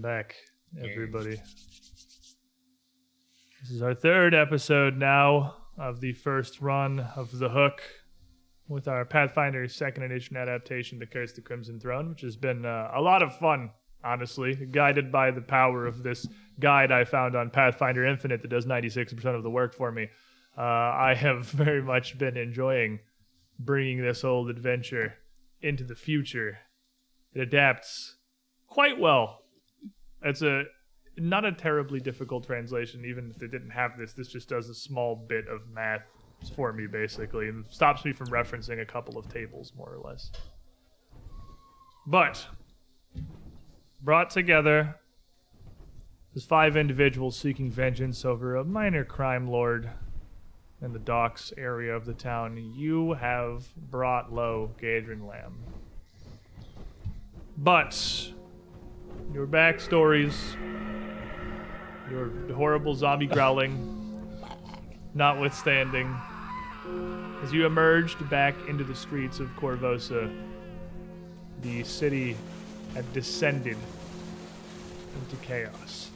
Welcome back, everybody. This is our third episode now of the first run of The Hook with our Pathfinder second edition adaptation to Curse the Crimson Throne, which has been uh, a lot of fun, honestly, guided by the power of this guide I found on Pathfinder Infinite that does 96% of the work for me. Uh, I have very much been enjoying bringing this old adventure into the future. It adapts quite well. It's a not a terribly difficult translation, even if they didn't have this. This just does a small bit of math for me, basically, and stops me from referencing a couple of tables, more or less. But brought together as five individuals seeking vengeance over a minor crime lord in the docks area of the town, you have brought low Gaedren Lamm. But your backstories, your horrible zombie growling, notwithstanding, as you emerged back into the streets of Korvosa, the city had descended into chaos.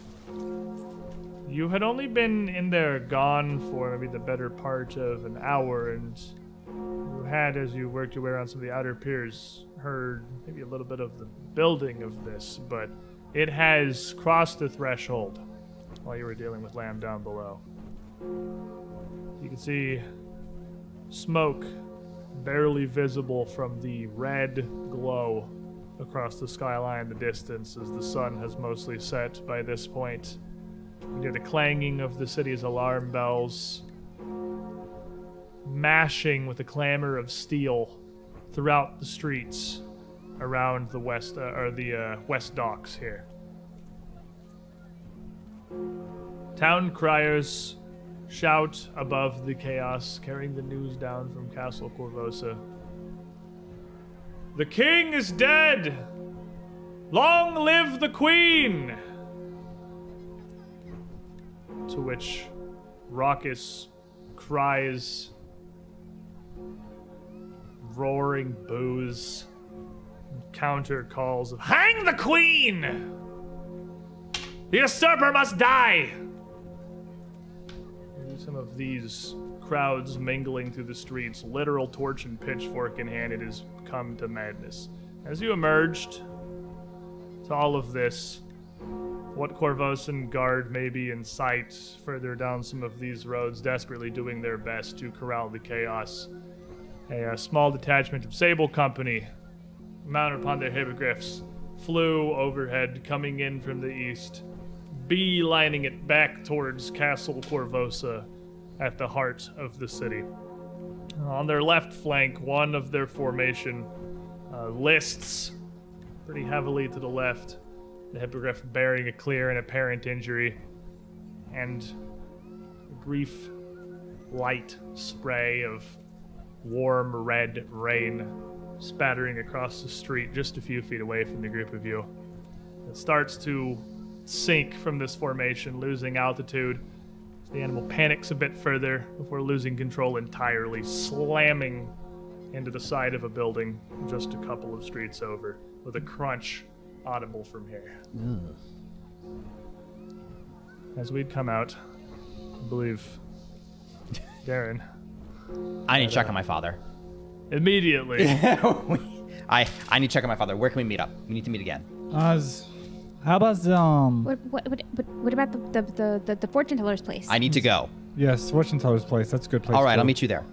You had only been in there gone for maybe the better part of an hour, and you had, as you worked your way around some of the outer piers, heard maybe a little bit of the building of this, but it has crossed the threshold while you were dealing with Lamm down below. You can see smoke barely visible from the red glow across the skyline in the distance as the sun has mostly set by this point. You hear the clanging of the city's alarm bells, mashing with the clamor of steel throughout the streets around the west uh, or the uh, west docks here. Town criers shout above the chaos, carrying the news down from Castle Korvosa. The king is dead! Long live the queen! To which raucous cries, roaring boos, counter calls of Hang the queen! The usurper must die! Some of these crowds mingling through the streets, literal torch and pitchfork in hand, it has come to madness. As you emerged to all of this, what Korvosan guard may be in sight further down some of these roads, desperately doing their best to corral the chaos. A, a small detachment of Sable Company, mounted upon their hippogriffs, flew overhead, coming in from the east, beelining it back towards Castle Korvosa at the heart of the city. On their left flank, one of their formation uh, lists pretty heavily to the left, the hippogriff bearing a clear and apparent injury, and a brief light spray of warm red rain spattering across the street just a few feet away from the group of you. It starts to sink from this formation, losing altitude. The animal panics a bit further before losing control entirely, slamming into the side of a building just a couple of streets over, with a crunch audible from here. Mm. As we'd come out, I believe Darren I need to check on my father. immediately I I need to check on my father. Where can we meet up? We need to meet again. Uh, how about the, um? What what what, what, what about the the, the, the the fortune teller's place? I need to go. Yes, fortune teller's place. That's a good place. All right, to I'll meet you there.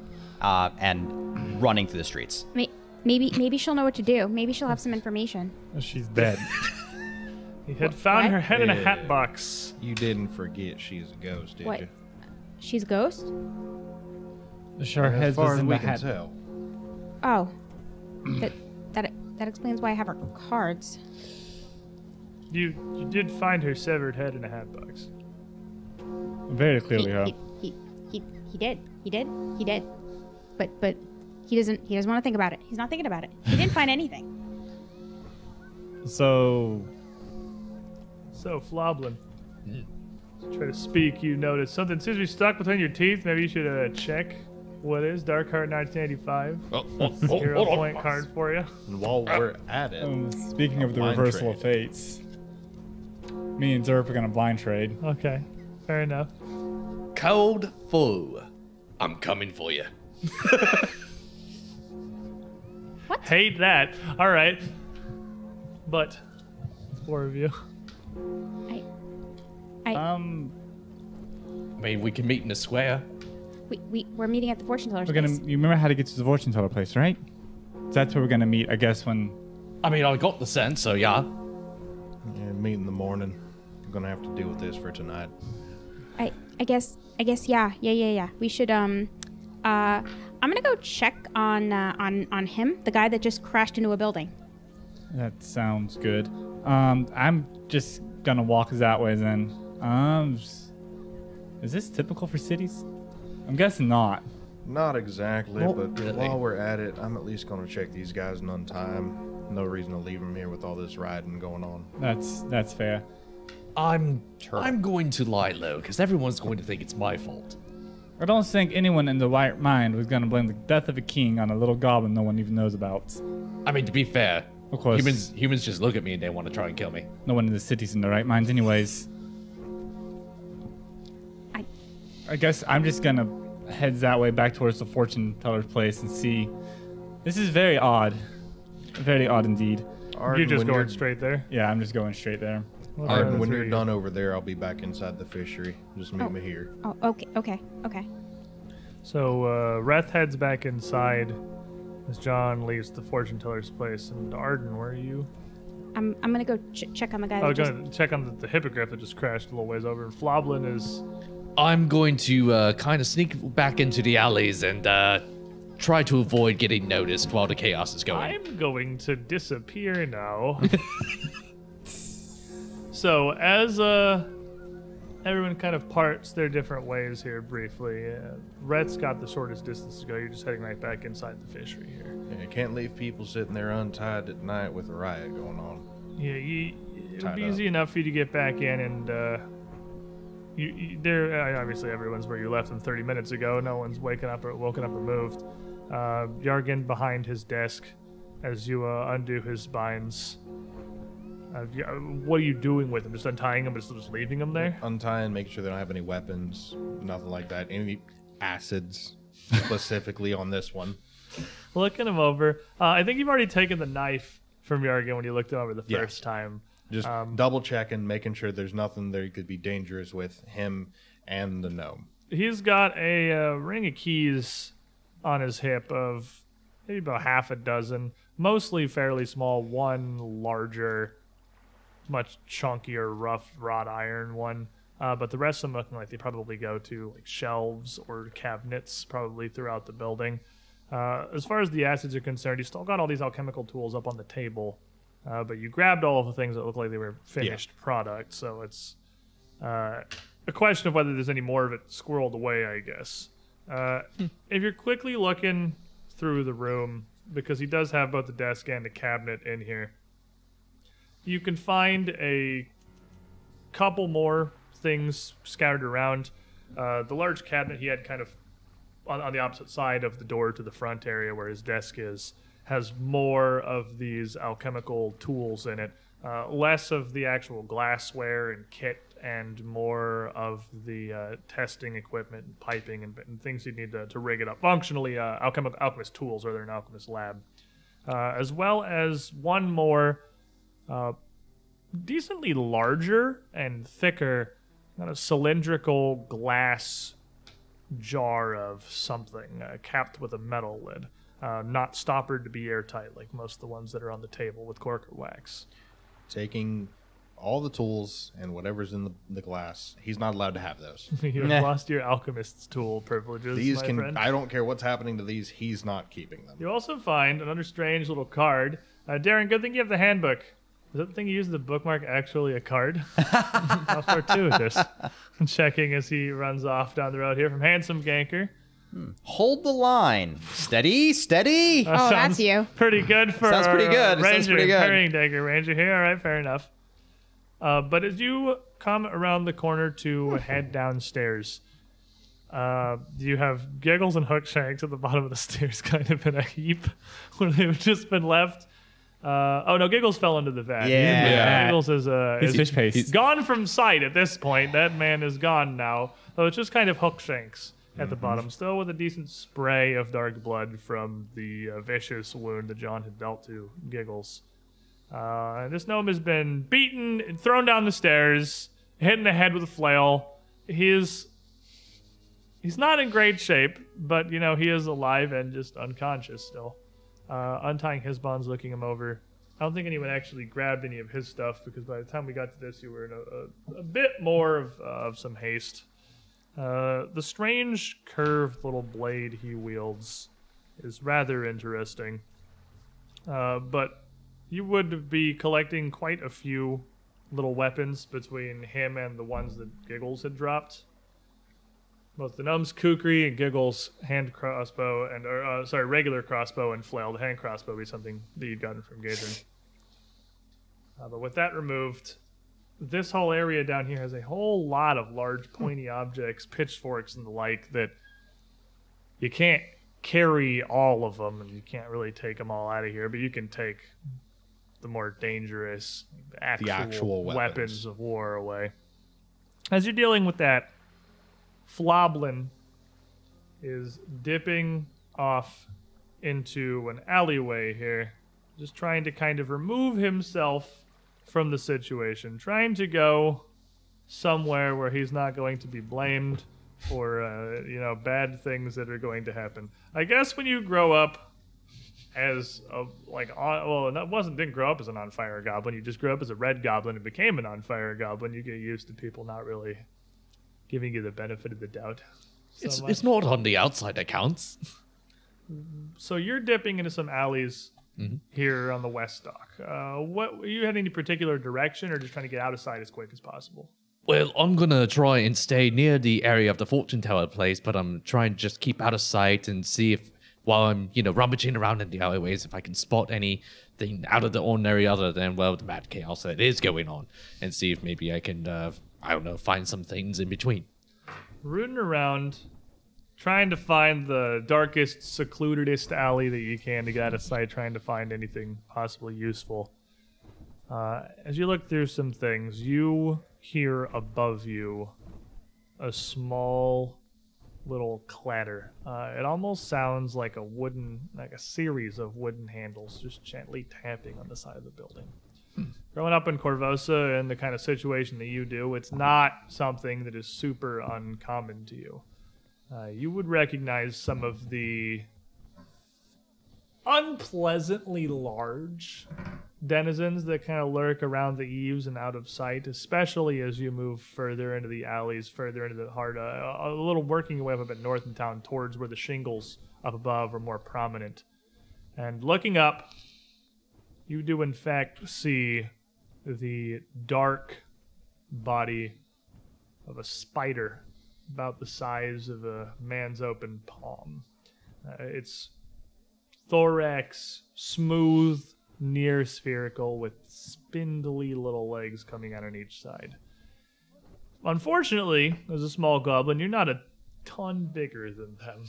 Uh, and running through the streets. Maybe maybe she'll know what to do. Maybe she'll have some information. She's dead. he had found What? her head in a hat box. You didn't forget she's a ghost, did What? you? She's a ghost? Sure, As head far was as in we the can hat. tell. Oh. that that that explains why I have her cards. You you did find her severed head in a hat box. Very He, clearly, huh? he, he, he, he did. He did. He did. But but he doesn't he doesn't want to think about it. He's not thinking about it. He didn't find anything. So, So, Floblin. Try to speak, you notice something seems to be stuck between your teeth. Maybe you should uh, check what is Dark Heart 1985. Oh, oh, oh, Hero hold on. point card for you. And while we're at it, um, speaking of the reversal trade. of fates, Me and Zerp are gonna blind trade. Okay, fair enough. Cold full. I'm coming for you. what? Hate that. All right, but four of you. I, I, Um, I mean, we can meet in the square. We, we, we're meeting at the fortune teller's we're gonna. place. You remember how to get to the fortune teller place, right? That's where we're gonna meet. I guess when. I mean, I got the sense, so yeah. Yeah, meet in the morning. I'm gonna have to deal with this for tonight. I, I guess, I guess, yeah, yeah, yeah, yeah. We should, um, uh, I'm gonna go check on, uh, on, on him, the guy that just crashed into a building. That sounds good. Um, I'm just gonna walk that way then. Um, is this typical for cities? I'm guessing not. Not exactly, Well, but really? while we're at it, I'm at least gonna check these guys in on time. No reason to leave them here with all this riding going on. That's that's fair. I'm I'm going to lie low because everyone's going to think it's my fault. I don't think anyone in the right mind was gonna blame the death of a king on a little goblin no one even knows about. I mean, to be fair, Of course. humans humans just look at me and they want to try and kill me. No one in the city's in the right minds, anyways. I, I guess I'm just gonna head that way back towards the fortune teller's place and see. This is very odd. Very odd indeed. Arden, You're just going you're, straight there. Yeah, I'm just going straight there. What Arden, when you're of you? done over there, I'll be back inside the fishery. Just meet Oh. me here. oh, okay, okay, okay. So uh, Reth heads back inside as John leaves the fortune teller's place. And Arden, where are you? I'm, I'm gonna go ch- check on the guy Oh, that just, going to check on the, the hippogriff that just crashed a little ways over. And Floblin is I'm going to uh, kind of sneak back into the alleys and uh, try to avoid getting noticed while the chaos is going. I'm going to disappear now. so as uh everyone kind of parts their different ways here briefly, uh, Rhett's got the shortest distance to go. You're just heading right back inside the fishery here. Yeah, you can't leave people sitting there untied at night with a riot going on. Yeah, you, it would be up. easy enough for you to get back in and uh you, you there obviously everyone's where you left them 30 minutes ago. No one's waking up or woken up or moved. Uh, Yargan behind his desk as you uh, undo his binds. Uh, what are you doing with him? Just untying him, but still just leaving him there? Untying, make sure they don't have any weapons, nothing like that. Any acids, specifically on this one. Looking him over. Uh, I think you've already taken the knife from Yargan when you looked him over the first time. Just Um, double checking, making sure there's nothing there could be dangerous with him and the gnome. He's got a uh, ring of keys on his hip of maybe about half a dozen, mostly fairly small. One larger, much chunkier, rough wrought iron one. Uh, but the rest of them looking like they probably go to like shelves or cabinets, probably throughout the building. Uh, as far as the acids are concerned, he's still got all these alchemical tools up on the table, uh, but you grabbed all of the things that look like they were finished product. So it's uh, a question of whether there's any more of it squirreled away, I guess. Uh, if you're quickly looking through the room, because he does have both the desk and the cabinet in here, you can find a couple more things scattered around. Uh, the large cabinet he had kind of on, on the opposite side of the door to the front area where his desk is has more of these alchemical tools in it uh, less of the actual glassware and kit and more of the uh, testing equipment and piping and, and things you need to, to rig it up. Functionally uh, alchemist tools or they're alchemist lab. Uh, as well as one more uh, decently larger and thicker kind of cylindrical glass jar of something uh, capped with a metal lid, uh, not stoppered to be airtight like most of the ones that are on the table with cork or wax. Taking all the tools and whatever's in the, the glass, he's not allowed to have those. You've Nah. lost your alchemist's tool privileges, These my can, friend. I don't care what's happening to these, he's not keeping them. You also find another strange little card. Uh, Darren, good thing you have the handbook. Is that the thing you use as a bookmark actually a card? How fortuitous. Checking as he runs off down the road here from Handsome Ganker. Hold the line. Steady, steady. That Oh, that's you. Pretty good for Sounds pretty good. uh, Ranger, sounds pretty good. Herring Dagger Ranger here. All right, fair enough. Uh, but as you come around the corner to head downstairs, uh, you have Giggles and Hookshanks at the bottom of the stairs, kind of in a heap, where they've just been left Uh, oh no, Giggles fell into the vat. Yeah. Yeah. Giggles is uh, His is fish paste. gone from sight at this point. That man is gone now. So it's just kind of Hookshanks at the bottom, still with a decent spray of dark blood from the uh, vicious wound that John had dealt to Giggles. Uh, this gnome has been beaten and thrown down the stairs, hit in the head with a flail. He is. He's not in great shape, but you know he is alive and just unconscious still. Uh, untying his bonds, looking him over. I don't think anyone actually grabbed any of his stuff because by the time we got to this, you were in a, a, a bit more of, uh, of some haste. Uh, the strange curved little blade he wields is rather interesting. Uh, but you would be collecting quite a few little weapons between him and the ones that Giggles had dropped. Both the gnome's kukri and Giggles' hand crossbow, and or, uh, sorry, regular crossbow and flail. The hand crossbow would be something that you'd gotten from Gaedren. Uh, but with that removed, this whole area down here has a whole lot of large pointy objects, pitchforks and the like that you can't carry all of them, and you can't really take them all out of here. But you can take the more dangerous, actual, actual weapons. weapons. of war away. As you're dealing with that, Floblin is dipping off into an alleyway here, just trying to kind of remove himself from the situation, trying to go somewhere where he's not going to be blamed for uh, you know bad things that are going to happen. I guess when you grow up as a like on, well, it wasn't didn't grow up as an on fire goblin. You just grew up as a red goblin and became an on fire goblin. You get used to people not really giving you the benefit of the doubt. so It's, much. it's not on the outside that counts. So you're dipping into some alleys Mm-hmm. here on the west dock. Uh, what are you had any particular direction, or just trying to get out of sight as quick as possible? Well, I'm gonna try and stay near the area of the fortune teller place, but I'm trying to just keep out of sight and see if, while I'm, you know, rummaging around in the alleyways, if I can spot anything out of the ordinary other than, well, the mad chaos that is going on, and see if maybe I can, uh, I don't know, find some things in between. Rooting around, trying to find the darkest, secludedest alley that you can to get out of sight, trying to find anything possibly useful. Uh, as you look through some things, you hear above you a small little clatter. Uh, it almost sounds like a wooden, like a series of wooden handles just gently tapping on the side of the building. Growing up in Korvosa and the kind of situation that you do, it's not something that is super uncommon to you. Uh, you would recognize some of the unpleasantly large denizens that kind of lurk around the eaves and out of sight, especially as you move further into the alleys, further into the heart, uh, a little working your way up at north in town towards where the shingles up above are more prominent. And looking up, you do in fact see the dark body of a spider about the size of a man's open palm. Uh, its thorax smooth, near spherical, with spindly little legs coming out on each side. Unfortunately, as a small goblin, you're not a ton bigger than them.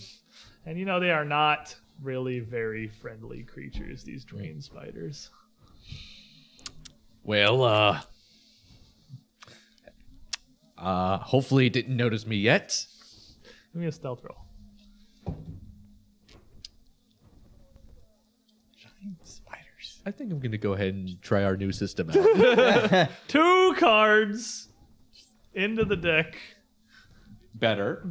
And you know, they are not really very friendly creatures, these drain spiders. Well, uh, uh, hopefully it didn't notice me yet. Give me a stealth roll. Giant spiders. I think I'm gonna go ahead and try our new system out. Two cards into the deck. Better.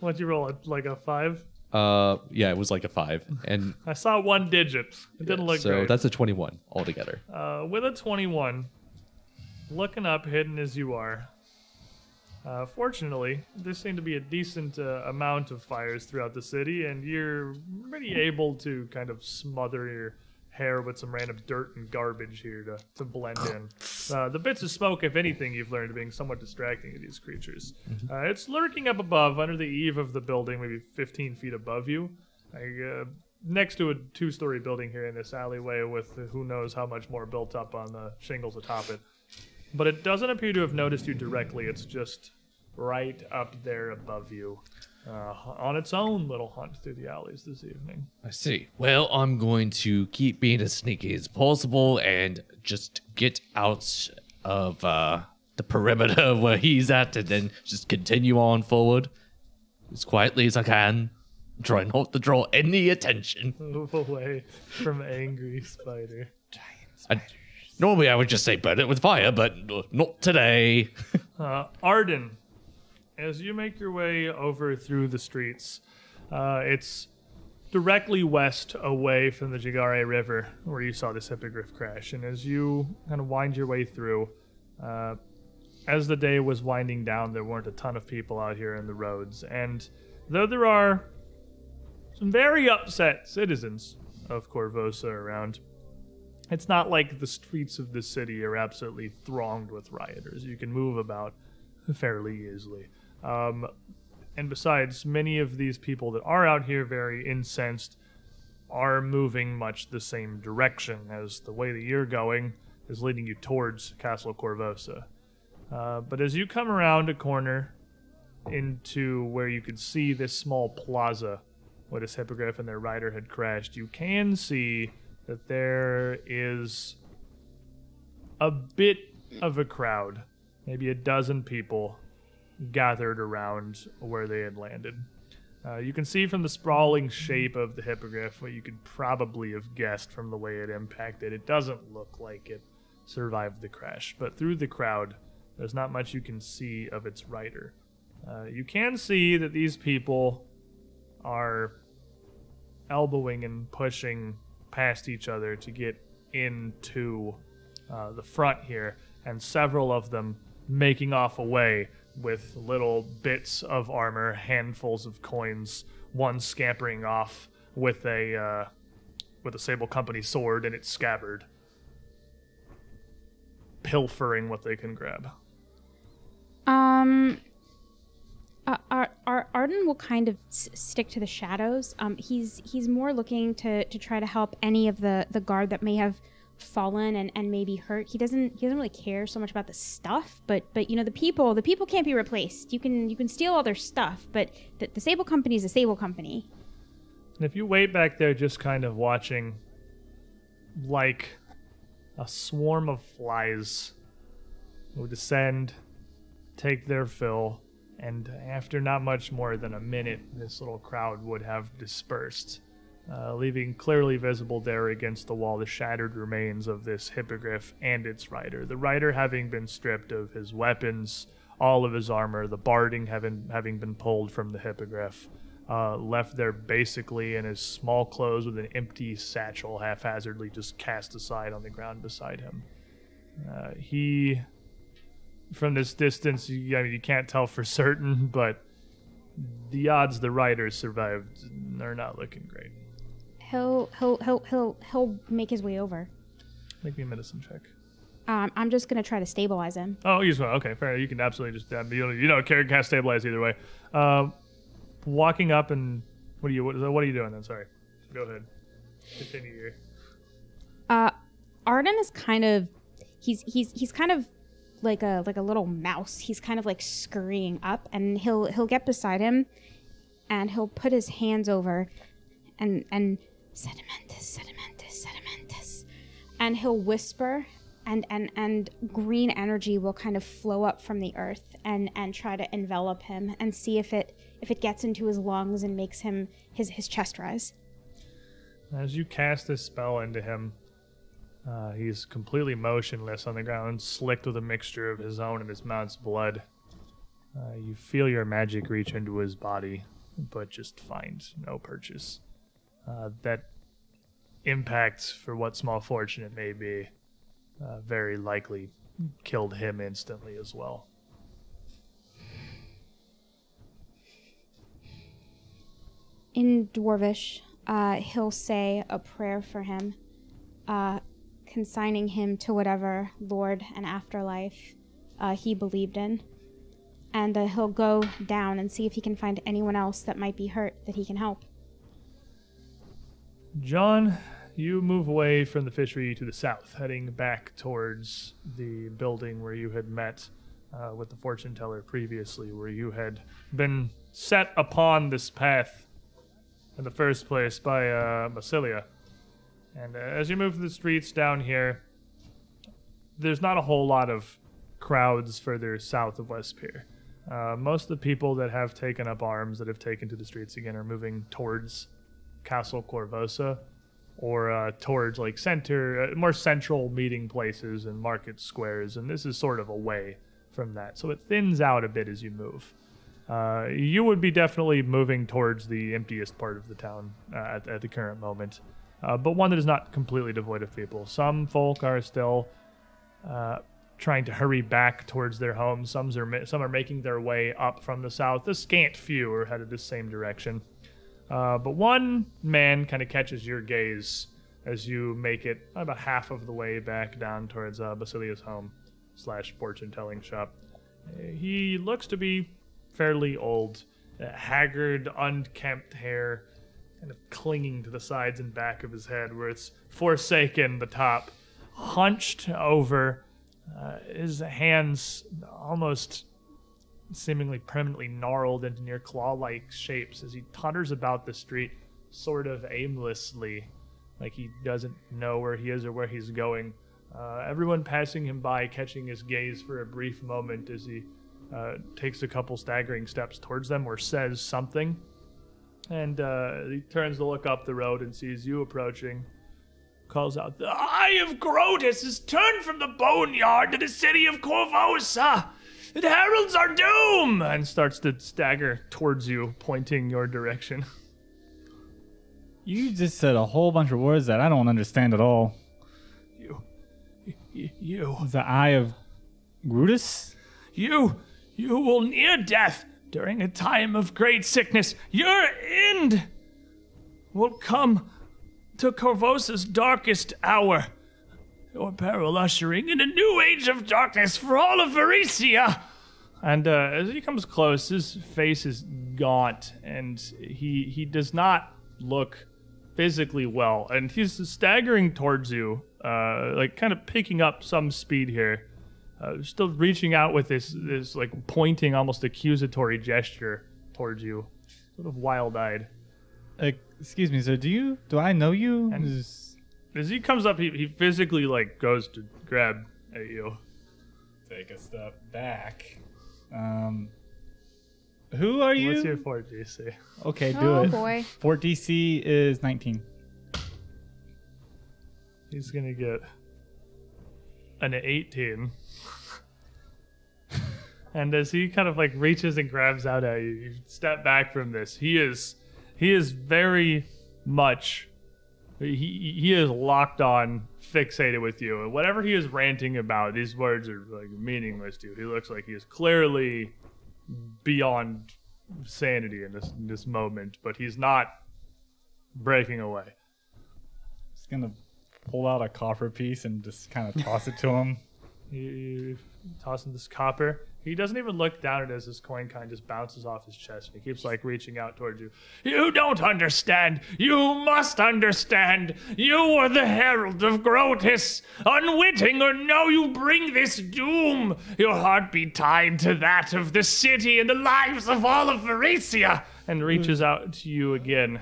What'd you roll? Like a five? uh, yeah, it was like a five, and I saw one digit. It didn't look so great. that's a twenty-one altogether. Uh, with a 21, looking up, hidden as you are. Uh, fortunately, there seem to be a decent uh, amount of fires throughout the city, and you're pretty able to kind of smother your hair with some random dirt and garbage here to, to blend in. Uh, the bits of smoke, if anything, you've learned being somewhat distracting to these creatures. Uh, it's lurking up above, under the eave of the building, maybe 15 feet above you. I, uh, next to a two-story building here in this alleyway with who knows how much more built up on the shingles atop it. But it doesn't appear to have noticed you directly. It's just right up there above you. uh, on its own little hunt through the alleys this evening. I see. Well, I'm going to keep being as sneaky as possible and just get out of uh, the perimeter where he's at and then just continue on forward as quietly as I can. Try not to draw any attention. Move away from angry spider. I, normally, I would just say burn it with fire, but not today. Uh, Arden, as you make your way over through the streets, uh, it's directly west away from the Jeggare River where you saw this hippogriff crash. And as you kind of wind your way through, uh, as the day was winding down, there weren't a ton of people out here in the roads. And though there are some very upset citizens of Korvosa around, it's not like the streets of the city are absolutely thronged with rioters. You can move about fairly easily. Um, and besides, many of these people that are out here very incensed are moving much the same direction as the way that you're going is leading you towards Castle Korvosa. Uh, but as you come around a corner into where you could see this small plaza where this hippogriff and their rider had crashed, you can see that there is a bit of a crowd, maybe a dozen people gathered around where they had landed. Uh, you can see from the sprawling shape of the hippogriff what you could probably have guessed from the way it impacted. It doesn't look like it survived the crash, but through the crowd, there's not much you can see of its rider. Uh, you can see that these people are elbowing and pushing past each other to get into uh, the front here, and several of them making off away with little bits of armor, handfuls of coins, one scampering off with a uh, with a Sable Company sword in its scabbard, pilfering what they can grab. Um, uh, Ar- Ar- Arden will kind of s- stick to the shadows. Um, he's he's more looking to, to try to help any of the, the guard that may have fallen and, and maybe hurt. He doesn't he doesn't really care so much about the stuff, but but you know the people the people can't be replaced. You can you can steal all their stuff, but the, the Sable Company is a Sable Company. And if you wait back there, just kind of watching, like a swarm of flies will descend, take their fill, and after not much more than a minute, this little crowd would have dispersed, uh, leaving clearly visible there against the wall the shattered remains of this hippogriff and its rider. The rider having been stripped of his weapons, all of his armor, the barding having having been pulled from the hippogriff, uh, left there basically in his small clothes with an empty satchel haphazardly just cast aside on the ground beside him. Uh, he from this distance, you, I mean, you can't tell for certain, but the odds the rider survived are not looking great. He'll he'll he'll he'll he'll make his way over. Make me a medicine check. Um, I'm just gonna try to stabilize him. Oh, you just okay, fair. You can absolutely just um, you you don't care cast stabilize either way. Um, walking up and what are you what, what are you doing then? Sorry, go ahead. Continue here. Uh, Arden is kind of he's he's he's kind of like a like a little mouse. He's kind of like scurrying up, and he'll he'll get beside him, and he'll put his hands over, and and sedimentus, sedimentus, sedimentus, and he'll whisper, and and and green energy will kind of flow up from the earth, and and try to envelop him, and see if it if it gets into his lungs and makes him his his chest rise. As you cast this spell into him, uh, he's completely motionless on the ground, slicked with a mixture of his own and his mount's blood. Uh, you feel your magic reach into his body, but just find no purchase. Uh, that impact, for what small fortune it may be, uh, very likely killed him instantly as well. in Dwarvish, uh, he'll say a prayer for him, uh, consigning him to whatever Lord and afterlife uh, he believed in. And uh, he'll go down and see if he can find anyone else that might be hurt that he can help. John, you move away from the fishery to the south, heading back towards the building where you had met uh, with the fortune teller previously, where you had been set upon this path in the first place by uh, Basilia. And uh, as you move through the streets down here, there's not a whole lot of crowds further south of West Pier. Uh, most of the people that have taken up arms, that have taken to the streets again, are moving towards Castle Korvosa or uh, towards like center, uh, more central meeting places and market squares. And this is sort of away from that. So it thins out a bit as you move. Uh, you would be definitely moving towards the emptiest part of the town uh, at, at the current moment, uh, but one that is not completely devoid of people. Some folk are still uh, trying to hurry back towards their homes. Some are some are making their way up from the south. A scant few are headed the same direction. Uh, but one man kind of catches your gaze as you make it about half of the way back down towards uh, Basilia's home slash fortune telling shop. He looks to be fairly old, uh, haggard, unkempt hair, kind of clinging to the sides and back of his head, where it's forsaken the top, hunched over, uh, his hands almost seemingly permanently gnarled into near claw-like shapes as he totters about the street, sort of aimlessly, like he doesn't know where he is or where he's going. Uh, everyone passing him by, catching his gaze for a brief moment as he uh, takes a couple staggering steps towards them or says something. And uh, he turns to look up the road and sees you approaching. Calls out, The Eye of Grotus has turned from the boneyard to the city of Korvosa. It heralds our doom! And starts to stagger towards you, pointing your direction. You just said a whole bunch of words that I don't understand at all. You. y- You. The eye of Brutus? You. You will near death during a time of great sickness. Your end will come to Korvosa's darkest hour. Your peril ushering in a new age of darkness for all of Varisia. And uh, as he comes close, his face is gaunt, and he he does not look physically well, and he's staggering towards you, uh, like kind of picking up some speed here, uh, still reaching out with this this like pointing, almost accusatory gesture towards you, sort of wild-eyed. Uh, excuse me, sir. Do you? Do I know you? And- As he comes up, he, he physically like goes to grab at you. take a step back. Um, who are you? What's your fort DC? Okay, do Oh it. boy. Fort DC is 19. He's gonna get an 18. and as he kind of like reaches and grabs out at you, you step back from this. He is he is very much he he is locked on, fixated with you. And whatever he is ranting about, these words are like meaningless to you. He looks like he is clearly beyond sanity in this in this moment, but he's not breaking away. he's gonna pull out a copper piece and just kind of toss it to him. You, you toss him this copper. He doesn't even look down at it as this coin kind of just bounces off his chest. And he keeps like reaching out towards you. You don't understand. You must understand. You are the herald of Grotus. Unwitting or no, you bring this doom. Your heart be tied to that of the city and the lives of all of Varisia. And reaches out to you again,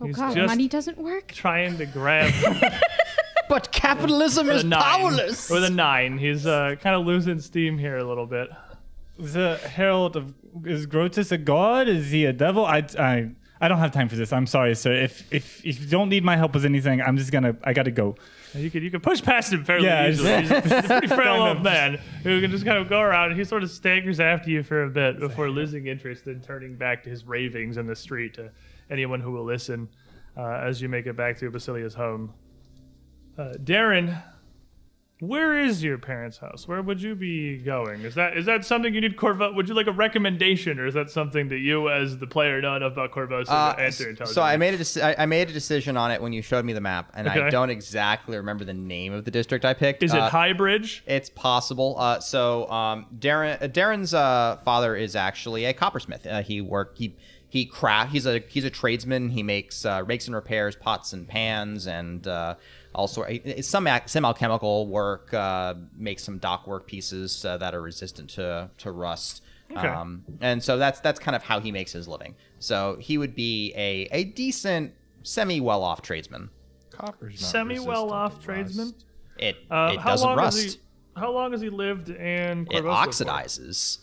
Oh He's god, just- money doesn't work. trying to grab But capitalism is a nine. powerless. With a nine, he's uh, kind of losing steam here a little bit. The herald of is Grotus a god? Is he a devil? I I I don't have time for this. I'm sorry, sir. If if if you don't need my help with anything, I'm just gonna I gotta go. You can you can push past him fairly Yeah, easily. He's, he's a pretty frail old man who can just kind of go around. and He sort of staggers after you for a bit before losing interest and turning back to his ravings in the street to anyone who will listen uh, as you make it back to Basilia's home. Uh, Darren, where is your parents' house? Where would you be going? Is that is that something you need Corvo? Would you like a recommendation, or is that something that you, as the player, know enough about Korvosa Uh, answer intelligently? so I made a I- I made a decision on it when you showed me the map, and I don't exactly remember the name of the district I picked. Is it Uh, High Bridge? It's possible. Uh, so um, Darren, uh, Darren's uh, father is actually a coppersmith. Uh, he work he he craft. He's a he's a tradesman. He makes uh, makes and repairs pots and pans and uh, also uh, some ac- some alchemical work. Uh, makes some dock work pieces uh, that are resistant to to rust. Okay. Um, and so that's that's kind of how he makes his living. So he would be a a decent, semi well off tradesman. Copper's not Semi well off resistant tradesman. It Uh, it how doesn't long rust. Has he, how long has he lived in? it Korvosa for? oxidizes.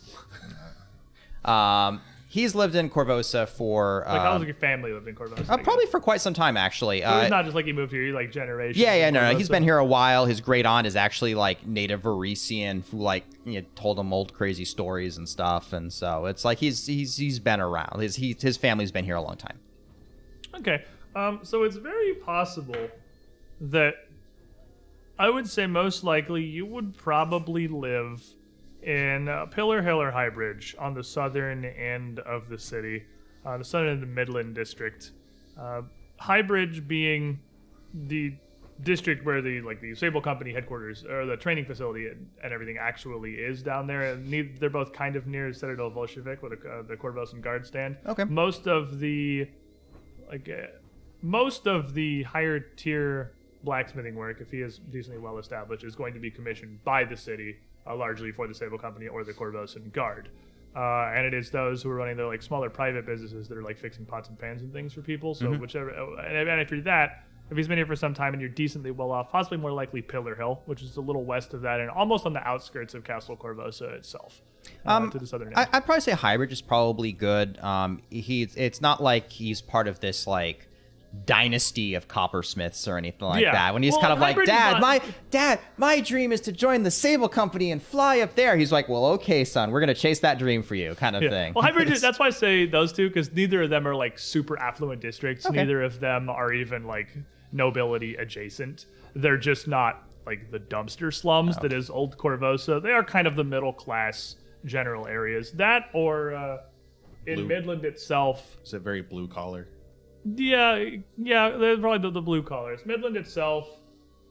um, he's lived in Korvosa for Like, how long um, your family lived in Korvosa? uh, probably for quite some time actually. So Uh, it's not just like he moved here. He like generations. Yeah, yeah, no, no. He's been here a while. His great aunt is actually like native Varisian, who like you know, told him old crazy stories and stuff, and so it's like he's he's he's been around. His he, his family's been here a long time. Okay. Um, so it's very possible that I would say most likely you would probably live in uh, Pillar Hill or Highbridge on the southern end of the city, uh, the southern end of the Midland district. Uh, Highbridge being the district where the like the Sable Company headquarters or the training facility and, and everything actually is down there. And they're both kind of near Citadel Volshyenek, where the, uh, the Korvosan Guard stand. Okay. Most of the like uh, most of the higher tier blacksmithing work, if he is decently well established, is going to be commissioned by the city, uh, largely for the Sable Company or the Korvosan Guard. Uh, and it is those who are running their like smaller private businesses that are like fixing pots and pans and things for people. So whichever, uh, and, and if you're that, if he's been here for some time and you're decently well off, possibly more likely Pillar Hill, which is a little west of that and almost on the outskirts of Castle Korvosa itself, uh, to the southern end. I, I'd probably say hybrid is probably good. Um, he it's not like he's part of this like dynasty of coppersmiths or anything like Yeah. that. When he's Well, kind of like, Dad, my dad, my dream is to join the Sable Company and fly up there. He's like, Well, okay, son, we're gonna chase that dream for you, kind of Yeah. thing. Well, hybrid. That's why I say those two because neither of them are like super affluent districts. Okay. Neither of them are even like nobility adjacent. They're just not like the dumpster slums that is Old Korvosa. They are kind of the middle class general areas. That or uh, in Blue. Midland itself. Is it very blue collar? Yeah, yeah, they're probably the, the blue collars. Midland itself,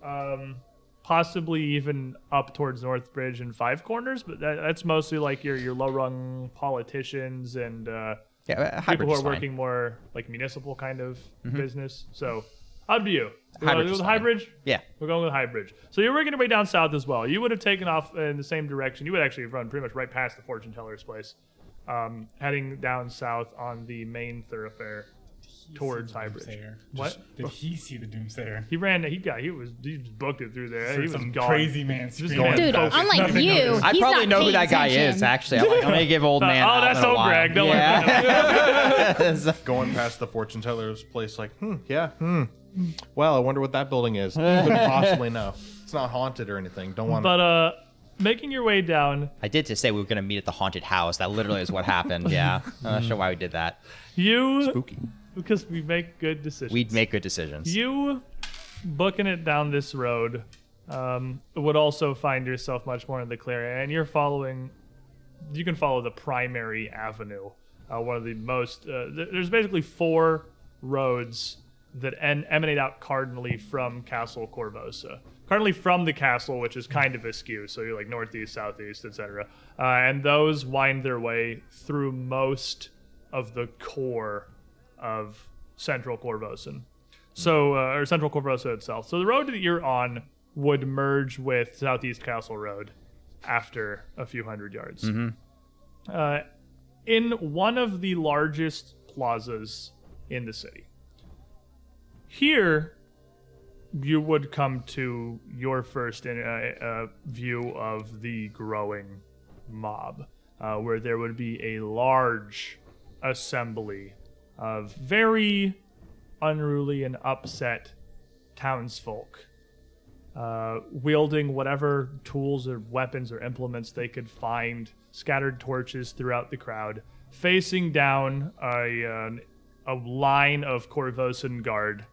um, possibly even up towards Northbridge and Five Corners, but that, that's mostly like your your low rung politicians and uh, yeah, uh, people who are fine. working more like municipal kind of business. So, up to be you? We Highbridge wanna is go with. Highbridge? Yeah. We're going with Highbridge. So you're working your way down south as well. You would have taken off in the same direction. You would actually have run pretty much right past the fortune teller's place, um, heading down south on the main thoroughfare towards Highbridge. Doomsayer. What? Did he see the Doomsayer? He ran. He got. He was. He just booked it through there. For he was some gone. crazy man Just screaming. going Dude, focused. unlike Nothing you, noticed. I probably not know who that guy is. Actually, I'm, like, I'm gonna give old man. oh, that's in a old. Greg. Don't yeah. worry. Going past the fortune teller's place, like, hmm, yeah, hmm. Well, I wonder what that building is. Couldn't possibly know. It's not haunted or anything. Don't want to. But uh, making your way down, I did to say we were gonna meet at the haunted house. That literally is what happened. Yeah, I'm not sure why we did that. you Spooky. Because we make good decisions. We'd make good decisions. you booking it down this road um, would also find yourself much more in the clear, and you're following. You can follow the primary avenue, uh, one of the most. Uh, th- there's basically four roads that en- emanate out cardinally from Castle Korvosa. Cardinally from the castle, which is kind of askew, so you're like northeast, southeast, etc. Uh, and those wind their way through most of the core of Central Korvosan. So, uh, or Central Korvosa itself. So the road that you're on would merge with Southeast Castle Road after a few hundred yards. Uh, in one of the largest plazas in the city. Here, you would come to your first in, uh, uh, view of the growing mob, uh, where there would be a large assembly of very unruly and upset townsfolk, uh, wielding whatever tools or weapons or implements they could find, scattered torches throughout the crowd, facing down a, a line of Korvosan guard,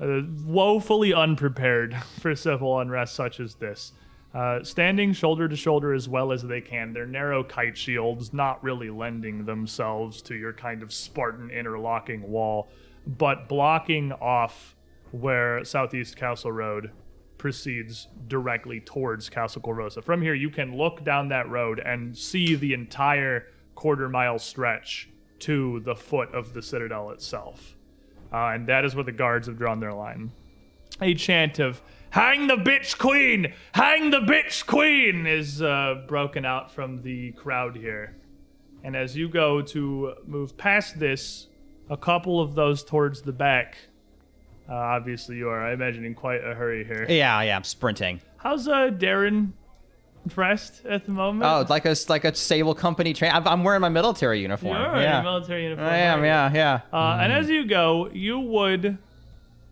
uh, woefully unprepared for civil unrest such as this. Uh, standing shoulder to shoulder as well as they can, their narrow kite shields not really lending themselves to your kind of Spartan interlocking wall, but blocking off where Southeast Castle Road proceeds directly towards Castle Korvosa. From here, you can look down that road and see the entire quarter mile stretch to the foot of the citadel itself. Uh, and that is where the guards have drawn their line. A chant of "Hang the bitch queen! Hang the bitch queen!" is uh, broken out from the crowd here. And as you go to move past this, a couple of those towards the back. Uh, obviously, you are, I imagine, in quite a hurry here. Yeah, yeah, I'm sprinting. How's uh, Darren dressed at the moment? Oh, like a like a Sable Company train. I'm, wearing my military uniform. You're in yeah. military uniform. I am. aren't? Yeah, yeah. Uh, And as you go, you would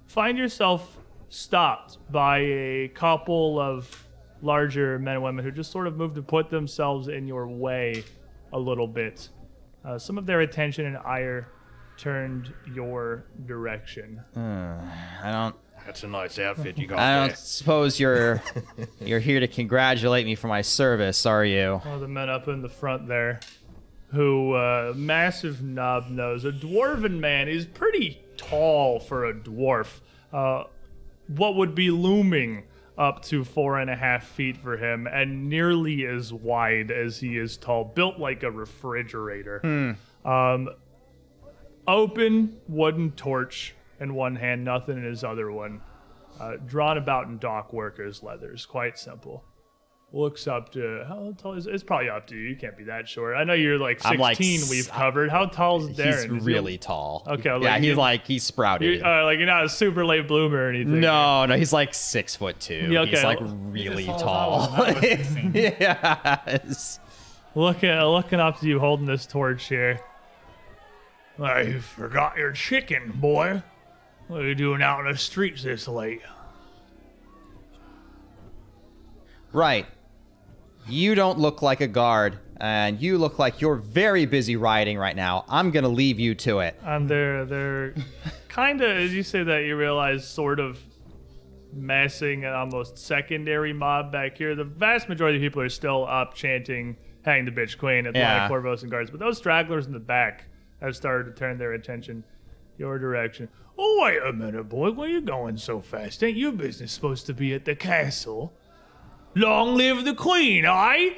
find yourself stopped by a couple of larger men and women who just sort of moved to put themselves in your way a little bit. Uh, some of their attention and ire turned your direction. I don't. That's a nice outfit you got I don't suppose you're you're here to congratulate me for my service, are you? One of the men up in the front there, who uh, massive knob nose, a dwarven man, He's pretty tall for a dwarf. Uh, what would be looming up to four and a half feet for him, and nearly as wide as he is tall, built like a refrigerator. Um, open wooden torch in one hand, nothing in his other one. Uh, drawn about in dock workers' leathers, quite simple looks up to how tall is it's probably up to you. You can't be that short. I know you're like 16 like we've covered. How tall is Darren? He's Is he- really tall. Okay, like yeah, he's you- like he's sprouted. You're, uh, like you're not a super late bloomer or anything. no, no, he's like six foot two. Yeah, He's like really as tall. tall as I was when I was 16. yes. Looking looking up to you holding this torch here. I you forgot your chicken, boy. What are you doing out in the streets this late? Right. You don't look like a guard, and you look like you're very busy riding right now. I'm gonna leave you to it. And they're they're kind of as you say that you realize sort of massing an almost secondary mob back here. The vast majority of people are still up chanting "Hang the bitch queen" at Yeah. a lot of Korvosan guards, but those stragglers in the back have started to turn their attention your direction. Oh wait a minute, boy, where you going so fast? Ain't your business supposed to be at the castle? Long live the queen, aye?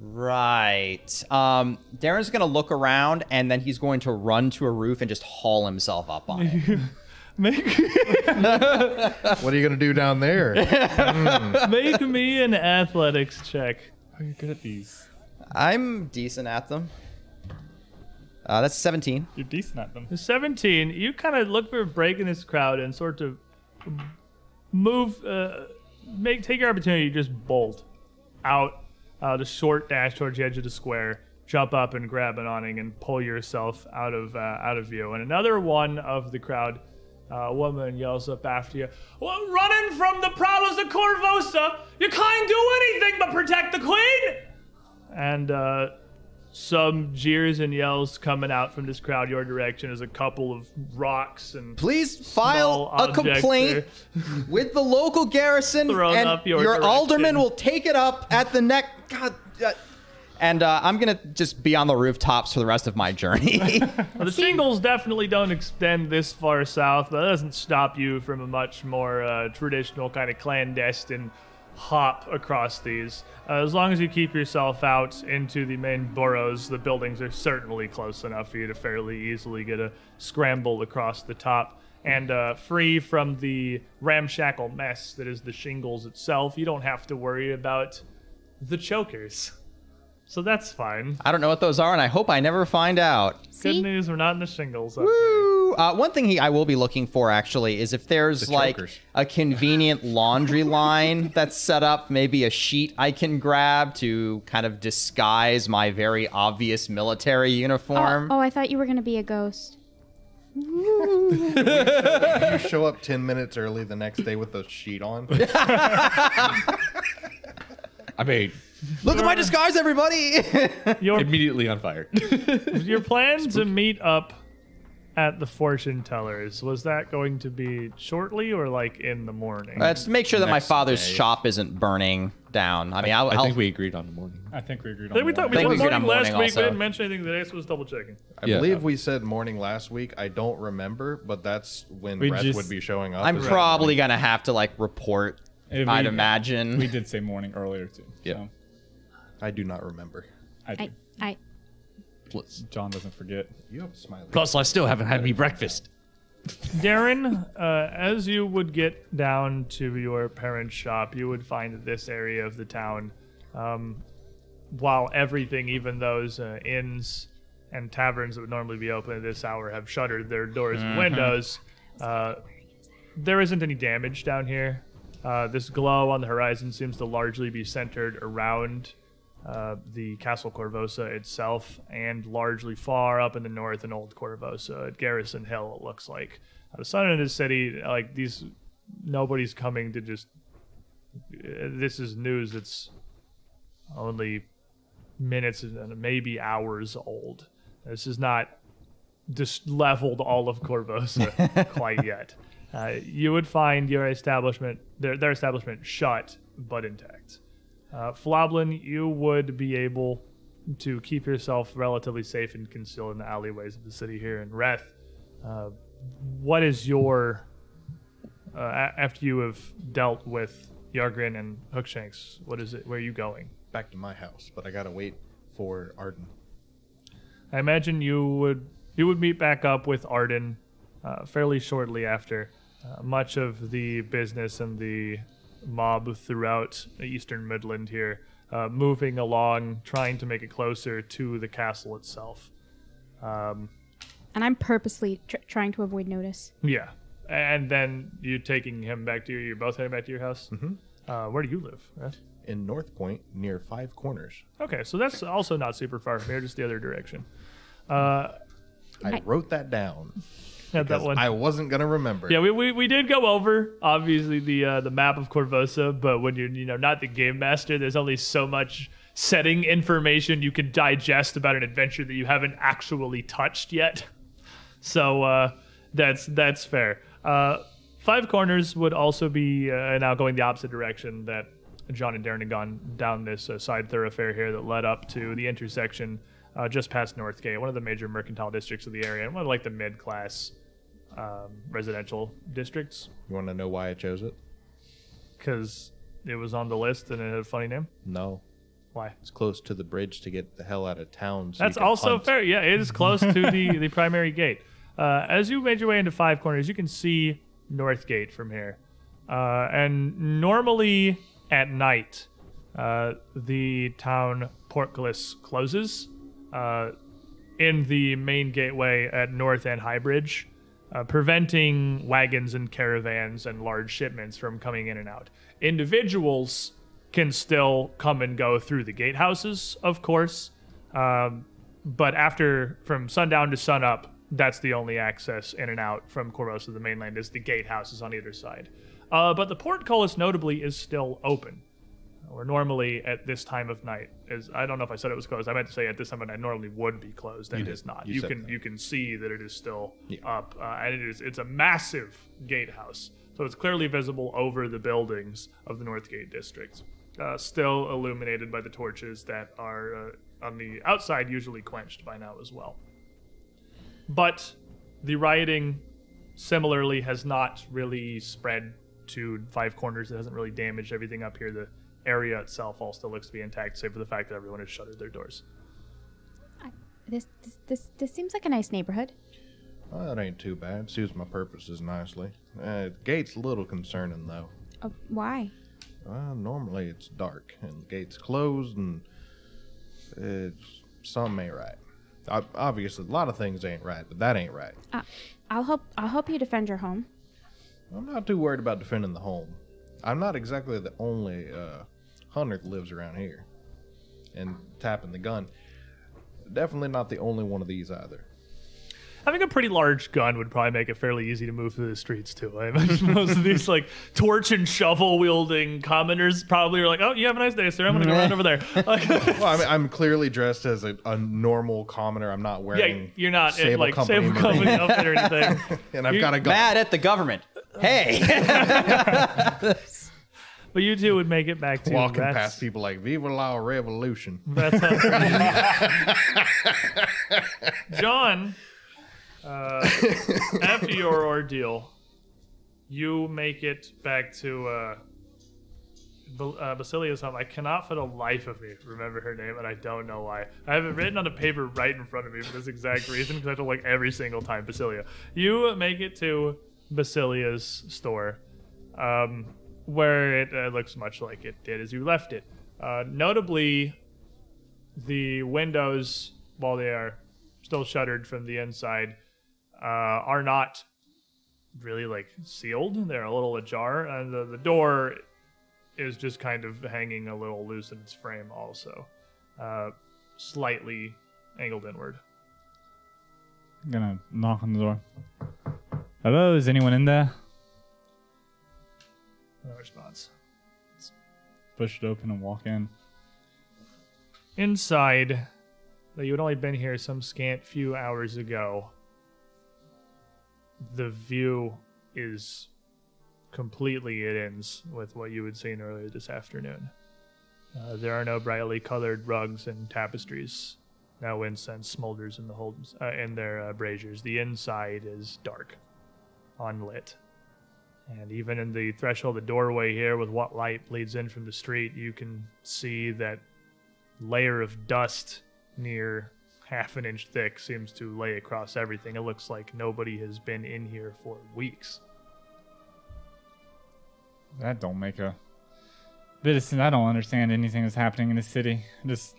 Right. Um, Darren's gonna look around, and then he's going to run to a roof and just haul himself up on it. Make What are you gonna do down there? make me an athletics check. Oh, you're good at these. I'm decent at them. Uh, that's 17. You're decent at them. 17, you kind of look for a break in this crowd and sort of move, uh, make take your opportunity to just bolt out uh, the short dash towards the edge of the square, jump up and grab an awning and pull yourself out of uh, out of view. And another one of the crowd, uh, woman yells up after you, well, "Running from the prowlers of Korvosa, you can't do anything but protect the queen!" And uh, some jeers and yells coming out from this crowd your direction as a couple of rocks and Please file a complaint with the local garrison, Thrown and up your your alderman will take it up at the neck. God. uh, and uh, I'm gonna just be on the rooftops for the rest of my journey. Well, the shingles definitely don't extend this far south, but that doesn't stop you from a much more uh, traditional kind of clandestine hop across these. Uh, as long as you keep yourself out into the main boroughs, the buildings are certainly close enough for you to fairly easily get a scramble across the top. And uh, free from the ramshackle mess that is the shingles itself, you don't have to worry about the chokers. So that's fine. I don't know what those are, and I hope I never find out. Good news, we're not in the shingles. up. Woo! Uh, one thing he, I will be looking for actually is if there's The like a convenient laundry line that's set up, maybe a sheet I can grab to kind of disguise my very obvious military Oh, uniform. oh, I thought you were gonna be a ghost. you show up ten minutes early the next day with the sheet on. I mean, Look at my disguise, everybody! Your immediately on fire. Your plan to meet up at the fortune tellers was that going to be shortly or like in the morning? Uh, Let's make sure that my Next father's day. shop isn't burning down. I mean, I'll, I I'll- think we agreed on the morning. I think we agreed I think on we thought we think said we agreed morning on last morning week. We also. didn't mention anything today, so I was double checking. I Yeah. believe we said morning last week. I don't remember, but that's when We Breath just- would be showing up. I'm is that probably morning. gonna have to like report. If I'd we- imagine. We did say morning earlier too. Yeah. so I do not remember. I, do. I, I, Plus, John doesn't forget. You have a smiley. plus, I still haven't had me breakfast. Darren, uh, as you would get down to your parents' shop, you would find that this area of the town um, while everything, even those uh, inns and taverns that would normally be open at this hour, have shuttered their doors and windows, uh, there isn't any damage down here. Uh, this glow on the horizon seems to largely be centered around uh, the Castle Korvosa itself, and largely far up in the north in Old Korvosa at Garrison Hill. It looks like uh, the sun in the city, like these, nobody's coming to just. uh, This is news that's only minutes and maybe hours old. This is not just leveled all of Korvosa quite yet. Uh, you would find your establishment, their, their establishment, shut but intact. Uh, Floblin, you would be able to keep yourself relatively safe and concealed in the alleyways of the city here in Reth. Uh, what is your, uh, after you have dealt with Yargin and Hookshanks, what is it? Where are you going? Back to my house, but I gotta wait for Arden. I imagine you would you would meet back up with Arden uh, fairly shortly after. Uh, much of the business and the mob throughout Eastern Midland here, uh, moving along, trying to make it closer to the castle itself. Um, And I'm purposely tr- trying to avoid notice. yeah, and then you taking him back to your. You're both heading back to your house. Mm-hmm. Uh, where do you live? Reth? In North Point, near Five Corners. Okay, so that's also not super far from here, just the other direction. Uh, I I- wrote that down. Had that one. I wasn't gonna remember. Yeah, we, we, we did go over obviously the uh, the map of Korvosa, but when you're you know not the game master, there's only so much setting information you can digest about an adventure that you haven't actually touched yet. So uh, that's that's fair. Uh, Five Corners would also be uh, now going the opposite direction that John and Darren had gone down this uh, side thoroughfare here that led up to the intersection uh, just past Northgate, one of the major mercantile districts of the area, and one of like the mid class um, residential districts You want to know why I chose it? because it was on the list and it had a funny name. No, Why? it's close to the bridge to get the hell out of town. So you That's can also hunt. fair. Yeah, it is close to the, the primary gate. Uh, as you made your way into Five Corners, you can see North Gate from here. Uh, and normally at night, uh, the town portcullis closes uh, in the main gateway at North and High Bridge, uh, preventing wagons and caravans and large shipments from coming in and out. Individuals can still come and go through the gatehouses, of course, um, but after from sundown to sunup, that's the only access in and out from Korvosa to the mainland is the gatehouses on either side. Uh, but the portcullis notably is still open. Or normally at this time of night is I don't know if I said it was closed. I meant to say at this time of night normally would be closed and it is not. You You, can that. you can see that it is still Yeah. up uh, and it is it's a massive gatehouse. So it's clearly visible over the buildings of the Northgate district. Uh, still illuminated by the torches that are uh, on the outside usually quenched by now as well. But the rioting similarly has not really spread to five corners. It hasn't really damaged everything up here. The area itself all still looks to be intact, save for the fact that everyone has shuttered their doors. This this this, this seems like a nice neighborhood. Well, that ain't too bad. Suits my purposes nicely. Uh, the gate's a little concerning though. Oh, why? Well, normally it's dark and the gate's closed and it's something ain't right. Ob- Obviously, a lot of things ain't right, but that ain't right. Uh, I'll help. I'll help you defend your home. I'm not too worried about defending the home. I'm not exactly the only uh, hunter that lives around here and tapping the gun. Definitely not the only one of these either. Having a pretty large gun would probably make it fairly easy to move through the streets too. I imagine most of these like torch and shovel wielding commoners probably are like, "Oh, you have a nice day, sir. I'm gonna go right over there." Like, Well, I mean, I'm clearly dressed as a, a normal commoner. I'm not wearing yeah, you're not eh, in like Company same Marine. company outfit or anything. and I've you- got a gun. Mad at the government. Hey. But you two would make it back to Walking Rats- past people like "Viva la Revolution." That's how John, uh, after your ordeal, you make it back to uh, Ba- uh, Basilia's home. I cannot for the life of me remember her name, and I don't know why. I have it written on a paper right in front of me for this exact reason, because I have to look every single time. Basilia. You make it to Basilia's store, um, where it uh, looks much like it did as you left it. Uh, notably, the windows, while they are still shuttered from the inside, uh, are not really like sealed. They're a little ajar, and the, the door is just kind of hanging a little loose in its frame, also, uh, slightly angled inward. I'm gonna knock on the door. Hello, is anyone in there? No response. Push it open and walk in. Inside, though you had only been here some scant few hours ago, the view is completely it ends with what you had seen earlier this afternoon. Uh, there are no brightly colored rugs and tapestries. No incense smolders in the holds uh, in their uh, braziers. The inside is dark, unlit, and even in the threshold, the doorway here, with what light bleeds in from the street, you can see that layer of dust near half an inch thick seems to lay across everything. It looks like nobody has been in here for weeks. That don't make a bit of sense. I don't understand anything that's happening in this city. Just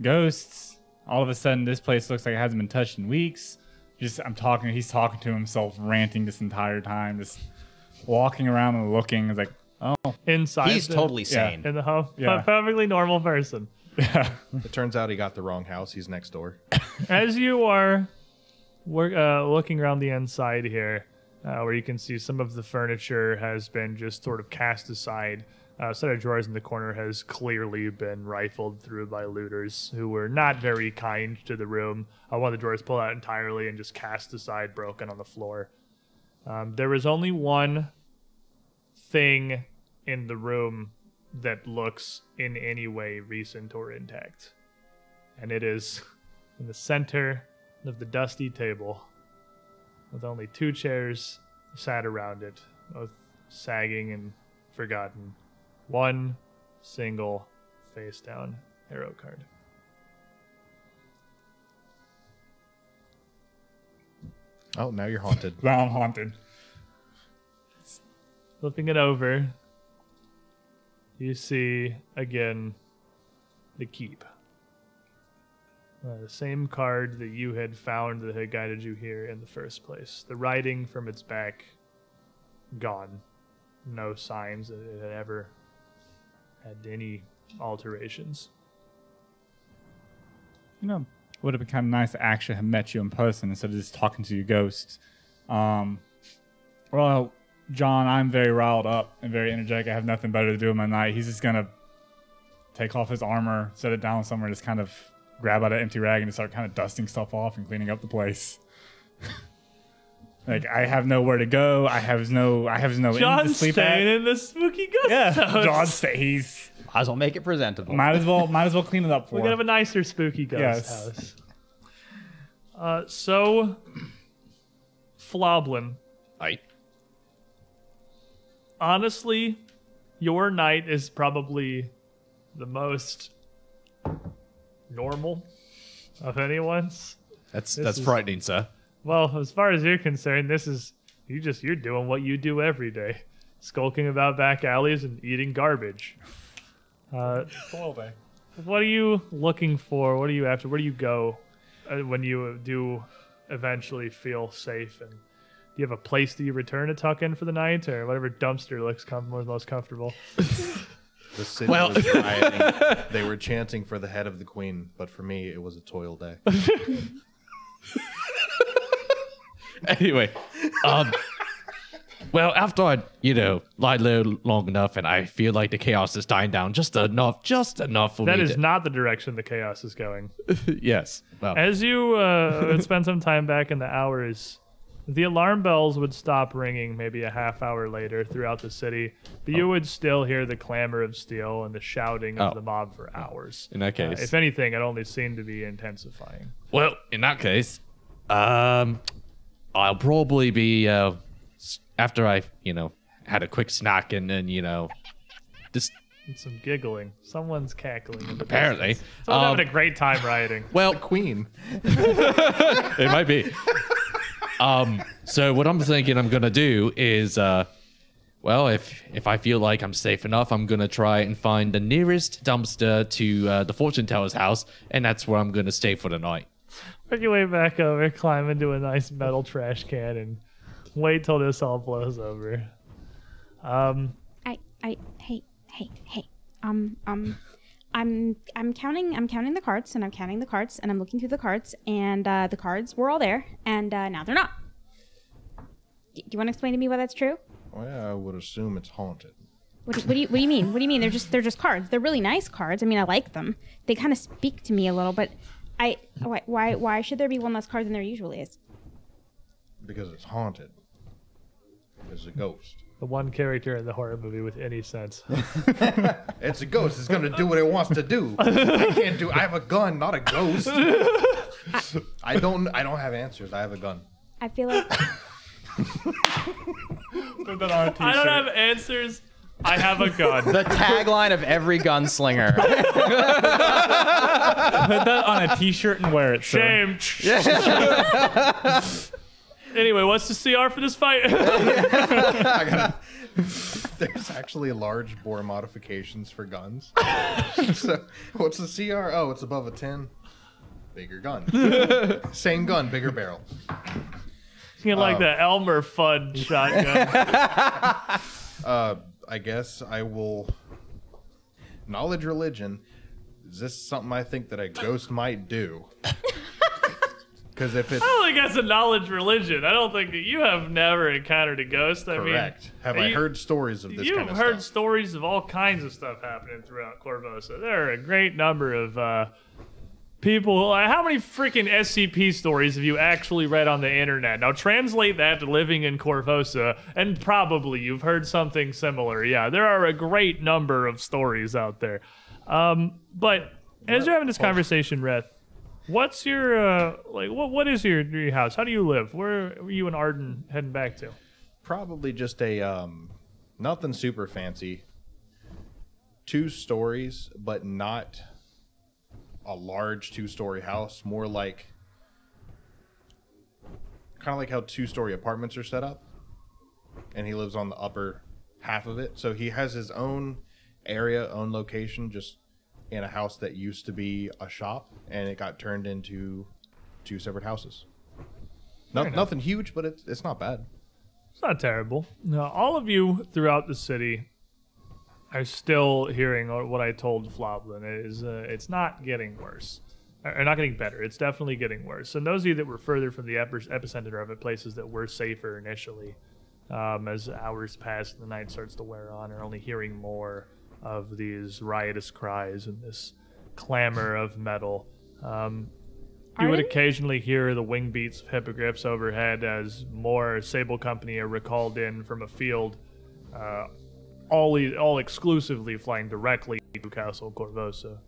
ghosts. All of a sudden, this place looks like it hasn't been touched in weeks. Just I'm talking. He's talking to himself, ranting this entire time. Just walking around and looking. It's like, oh, Inside, He's the- totally yeah. sane. in the home. Yeah. perfectly normal person. yeah. It turns out he got the wrong house. He's next door. As you are work, uh, looking around the inside here, uh, where you can see some of the furniture has been just sort of cast aside. Uh, a set of drawers in the corner has clearly been rifled through by looters who were not very kind to the room. Uh, one of the drawers pulled out entirely and just cast aside, broken on the floor. Um, there is only one thing in the room that looks in any way recent or intact and it is in the center of the dusty table with only two chairs sat around it, both sagging and forgotten. One single face down harrow card. Oh, now you're haunted. Now I'm haunted. Flipping it over, you see again the keep. Uh, the same card that you had found that had guided you here in the first place. The writing from its back gone. No signs that it had ever had any alterations. You know, would have been kind of nice to actually have met you in person instead of just talking to your ghost. Um, well, John, I'm very riled up and very energetic. I have nothing better to do in my night. He's just gonna take off his armor, set it down somewhere, just kind of grab out an empty rag and just start kind of dusting stuff off and cleaning up the place. like I have nowhere to go. I have no. I have no John's sleep staying at. in the spooky ghost Yeah, house. John stays. Might as well make it presentable. Might as well. Might as well clean it up for. You. We're gonna have a nicer spooky ghost Yes. house. Uh, so, Floblin, I honestly, your night is probably the most normal of anyone's. that's This that's is- frightening, sir. Well, as far as you're concerned, this is you just you're doing what you do every day, skulking about back alleys and eating garbage. Uh, what are you looking for? What are you after? Where do you go uh, when you do eventually feel safe? And do you have a place that you return to tuck in for the night, or whatever dumpster looks com- most comfortable? The city Well- was rioting. they were chanting for the head of the queen, but for me, it was a toil day. anyway, um, well, after I, you know, lie low long enough, and I feel like the chaos is dying down just enough, just enough for That me is to. not the direction the chaos is going. yes. Well, As you uh, spend some time back in the hours, the alarm bells would stop ringing maybe a half hour later throughout the city, but you would still hear the clamor of steel and the shouting of Oh. the mob for hours. In that Uh, case. if anything, it only seemed to be intensifying. well, in that case, um, I'll probably be uh, after I, you know, had a quick snack and then, you know, just And some giggling. Someone's cackling. In the apparently, distance. Someone's um, having a great time riding. well, Queen. it might be. Um, so what I'm thinking I'm gonna do is uh, Well, if if I feel like I'm safe enough, I'm gonna try and find the nearest dumpster to uh, the fortune teller's house, and that's where I'm gonna stay for the night. Work your way back over, climb into a nice metal trash can, and wait till this all blows over. Um, I, I, hey, hey, hey. Um, um, I'm, I'm counting, I'm counting the cards, and I'm counting the cards, and I'm looking through the cards, and uh, the cards were all there, and uh, now they're not. D- do you want to explain to me why that's true? Well, I would assume it's haunted. What do, what do you, what do you mean? What do you mean? They're just, they're just cards. They're really nice cards. I mean, I like them. They kind of speak to me a little, but I, why, why, why should there be one less card than there usually is? Because it's haunted. It's a ghost. the one character in the horror movie with any sense. It's a ghost. It's gonna do what it wants to do. I can't do. I have a gun, not a ghost. I don't. I don't have answers. I have a gun. I feel like Put that on a I don't have answers. I have a gun. The tagline of every gunslinger. Put that on a t-shirt and wear it. sir. Shame. Anyway, what's the CR for this fight? I gotta. There's actually large bore modifications for guns. so, what's the CR? Oh, it's above a 10. Bigger gun. Same gun, bigger barrel. you like the Elmer Fudd shotgun. Uh, I guess I will. Knowledge religion. Is this something I think that a ghost might do? Because if it's I don't think that's a knowledge religion. I don't think that you have never encountered a ghost. I correct, mean, have I you- heard stories of this You've kind of heard stuff? stories of all kinds of stuff happening throughout Korvosa. There are a great number of uh, people. uh, How many freaking SCP stories have you actually read on the internet? Now translate that to living in Korvosa, and probably you've heard something similar. Yeah, there are a great number of stories out there. Um, but as you're having this conversation, Reth, what's your uh, like? What what is your, your house? How do you live? Where are you and Arden heading back to? Probably just a um, nothing super fancy. Two stories, but not a large two-story house. More like kind of like how two-story apartments are set up, and he lives on the upper half of it. So he has his own area, own location, just in a house that used to be a shop, and it got turned into two separate houses. No, enough. nothing huge, but it's it's not bad. It's not terrible. No, all of you throughout the city are still hearing what I told Floblin. It is uh, it's not getting worse, or or not getting better. It's definitely getting worse. And those of you that were further from the epicenter of it, places that were safer initially, um, as hours pass and the night starts to wear on, are only hearing more of these riotous cries and this clamor of metal. Um, you would occasionally hear the wing beats of hippogriffs overhead as more Sable Company are recalled in from a field, uh, all e- all exclusively flying directly to Castle Korvosa.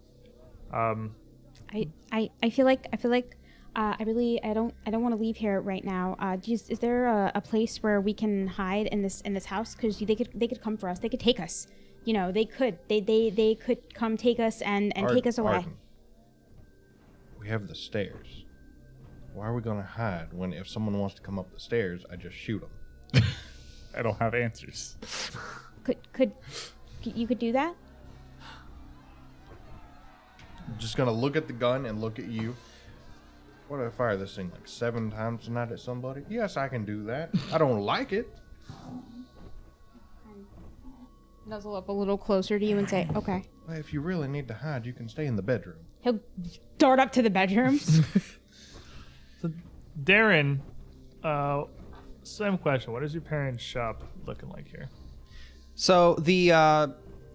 Um, I, I, I feel like I feel like uh, I really I don't I don't want to leave here right now. Uh, do you, is there a, a place where we can hide in this in this house? Because they could they could come for us. They could take us. You know they could they they, they could come take us and and Ard- take us away. Arden, We have the stairs. Why are we gonna hide when if someone wants to come up the stairs, I just shoot them? I don't have answers. Could could you could do that? just gonna look at the gun and look at you. What if I fire this thing like seven times tonight at somebody? Yes, I can do that. I don't like it. Nuzzle up a little closer to you and say, "Okay." Well, if you really need to hide, you can stay in the bedroom. He'll dart up to the bedrooms. Darren, uh, same question. What is your parents' shop looking like here? So the uh,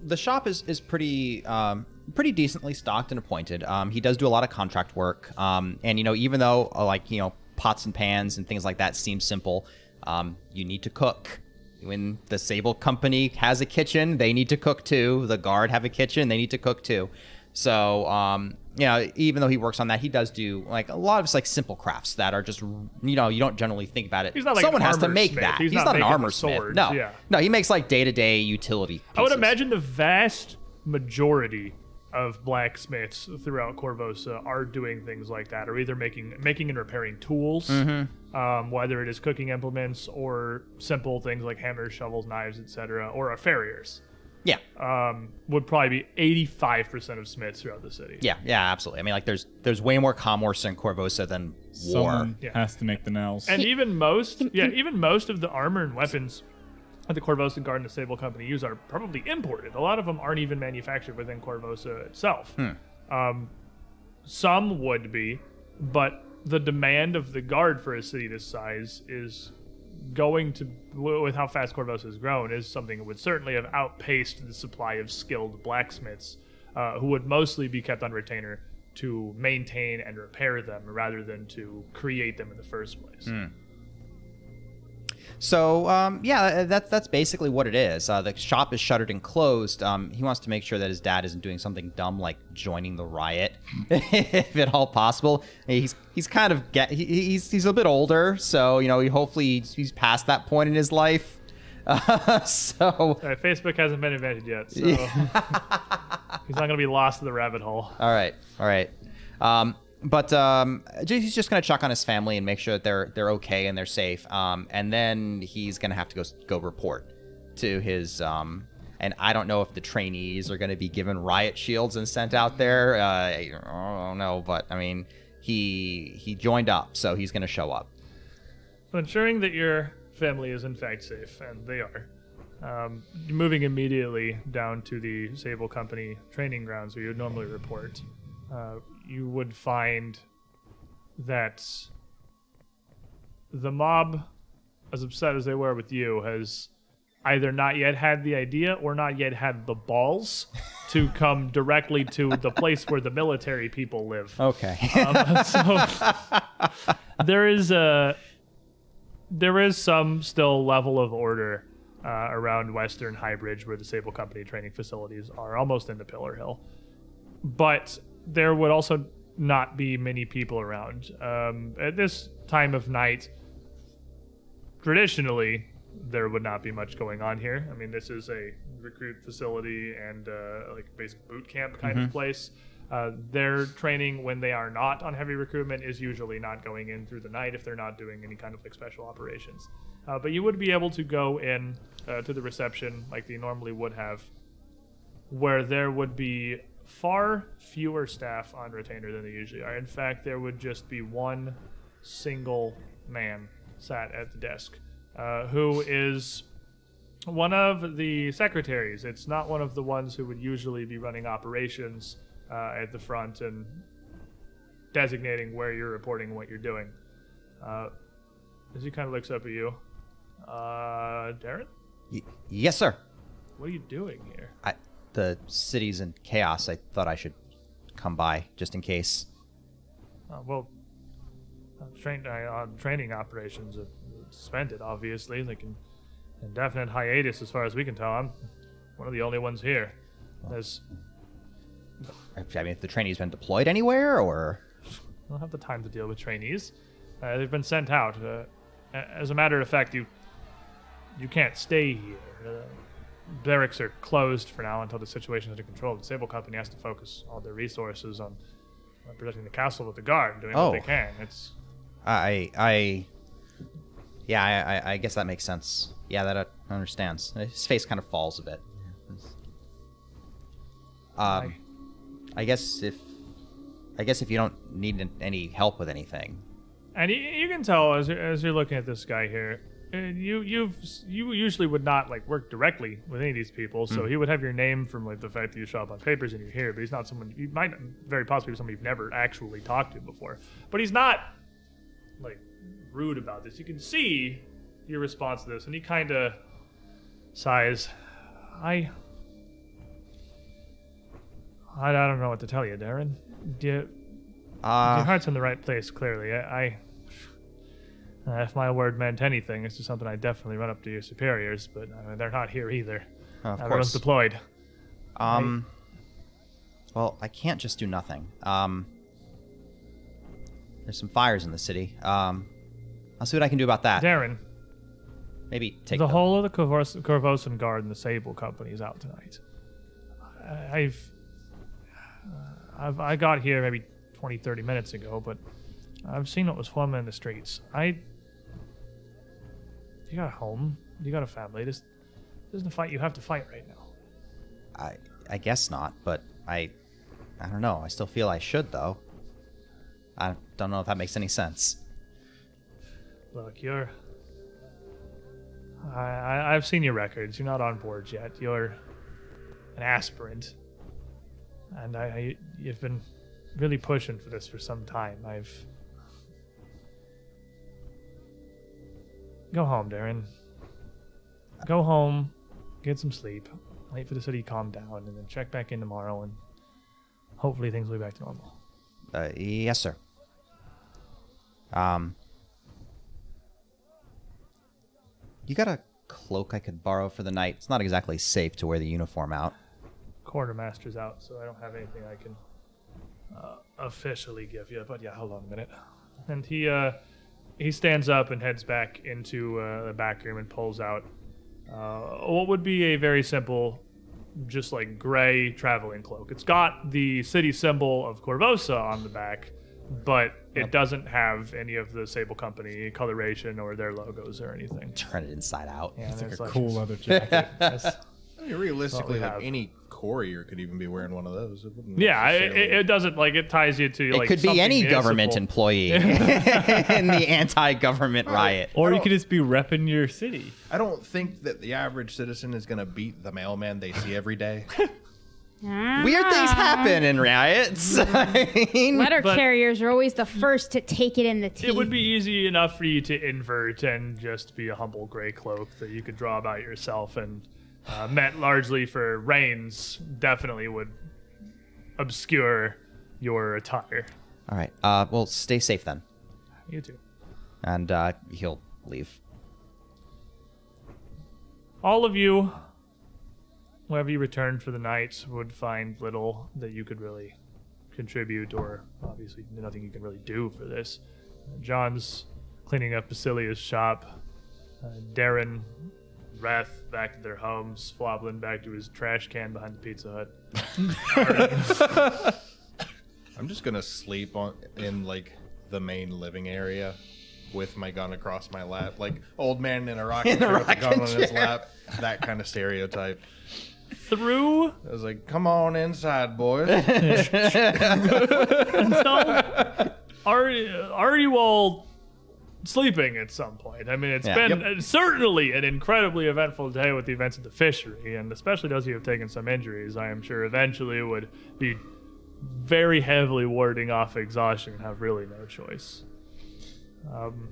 the shop is is pretty um, pretty decently stocked and appointed. Um, he does do a lot of contract work, um, and you know even though uh, like you know pots and pans and things like that seem simple, um, you need to cook. When the Sable Company has a kitchen, they need to cook too. The guard have a kitchen, they need to cook too. So, um, you know, even though he works on that, he does do like a lot of like simple crafts that are just, you know, you don't generally think about it. He's not like Someone has to make smith. that. He's He's, not not, an armor smith. No, yeah. no, he makes like day to day utility. I would imagine the vast majority of blacksmiths throughout Korvosa are doing things like that, or either making making and repairing tools, um, whether it is cooking implements or simple things like hammers, shovels, knives, etc., or are farriers, Yeah. um, would probably be 85% of smiths throughout the city. Yeah, yeah, absolutely. I mean, like, there's there's way more commerce in Korvosa than war. Someone Yeah. has to make the nails. And even most, yeah, even most of the armor and weapons that the Korvosa Guard and the Sable Company use are probably imported. A lot of them aren't even manufactured within Korvosa itself. Um, some would be, but the demand of the Guard for a city this size is going to, with how fast Korvosa has grown, is something that would certainly have outpaced the supply of skilled blacksmiths, uh, who would mostly be kept on retainer to maintain and repair them rather than to create them in the first place. So um, yeah, that's that's basically what it is. Uh, the shop is shuttered and closed. Um, he wants to make sure that his dad isn't doing something dumb like joining the riot, if at all possible. He's he's kind of get he, he's he's a bit older, so you know he hopefully he's, he's past that point in his life. Uh, so right, Facebook hasn't been invented yet, so he's not going to be lost in the rabbit hole. All right, all right. Um, but um, he's just gonna check on his family and make sure that they're they're okay and they're safe. Um, and then he's gonna have to go go report to his. Um, and I don't know if the trainees are gonna be given riot shields and sent out there. Uh, I don't know, but I mean, he he joined up, so he's gonna show up. So ensuring that your family is in fact safe, and they are. Um, moving immediately down to the Sable Company training grounds where you would normally report. Uh, you would find that the mob, as upset as they were with you, has either not yet had the idea or not yet had the balls to come directly to the place where the military people live. Okay. Um, so there is a there is some still level of order uh, around Western Highbridge where the Sable Company training facilities are, almost into Pillar Hill. But there would also not be many people around. Um, at this time of night, traditionally, there would not be much going on here. I mean, this is a recruit facility and uh, like basic boot camp kind of place. Uh, their training when they are not on heavy recruitment is usually not going in through the night if they're not doing any kind of like special operations. Uh, but you would be able to go in uh, to the reception like they normally would have, where there would be far fewer staff on retainer than they usually are. In fact, there would just be one single man sat at the desk, uh, who is one of the secretaries. It's not one of the ones who would usually be running operations uh, at the front and designating where you're reporting and what you're doing. Uh, as he kind of looks up at you, uh, Darren, Y- yes, sir. what are you doing here? I, the city's in chaos. I thought I should come by just in case. Uh, well, uh, train, uh, uh, training operations have suspended, obviously. Like in indefinite hiatus, as far as we can tell. I'm one of the only ones here. There's, I mean, if the trainee's been deployed anywhere, or I don't have the time to deal with trainees. Uh, they've been sent out. Uh, as a matter of fact, you you can't stay here. Barracks are closed for now until the situation is under control. The Sable Company has to focus all their resources on protecting the castle with the guard, doing what they Oh. can. It's I, I, yeah, I, I, I guess that makes sense. Yeah, that uh, understands. His face kind of falls a bit. Um, I guess if, I guess if you don't need any help with anything, And you, you can tell as, you're- as you're looking at this guy here, uh, you you've you usually would not like work directly with any of these people, so he would have your name from like the fact that you show up on papers and you're here. But he's not someone you might very possibly be somebody you've never actually talked to before. But he's not like rude about this. You can see your response to this, and he kind of sighs. I, I don't know what to tell you, Darren. Do you, your uh, heart's in the right place, clearly. I, I uh, if my word meant anything, it's just something I'd definitely run up to your superiors, but uh, they're not here either. of Everyone's course. deployed. Um, well, I can't just do nothing. Um, there's some fires in the city. Um, I'll see what I can do about that. Darren, Maybe take the them. whole of the Korvos- Korvosan Guard and the Sable Company is out tonight. I- I've, uh, I've I got here maybe 20, 30 minutes ago, but I've seen what was forming in the streets. I You got a home. You got a family. This, this isn't a fight you have to fight right now. I I guess not, but I I don't know. I still feel I should though. I don't know if that makes any sense. Look, you're. I, I I've seen your records. You're not on board yet. You're an aspirant, and I, I you've been really pushing for this for some time. I've. Go home, Darren. Go home, get some sleep, wait for the city to calm down, and then check back in tomorrow, and hopefully things will be back to normal. Uh, yes, sir. Um, you got a cloak I could borrow for the night? It's not exactly safe to wear the uniform out. quartermaster's out, so I don't have anything I can uh, officially give you. But yeah, hold on a minute. And he uh, he stands up and heads back into uh, the back room and pulls out uh, what would be a very simple, just like gray traveling cloak. It's got the city symbol of Korvosa on the back, but it doesn't have any of the Sable Company coloration or their logos or anything. Turn it inside out. Yeah, It's like a like- cool leather jacket. That's- I mean, realistically, like have. any courier could even be wearing one of those. It Yeah, it, it, it doesn't like it ties you to It like could be something any government employee in the anti-government riot. or you could just be repping your city. I don't think that the average citizen is going to beat the mailman they see every day. Weird things happen in riots. I mean, Letter But- carriers are always the first to take it in the teeth. It would be easy enough for you to invert and just be a humble gray cloak that you could draw about yourself, and uh, meant largely for rains, definitely would obscure your attire. all right. Uh, well, stay safe then, You too. and uh, he'll leave. All of you, wherever you return for the night, would find little that you could really contribute, or obviously nothing you can really do for this. John's cleaning up Basilia's shop. Uh, Darren, Reth back to their homes. Floblin back to his trash can behind the Pizza Hut. I'm just going to sleep on in like the main living area with my gun across my lap, like old man in a rocking In chair with a gun rocking on his chair. lap. That kind of stereotype. Through I was like, "Come on inside, boys." until are are you all sleeping at some point? I mean, it's Yeah. been uh, certainly an incredibly eventful day with the events of the fishery, and especially those who have taken some injuries. I am sure eventually would be very heavily warding off exhaustion and have really no choice. Um,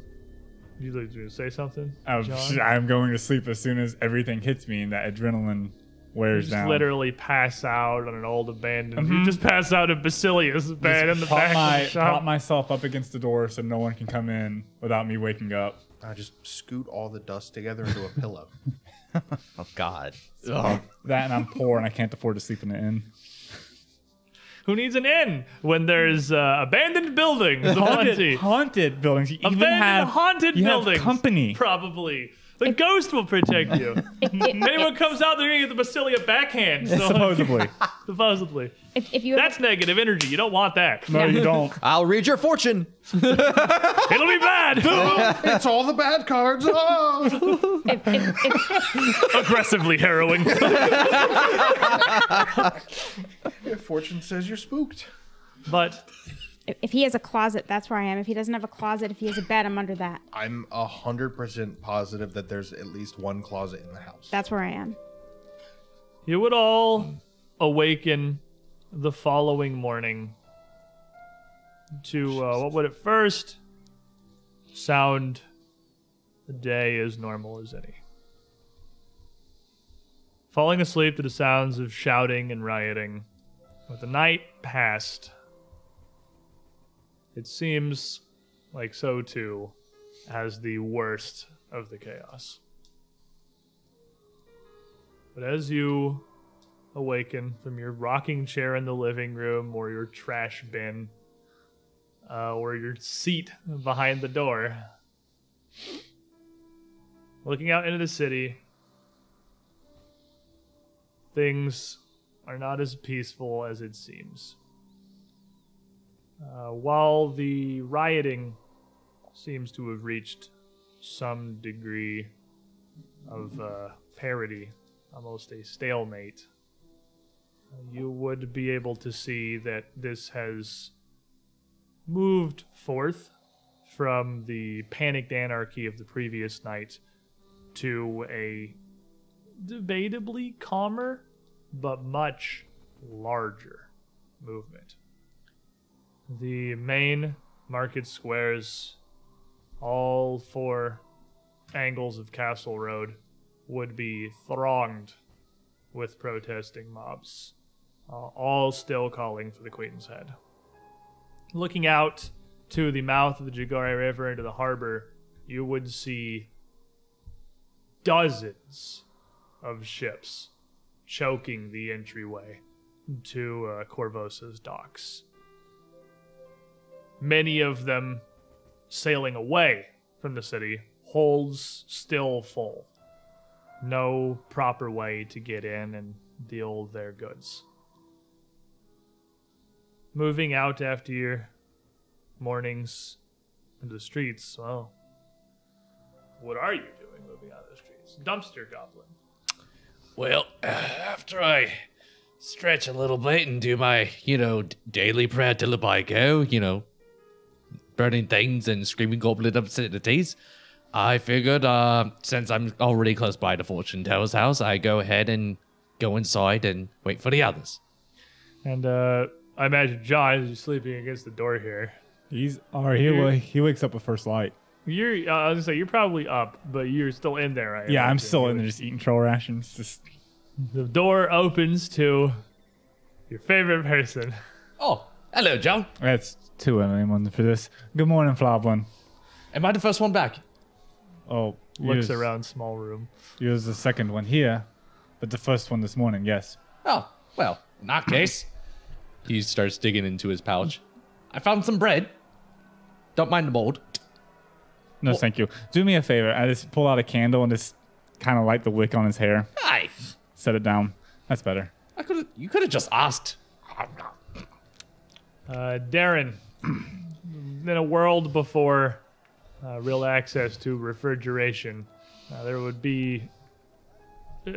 you like to say something? I'm, John? I'm going to sleep as soon as everything hits me and that adrenaline wears just down. literally pass out on an old abandoned. You just pass out in Basilius' bed in the prop, back my, of the shop. prop myself up against the door so no one can come in without me waking up. I just scoot all the dust together into a pillow. Oh God. That and I'm poor and I can't afford to sleep in an inn. Who needs an inn when there's uh, abandoned buildings? Haunted, haunted buildings. You even Abandoned have haunted you buildings. Have company. Probably. The ghost will protect you. If, if, Anyone comes out, they're gonna get the Basilia backhand. So, Supposedly. supposedly. if you That's negative energy. You don't want that. no, you don't. I'll read your fortune. It'll be bad. it's all the bad cards. Oh! if, if, if, Aggressively harrowing. Your fortune says you're spooked. but if, if he has a closet, that's where I am. If he doesn't have a closet, if he has a bed, I'm under that. I'm a hundred percent positive that there's at least one closet in the house. That's where I am. you would all awaken the following morning to uh, what would at first sound a day as normal as any. Falling asleep to the sounds of shouting and rioting, with the night past, it seems like so too has the worst of the chaos. But as you awaken from your rocking chair in the living room or your trash bin uh, or your seat behind the door, looking out into the city, things are not as peaceful as it seems. Uh, while the rioting seems to have reached some degree of uh, parity, almost a stalemate, you would be able to see that this has moved forth from the panicked anarchy of the previous night to a debatably calmer but much larger movement. The main market squares, all four angles of Castle Road, would be thronged with protesting mobs, uh, all still calling for the Queen's head. Looking out to the mouth of the Jeggare River into the harbor, you would see dozens of ships choking the entryway to uh, Korvosa's docks. Many of them sailing away from the city, holds still full. No proper way to get in and deal their goods. Moving out after your mornings into the streets, well, what are you doing moving out of the streets? Dumpster goblin. Well, after I stretch a little bit and do my, you know, daily prayer till I go, oh, you know, burning things and screaming goblin obscenities, I figured, uh, since I'm already close by the fortune teller's house, I go ahead and go inside and wait for the others. And uh, I imagine John is sleeping against the door here. He's or he wa- he wakes up with first light. You're, uh, I was gonna say, you're probably up, but you're still in there, right? Yeah, I'm still in there just eating troll rations. Just The door opens to your favorite person. Oh, hello, John. that's two of them for this. Good morning, Floblin. Am I the first one back? Oh, Looks yours- around small room. Yours the second one here, but the first one this morning. Yes. Oh, well, in that case. he starts digging into his pouch. I found some bread. Don't mind the mold. No, thank you. Do me a favor. I just pull out a candle and just kind of light the wick on his hair. Hi. Set it down. That's better. I could. You could have just asked. Uh, Darren, in a world before uh, real access to refrigeration, uh, there would be uh,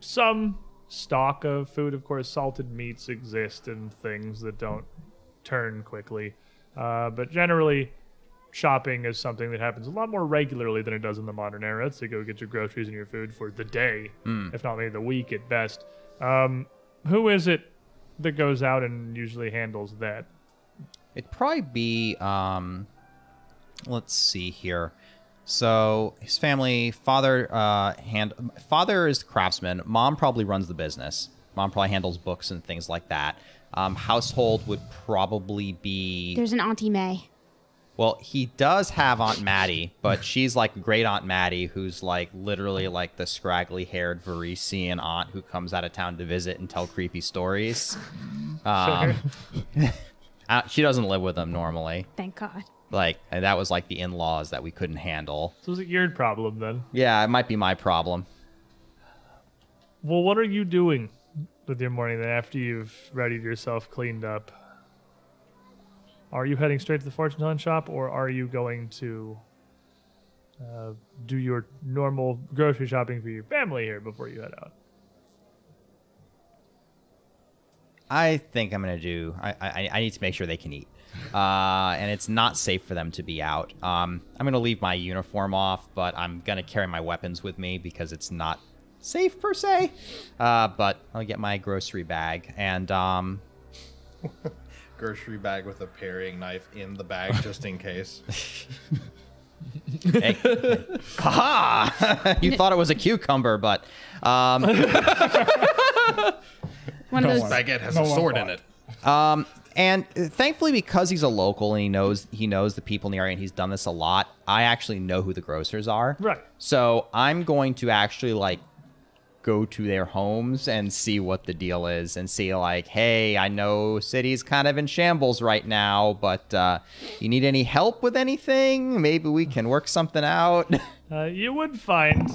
some stock of food. Of course, salted meats exist and things that don't turn quickly. Uh, but generally, shopping is something that happens a lot more regularly than it does in the modern era to go get your groceries and your food for the day, if not maybe the week at best. Um, who is it that goes out and usually handles that? It'd probably be um let's see here. So his family, father uh hand father is the craftsman, mom probably runs the business. Mom probably handles books and things like that. Um, household would probably be There's an Auntie May. well, he does have Aunt Maddie, but she's like great Aunt Maddie, who's like literally like the scraggly haired Varisian aunt who comes out of town to visit and tell creepy stories. Um, uh, she doesn't live with them normally. Thank God. Like and that was like the in-laws that we couldn't handle. So is it your problem then? Yeah, it might be my problem. Well, what are you doing with your morning then after you've readied yourself, cleaned up? Are you heading straight to the fortune telling shop, or are you going to uh, do your normal grocery shopping for your family here before you head out? I think I'm gonna do. I, I I need to make sure they can eat, uh, and it's not safe for them to be out. Um, I'm gonna leave my uniform off, but I'm gonna carry my weapons with me because it's not safe per se. Uh, but I'll get my grocery bag and um, Grocery bag with a paring knife in the bag just in case. hey, haha! you thought it was a cucumber, but um, One of those. Baguette has No a sword in it. Um, and thankfully, because he's a local and he knows he knows the people in the area and he's done this a lot, I actually know who the grocers are. Right. So I'm going to actually like go to their homes and see what the deal is and see like, hey, I know city's kind of in shambles right now, but uh, you need any help with anything? Maybe we can work something out. Uh, you would find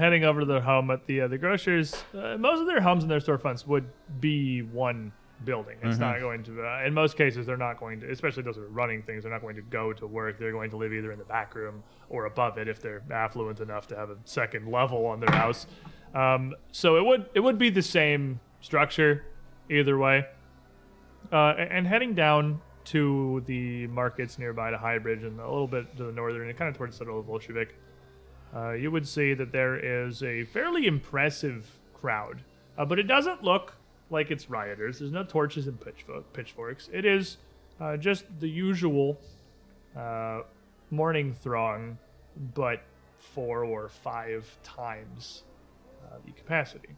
heading over to their home at the uh, the grocers. Uh, most of their homes and their storefronts would be one building. It's not going to. Uh, in most cases, they're not going to. Especially those who are running things, they're not going to go to work. They're going to live either in the back room or above it if they're affluent enough to have a second level on their house. Um, so it would it would be the same structure either way. Uh, and heading down to the markets nearby to Highbridge and a little bit to the northern and kind of towards the citadel of Volshyenek, uh, you would see that there is a fairly impressive crowd. Uh, but it doesn't look like it's rioters. There's no torches and pitchfo- pitchforks. It is uh, just the usual uh, morning throng, but four or five times uh, the capacity.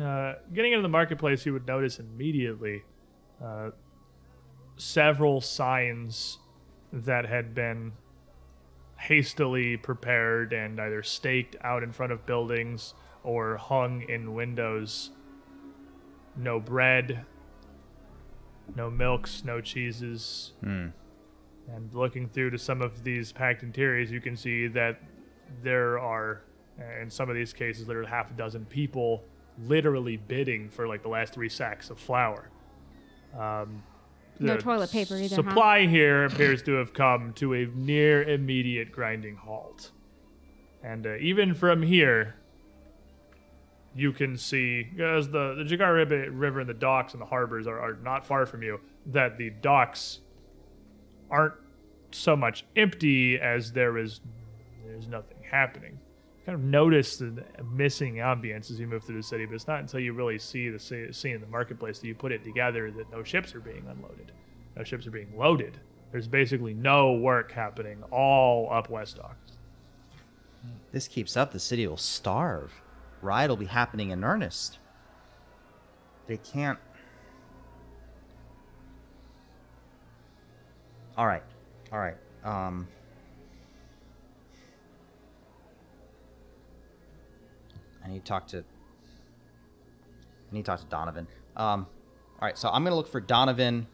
Uh, getting into the marketplace, you would notice immediately uh, several signs that had been hastily prepared and either staked out in front of buildings or hung in windows. No bread, no milks, no cheeses. And looking through to some of these packed interiors, you can see that there are, in some of these cases, literally half a dozen people literally bidding for like the last three sacks of flour. Um, No toilet paper either, huh? Supply here appears to have come to a near immediate grinding halt. And uh, even from here, you can see, as the, the Jeggare River, River and the docks and the harbors are, are not far from you, that the docks aren't so much empty as there is there's nothing happening. Kind of notice the missing ambience as you move through the city, but it's not until you really see the scene in the marketplace that you put it together that no ships are being unloaded, no ships are being loaded. There's basically no work happening all up West Dock. This keeps up, the city will starve. Riot will be happening in earnest. They can't. All right, all right. Um. I need to talk to. I need to talk to Donovan. Um. All right, so I'm gonna look for Donovan,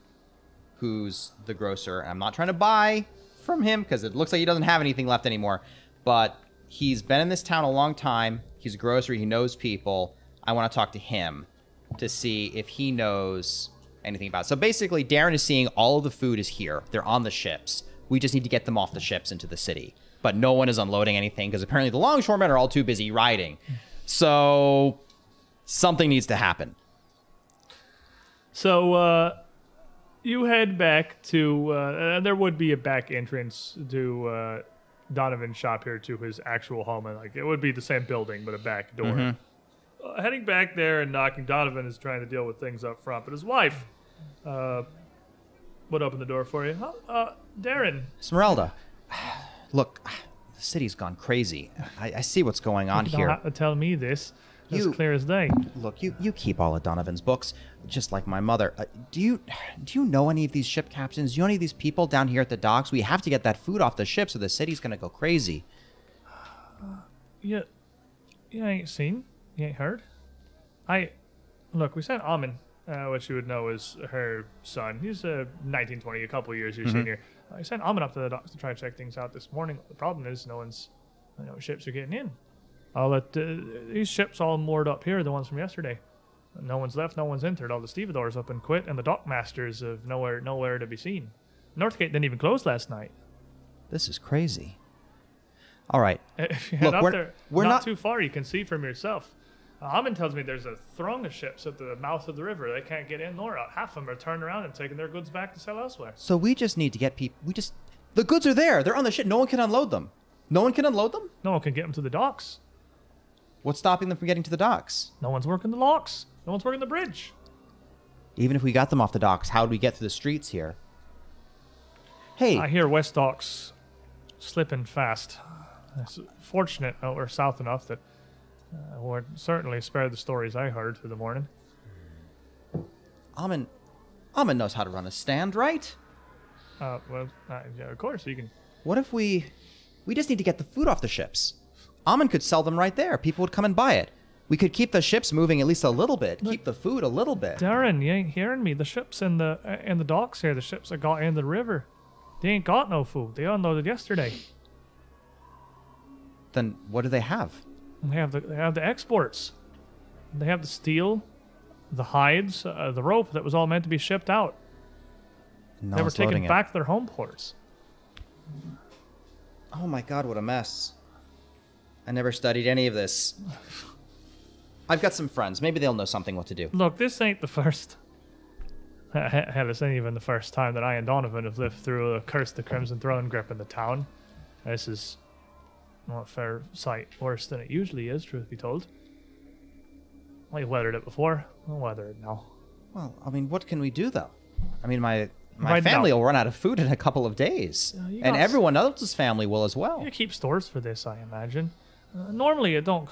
who's the grocer. And I'm not trying to buy from him because it looks like he doesn't have anything left anymore. But he's been in this town a long time. He's a grocer. He knows people. I want to talk to him to see if he knows anything about it. So basically, Darren is seeing all of the food is here. They're on the ships. We just need to get them off the ships into the city. But no one is unloading anything because apparently the longshoremen are all too busy riding. So something needs to happen. So uh, you head back to, uh, and there would be a back entrance to uh, Donovan's shop here to his actual home, and like it would be the same building but a back door. Uh, heading back there and knocking, Donovan is trying to deal with things up front, but his wife uh, would open the door for you. Uh, Darren, Esmeralda, look, the city's gone crazy. I, I see what's going on you don't here. have to tell me this. It's You- clear as day. Look, you, you keep all of Donovan's books, just like my mother. Uh, do you do you know any of these ship captains? Do you know any of these people down here at the docks? We have to get that food off the ship, so the city's gonna go crazy. You, you ain't seen, you ain't heard. I, look, we sent Amin, uh, which you would know is her son. He's uh, 1920, a couple years your senior. I sent Amin up to the docks to try to check things out this morning. The problem is no one's, no ships are getting in. All that uh, these ships all moored up here, the ones from yesterday. No one's left, no one's entered. All the stevedores up and quit, and the dock masters have nowhere, nowhere to be seen. Northgate didn't even close last night. This is crazy. All right, If you head Look, up we're- there, we're not, not- too far, you can see from yourself. Uh, Amin tells me there's a throng of ships at the mouth of the river. They can't get in nor out. Half of them are turned around and taking their goods back to sell elsewhere. so we just need to get people. We just the goods are there. They're on the ship. No one can unload them. No one can unload them. No one can get them to the docks. What's stopping them from getting to the docks? No one's working the locks. No one's working the bridge. Even if we got them off the docks, how do we get through the streets here? Hey, I hear West Docks slipping fast. It's fortunate uh, we're south enough that uh, certainly spared the stories I heard through the morning. Amin, Amin knows how to run a stand, right? Uh, well, uh, yeah, of course you can. What if we we just need to get the food off the ships? Amin could sell them right there. People would come and buy it. We could keep the ships moving at least a little bit. keep the food a little bit. Darren, you ain't hearing me. The ships in the uh, in the docks here, the ships that got in the river, they ain't got no food. They unloaded yesterday. Then what do they have? They have the they have the exports. They have the steel, the hides, uh, the rope that was all meant to be shipped out. No they were taken it. back to their home ports. Oh my god, what a mess. I never studied any of this. I've got some friends. Maybe they'll know something what to do. Look, this ain't the first. Hell, this ain't even the first time that I and Donovan have lived through a curse the Crimson Throne grip in the town. This is well, a fair sight worse than it usually is, truth be told. We've weathered it before. We'll weather it now. Well, I mean, what can we do though? I mean, my my Right family now- will run out of food in a couple of days, you and everyone else's family will as well. You keep stores for this, I imagine. Uh, normally, it don't.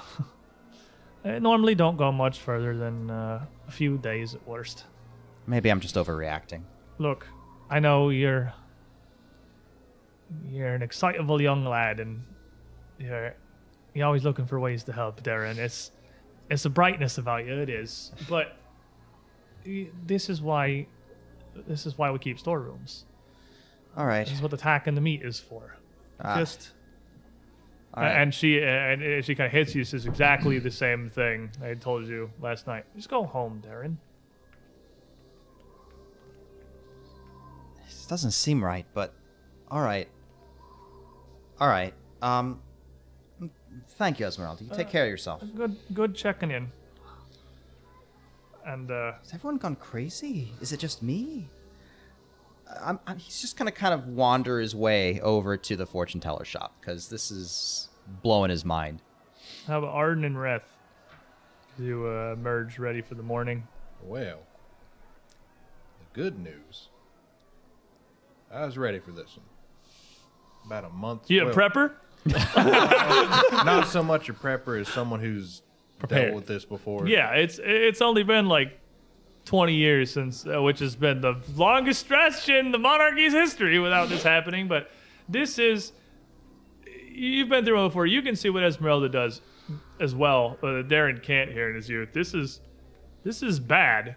it normally don't go much further than uh, a few days at worst. Maybe I'm just overreacting. Look, I know you're you're an excitable young lad, and you're you're always looking for ways to help, Darren. It's it's a brightness about you, it is. But this is why this is why we keep storerooms. All right. This is what the tack and the meat is for. Ah, Just right. and she and she kind of hits you. Says exactly the same thing I told you last night. Just go home, Darren. This doesn't seem right, but all right. All right. Um. Thank you, Esmeralda. You take care of yourself. Good, good checking in. And uh, Has everyone gone crazy? Is it just me? I'm, I'm, he's just gonna kind of wander his way over to the fortune teller shop because this is blowing his mind. how about Arden and Reth? You uh, emerge ready for the morning. Well, the good news. I was ready for this one. About a month. You a prepper? Not so much a prepper as someone who's Prepared. dealt with this before. Yeah, it's it's only been like 20 years since, uh, which has been the longest stretch in the monarchy's history without this happening. But this is, you've been through it before. You can see what Esmeralda does as well. Uh, Darren can't here in his youth. This is, this is bad.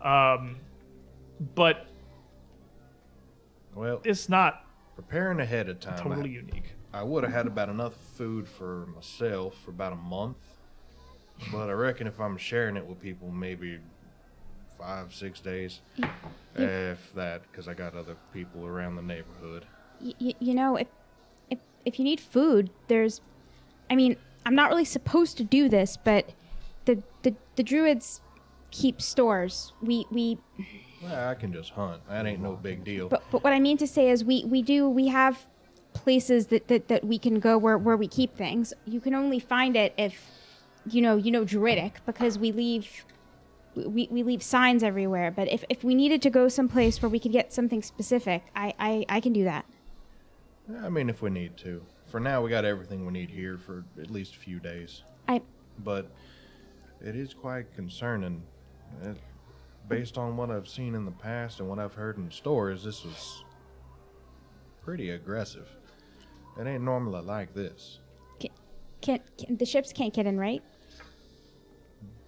Um, but Well, it's not preparing ahead of time. totally I, unique. I would have had about enough food for myself for about a month. But I reckon if I'm sharing it with people, maybe five, six days. If that, because I got other people around the neighborhood. Y- y- you know, if, if if you need food, there's, I mean, I'm not really supposed to do this, but the the, the druids keep stores. We we Well, I can just hunt. That ain't no big deal. but but what I mean to say is we we do we have places that that, that we can go where where we keep things. You can only find it if you know you know druidic because we leave we, we leave signs everywhere but if, if we needed to go someplace where we could get something specific I, I i can do that I mean, if we need to. For now, we got everything we need here for at least a few days. i But it is quite concerning. It, based on what I've seen in the past and what I've heard in stores, this was pretty aggressive. It ain't normally like this. can, can, can the ships can't get in right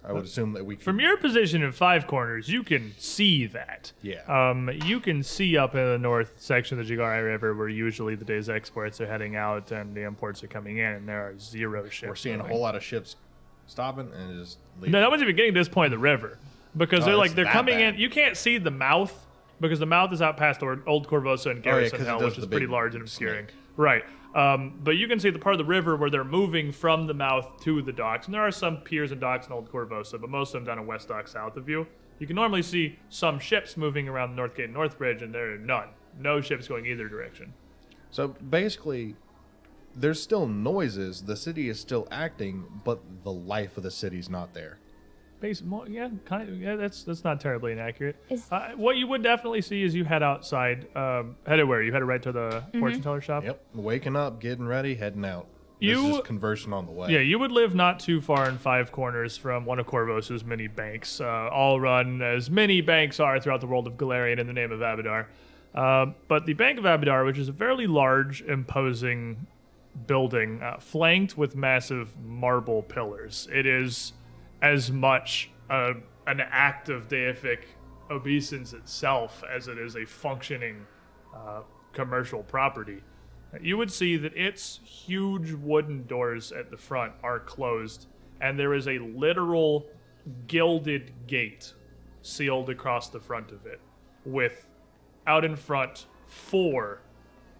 I would assume that we could, From your position in Five Corners, you can see that. Yeah. Um, you can see up in the north section of the Jeggare River where usually the day's exports are heading out and the imports are coming in, and there are zero ships. we're seeing a whole lot of ships stopping and just leaving. No, no one's even getting to this point of the river because Oh, they're like they're coming bad. in. You can't see the mouth because the mouth is out past Or- Old Korvosa and Oh, yeah, Garrison 'cause it Hill, which is pretty large and obscuring. snake. Right. Um, but you can see the part of the river where they're moving from the mouth to the docks, and there are some piers and docks in Old Korvosa, but most of them down in West Dock south of you. You can normally see some ships moving around the North Gate and North Bridge, and there are none. No ships going either direction. So basically, there's still noises. The city is still acting, but the life of the city's not there. Base, mo- yeah, kind of. Yeah, that's that's not terribly inaccurate. Is- Uh, what you would definitely see is you head outside. Um, headed where? You headed right to the fortune teller shop. Yep. Waking up, getting ready, heading out. You- this is conversing on the way. Yeah, you would live not too far in Five Corners from one of Korvosa's many banks, uh, all run as many banks are throughout the world of Golarion in the name of Abadar. Uh, but the Bank of Abadar, which is a fairly large, imposing building, uh, flanked with massive marble pillars, it is as much uh, an act of deific obeisance itself as it is a functioning uh, commercial property. You would see that its huge wooden doors at the front are closed, and there is a literal, gilded gate sealed across the front of it, with out in front four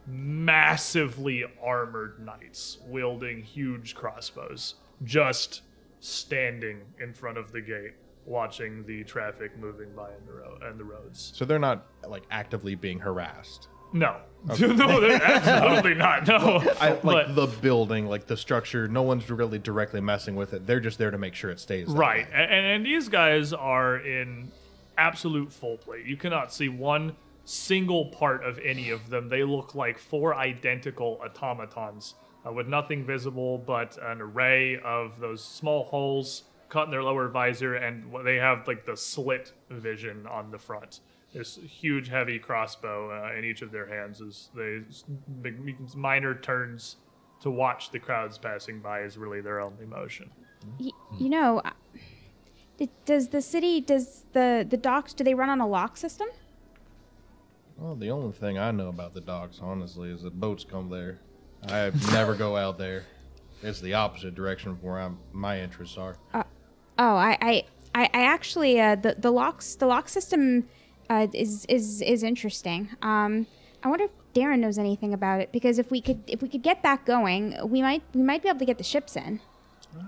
massively armored knights wielding huge crossbows, just standing in front of the gate, watching the traffic moving by in the road and the roads. So they're not like actively being harassed. No, no, they're absolutely not. No, I, like But- the building, like the structure. No one's really directly messing with it. They're just there to make sure it stays. Right, and, and these guys are in absolute full plate. You cannot see one single part of any of them. They look like four identical automatons uh, with nothing visible but an array of those small holes cut in their lower visor, and they have like the slit vision on the front. This huge, heavy crossbow uh, in each of their hands as they make minor turns to watch the crowds passing by is really their only motion. Y- you know, uh, does the city, does the the docks, do they run on a lock system? Well, the only thing I know about the docks, honestly, is that boats come there. I never go out there. It's the opposite direction of where I'm, my interests are. Oh, I, I, I, I actually, uh, the the locks, the lock system, uh, is is is interesting. Um, I wonder if Darren knows anything about it because if we could if we could get that going, we might we might be able to get the ships in.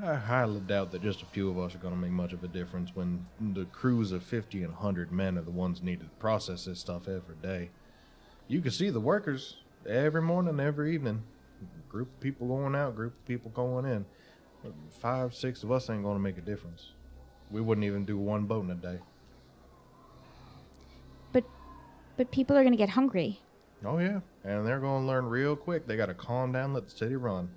I highly doubt that just a few of us are going to make much of a difference when the crews of 50 and 100 men are the ones needed to process this stuff every day. You can see the workers every morning, every evening. Group of people going out, group of people going in. Five, six of us ain't going to make a difference. We wouldn't even do one boat in a day. But but people are gonna get hungry. Oh, yeah. And they're going to learn real quick. They got to calm down, let the city run.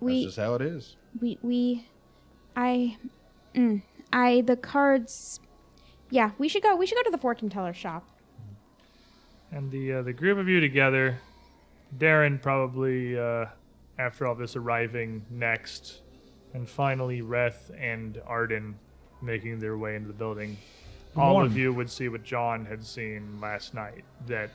We, That's We just how it is. we we, I, mm, I the cards. Yeah, we should go. We should go to the fortune teller shop. And the uh, the group of you together, Darren probably uh, after all this arriving next, and finally Reth and Arden making their way into the building. All of you would see what John had seen last night. That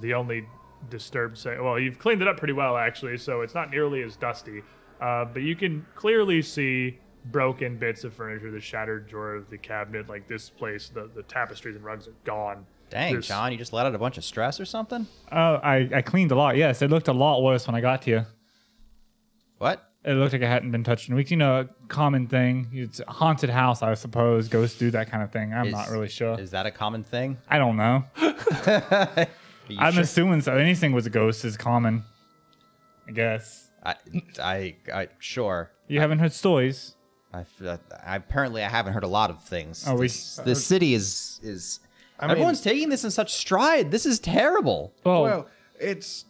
the only disturbed say well, you've cleaned it up pretty well actually, so it's not nearly as dusty. Uh, but you can clearly see broken bits of furniture, the shattered drawer of the cabinet, like this place, the, the tapestries and rugs are gone. Dang, There's- John, you just let out a bunch of stress or something? Oh, I, I cleaned a lot. Yes, it looked a lot worse when I got here. What? It looked like it hadn't been touched in weeks. You know, a common thing. It's a haunted house, I suppose. Ghosts do that kind of thing. I'm Is- not really sure. Is that a common thing? I don't know. I'm sure? assuming so. Anything with a ghost is common. I guess. I, I, I, sure. You haven't heard stories. I, uh, I apparently I haven't heard a lot of things. Oh, we- this, this city is is I mean- everyone's taking this in such stride. This is terrible. Well, Well, it's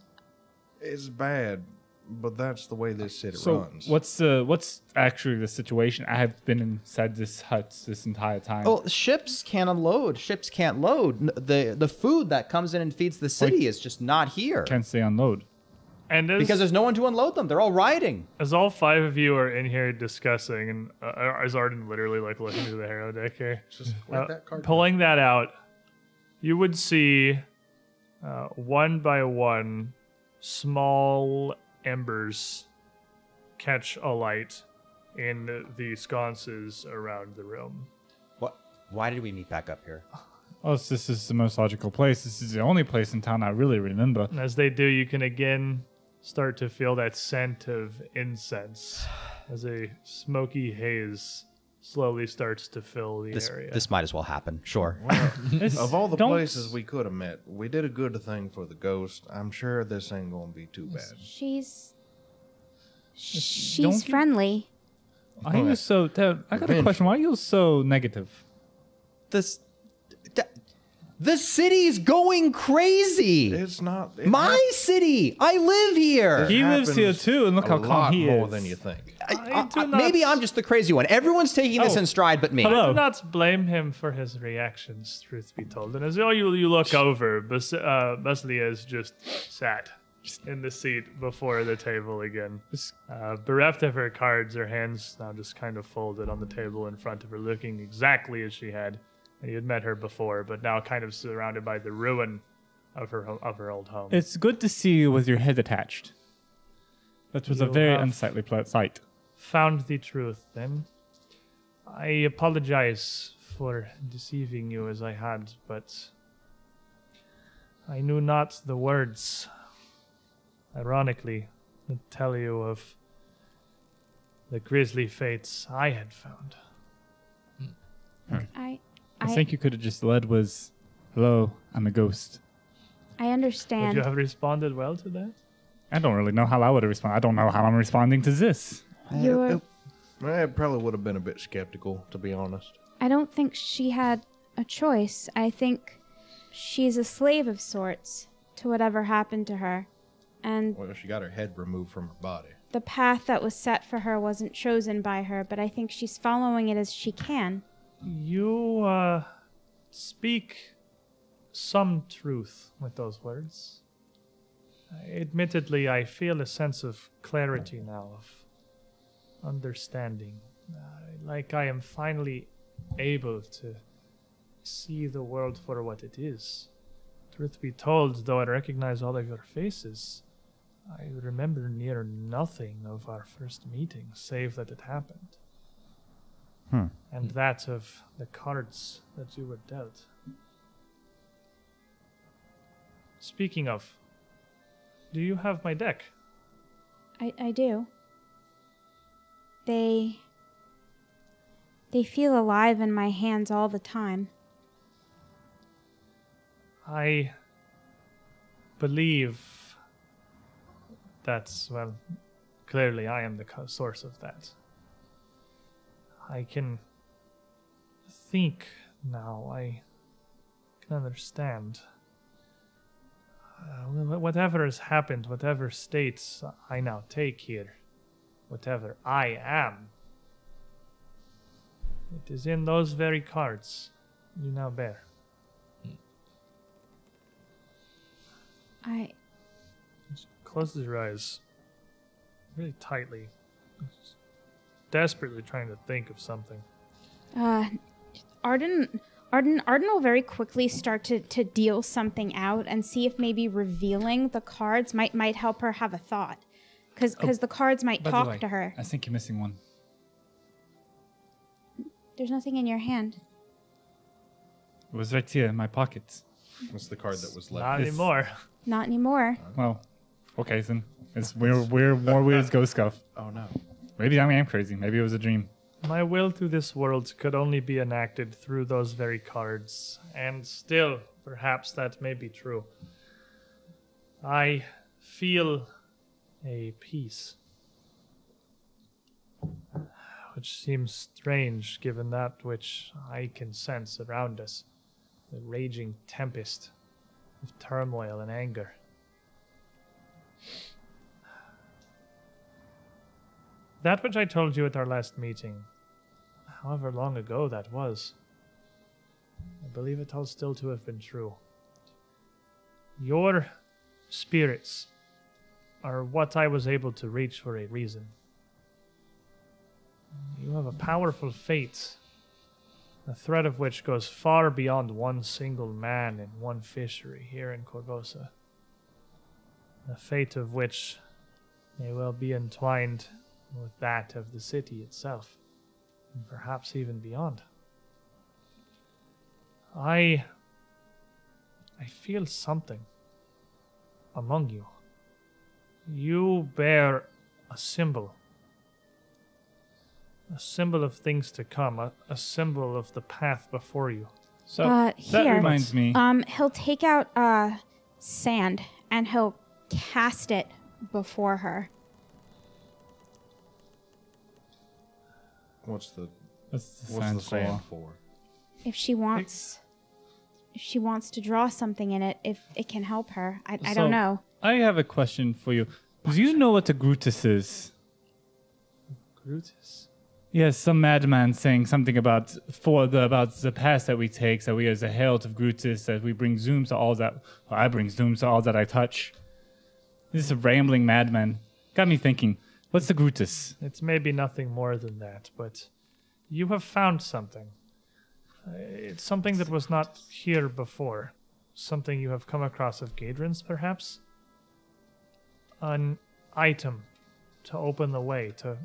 it's bad, but that's the way this city so runs. what's the what's actually the situation? I have been inside this hut this entire time. Well, ships can't unload. Ships can't load. The the food that comes in and feeds the city is just not here Can't say unload. And as, because there's no one to unload them. They're all riding. as all five of you are in here discussing, and uh, is Arden literally like looking through the harrow deck here, Just let uh, that card go. pulling that out, you would see uh, one by one small embers catch alight in the sconces around the room. What? Why did we meet back up here? Oh, this is the most logical place. This is the only place in town I really remember. And as they do, you can again start to feel that scent of incense as a smoky haze slowly starts to fill the This area. this might as well happen. Sure. Of all the Don't- places we could have met, we did a good thing for the ghost. I'm sure this ain't gonna be too bad. She's she's don't you- friendly. Why are you so? Dad, I got a question. Why are you so negative? this, th- the city's going crazy. It's not it My hap- city. I live here. He lives here too, and look a how calm lot he more than you think. I- I do I- not- maybe I'm just the crazy one. Everyone's taking this Oh. in stride, but me. Hello. do not blame him for his reactions, truth be told. And as all you, you look over, Bas- uh, Basilia is just sat in the seat before the table again. Uh, bereft of her cards, her hands now just kind of folded on the table in front of her, looking exactly as she had. And you had met her before, but now kind of surrounded by the ruin of her of her old home. It's good to see you with your head attached. That was a very unsightly sight. found the truth then. I apologize for deceiving you as I had, but I knew not the words. Ironically, to tell you of the grisly fates I had found. Hmm. Hmm. I I I, think you could have just led was, "Hello, I'm a ghost." I understand. Would you have responded well to that? I don't really know how I would have responded. I don't know how I'm responding to this. You're I probably would have been a bit skeptical, to be honest. I don't think she had a choice. I think she's a slave of sorts to whatever happened to her. And Well, she got her head removed from her body. the path that was set for her wasn't chosen by her, but I think she's following it as she can. You uh, speak some truth with those words. Admittedly, I feel a sense of clarity now, of understanding. Uh, like I am finally able to see the world for what it is. Truth be told, though I recognize all of your faces, I remember near nothing of our first meeting, save that it happened Hmm. and that of the cards that you were dealt. Speaking of, do you have my deck? I, I do. They. They feel alive in my hands all the time. I believe that's, well, clearly I am the co- source of that. I can think now, I can understand. Uh, whatever has happened, whatever states I now take here, whatever I am, it is in those very cards you now bear. I. closes your eyes really tightly, desperately trying to think of something. Uh, Arden, Arden, Arden will very quickly start to, to deal something out and see if maybe revealing the cards might might help her have a thought, because because the cards might talk way, to her. I think you're missing one. There's nothing in your hand. It was right here in my pocket. What's the card that was left. Not It's- anymore. Not anymore. Well, okay, then it's weird, weird, more weird as ghost stuff. Oh no. Maybe I am crazy. Maybe it was a dream. My will to this world could only be enacted through those very cards, and still, perhaps that may be true. I feel a peace, which seems strange given that which I can sense around us the raging tempest of turmoil and anger. That which I told you at our last meeting, however long ago that was, I believe it all still to have been true. Your spirits are what I was able to reach for a reason. You have a powerful fate, a threat of which goes far beyond one single man in one fishery here in Korvosa. A fate of which may well be entwined with that of the city itself, and perhaps even beyond. I. I feel something among you. You bear a symbol. A symbol of things to come, a, a symbol of the path before you. So Uh, that here. reminds me. Um, he'll take out uh sand and he'll cast it before her. What's the what's the what's sand the sand for? for? If she wants, if she wants to draw something in it, if it can help her, I, I So, don't know. I have a question for you. Do you know what a Groetus is? Groetus? Yes, some madman saying something about for the about the path that we take, that we as a herald of Groetus, that we bring zooms to all that. Well, I bring zooms to all that I touch. This is a rambling madman. Got me thinking. What's the Groetus? It's maybe nothing more than that, but you have found something. Uh, It's something that was not here before. Something you have come across of Gaedren's, perhaps? An item to open the way, to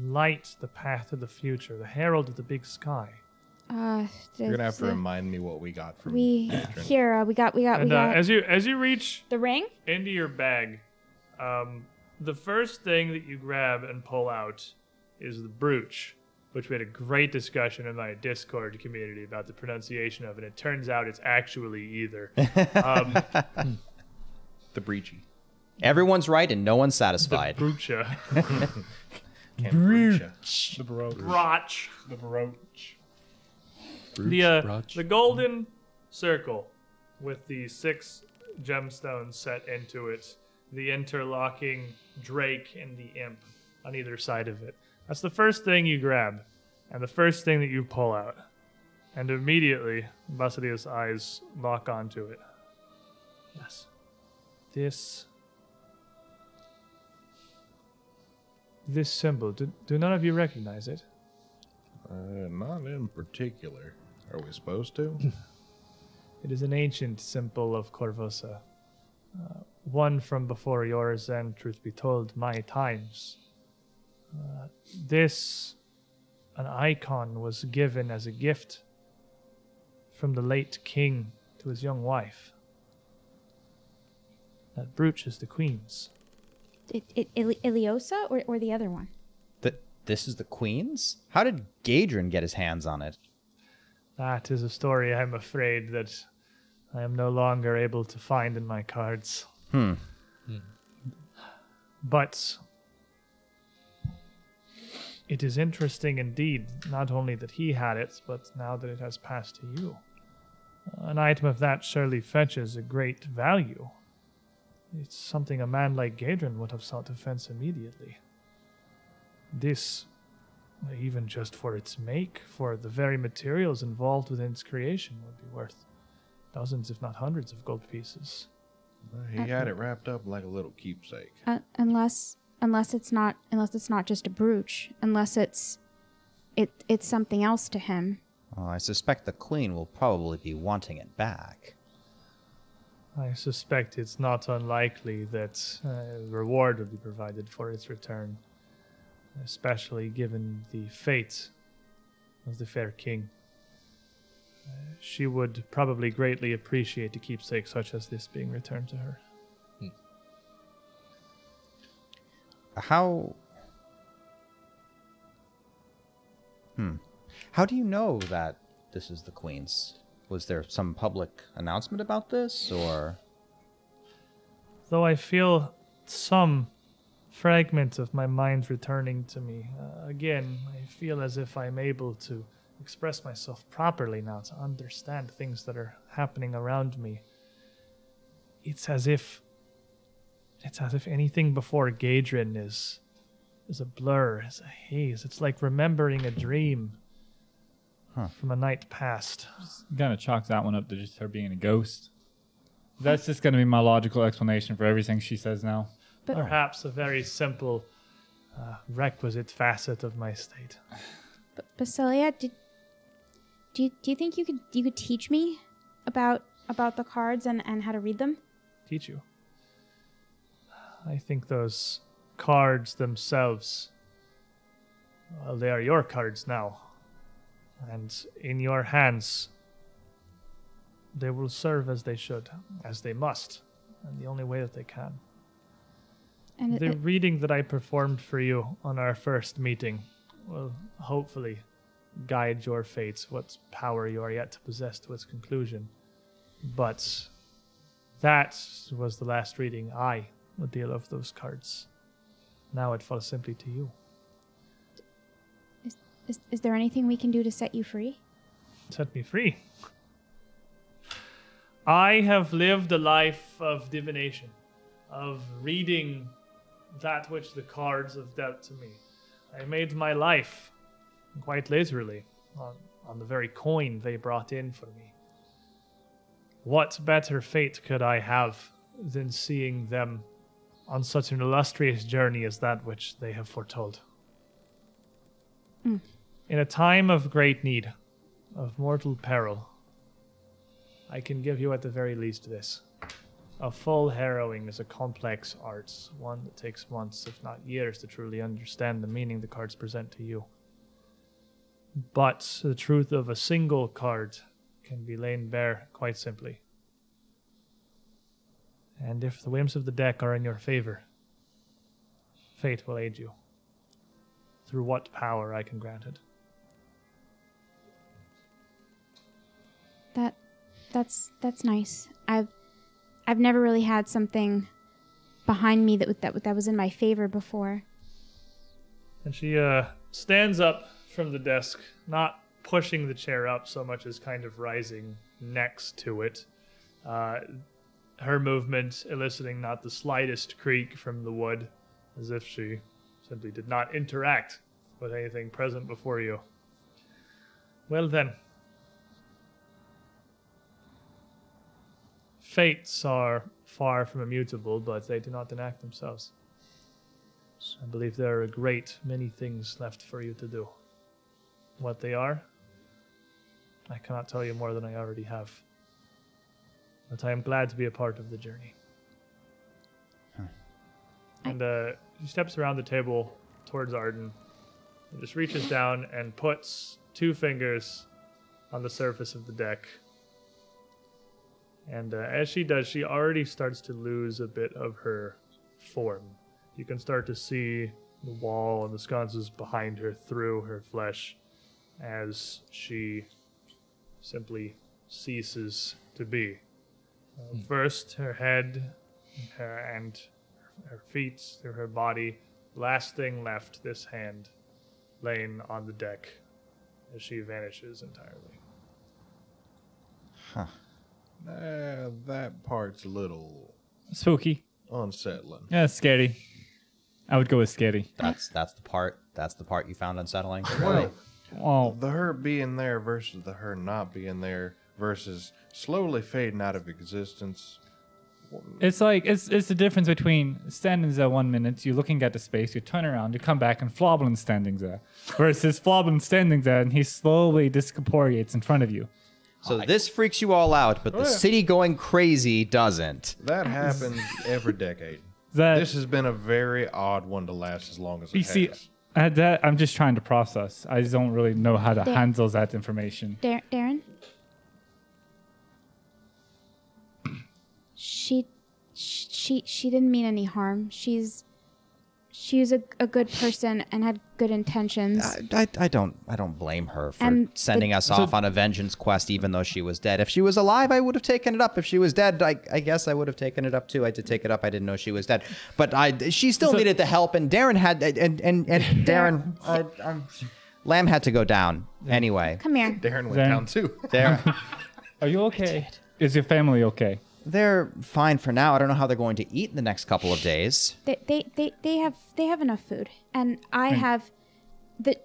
light the path to the future, the herald of the big sky. Uh, You're gonna have to remind me what we got from we Adrian. here uh, we got we got we And uh, got as you as you reach the ring. into your bag, um, the first thing that you grab and pull out is the brooch, which we had a great discussion in my Discord community about the pronunciation of, and it turns out it's actually either. Um, the breachy. Everyone's right and no one's satisfied. Brucha. Kombucha. The brooch. Brooch. The brooch. The, uh, brooch. the golden circle with the six gemstones set into it, the interlocking drake and the imp on either side of it. That's the first thing you grab, and the first thing that you pull out. And immediately, Basilia's eyes lock onto it. Yes. This. This symbol, do, do none of you recognize it? Uh, not in particular. Are we supposed to? It is an ancient symbol of Korvosa. Uh, one from before yours and, truth be told, my times. Uh, this, an icon, was given as a gift from the late king to his young wife. That brooch is the queen's. It, it, Ili- Ileosa or, or the other one? Th- this is the Queen's? How did Gaedren get his hands on it? That is a story I'm afraid that I am no longer able to find in my cards. Hmm. But it is interesting indeed, not only that he had it, but now that it has passed to you. An item of that surely fetches a great value. It's something a man like Gaedren would have sought to fence immediately. This, even just for its make, for the very materials involved within its creation, would be worth dozens, if not hundreds, of gold pieces. He had it wrapped up like a little keepsake. Uh, unless unless it's not unless it's not just a brooch. Unless it's it it's something else to him. Oh, I suspect the Queen will probably be wanting it back. I suspect it's not unlikely that a reward will be provided for its return, especially given the fate of the fair king. She would probably greatly appreciate a keepsake such as this being returned to her. How. Hmm. How do you know that this is the Queen's? Was there some public announcement about this, or. Though I feel some fragment of my mind returning to me. Uh, again, I feel as if I'm able to express myself properly now, to understand things that are happening around me. It's as if it's as if anything before Gaedren is is a blur, is a haze. It's like remembering a dream from a night past. Kind of chalk that one up to just her being a ghost. That's just going to be my logical explanation for everything she says now. But Perhaps a very simple uh, requisite facet of my state. but Basilia, did do you, do you think you could you could teach me about about the cards and, and how to read them? teach you. I think those cards themselves, well, they are your cards now. And in your hands, they will serve as they should, as they must, and the only way that they can. And it, The it- reading that I performed for you on our first meeting will hopefully guide your fates, what power you are yet to possess to its conclusion. But that was the last reading I would deal of those cards. Now it falls simply to you. is, is there anything we can do to set you free? Set me free. I have lived a life of divination, of reading that which the cards have dealt to me. I made my life, quite literally, on, on the very coin they brought in for me. What better fate could I have than seeing them on such an illustrious journey as that which they have foretold? Hmm. In a time of great need, of mortal peril, I can give you at the very least this A full harrowing is a complex art, one that takes months, if not years, to truly understand the meaning the cards present to you. But the truth of a single card can be laid bare quite simply. And if the whims of the deck are in your favor, fate will aid you. Through what power I can grant it. That that's that's nice. I've I've never really had something behind me that that that was in my favor before. And she uh, stands up from the desk, not pushing the chair up so much as kind of rising next to it. Uh, her movement eliciting not the slightest creak from the wood, as if she simply did not interact with anything present before you. Well then. Fates are far from immutable, but they do not enact themselves. I believe there are a great many things left for you to do. What they are, I cannot tell you more than I already have. But I am glad to be a part of the journey. And uh, she steps around the table towards Arden and just reaches down and puts two fingers on the surface of the deck. And uh, as she does, she already starts to lose a bit of her form. You can start to see the wall and the sconces behind her through her flesh as she simply ceases to be. Uh, First, her head her, and her feet through her body. Last thing left, this hand laying on the deck as she vanishes entirely. Eh, that part's a little Spooky. unsettling. Yeah, scary. I would go with scary. That's that's the part. That's the part you found unsettling. Well, Oh, the her being there versus the her not being there versus slowly fading out of existence. it's like it's it's the difference between standing there one minute, you're looking at the space, you turn around, you come back, and Floblin standing there, versus Floblin standing there and he slowly discorporeates in front of you. So this freaks you all out, but the oh, city going crazy doesn't. That happens every decade. That This has been a very odd one to last as long as it you has. at Uh, that I'm just trying to process. I don't really know how to There- handle that information. Dar- Darren? She, she, she didn't mean any harm. She's, she's a, a good person and had good intentions. I, I, I don't I don't blame her for And sending the- us off on a vengeance quest, even though she was dead. If she was alive, I would have taken it up. If she was dead, I, I guess I would have taken it up too. I did take it up. I didn't know she was dead, but I she still So- needed the help, and Darren had and and and Darren, I, I'm, Lamm had to go down anyway. Come here. Darren went Then- down too. They're Are you okay? Is your family okay? They're fine for now. I don't know how they're going to eat in the next couple of days. They, they, they, they have, they have enough food, and I have, the,